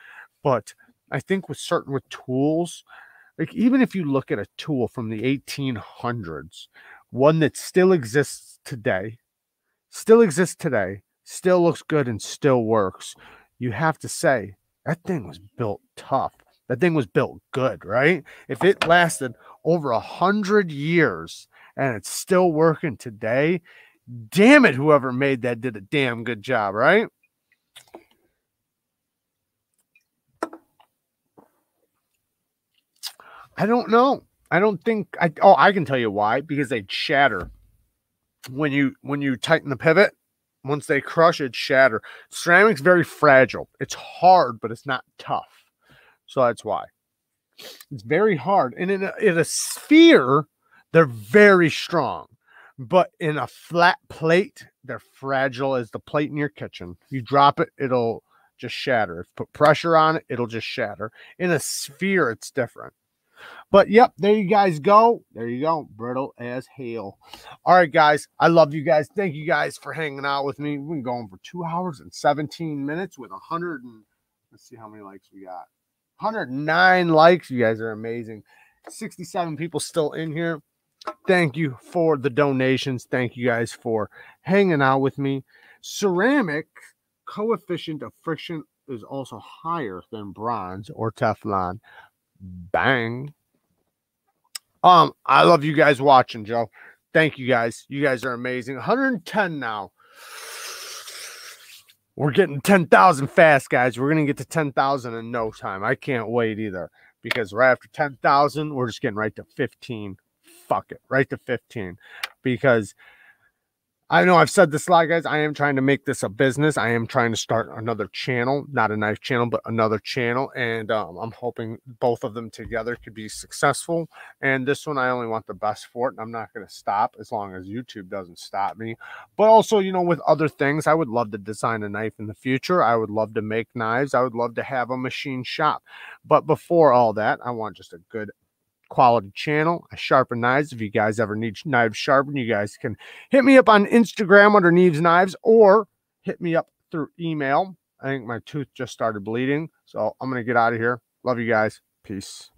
but I think with certain with tools, like even if you look at a tool from the 1800s, one that still exists today, still exists today, still looks good and still works, you have to say that thing was built tough. That thing was built good, right? If it lasted over a hundred years and it's still working today, damn it, whoever made that did a damn good job, right? I don't know. I don't think I oh I can tell you why because they shatter. When you when you tighten the pivot once they crush it shatter. Ceramic's very fragile. It's hard but it's not tough. So that's why. It's very hard and in a, in a sphere they're very strong but in a flat plate they're fragile as the plate in your kitchen. You drop it it'll just shatter. If put pressure on it it'll just shatter. In a sphere it's different but yep, there you guys go. There you go. Brittle as hell. All right, guys. I love you guys. Thank you guys for hanging out with me. We've been going for two hours and 17 minutes with a hundred and let's see how many likes we got. 109 likes. You guys are amazing. 67 people still in here. Thank you for the donations. Thank you guys for hanging out with me. Ceramic coefficient of friction is also higher than bronze or Teflon. Bang. Um, I love you guys watching, Joe. Thank you guys. You guys are amazing. 110 now. We're getting 10,000 fast, guys. We're going to get to 10,000 in no time. I can't wait either because right after 10,000, we're just getting right to 15. fuck it, right to 15 because I know I've said this a lot, guys. I am trying to make this a business. I am trying to start another channel, not a knife channel, but another channel. And um, I'm hoping both of them together could be successful. And this one, I only want the best for it. And I'm not going to stop as long as YouTube doesn't stop me. But also, you know, with other things, I would love to design a knife in the future. I would love to make knives. I would love to have a machine shop. But before all that, I want just a good quality channel. I sharpen knives. If you guys ever need knives sharpened, you guys can hit me up on Instagram under Neeves Knives or hit me up through email. I think my tooth just started bleeding. So I'm going to get out of here. Love you guys. Peace.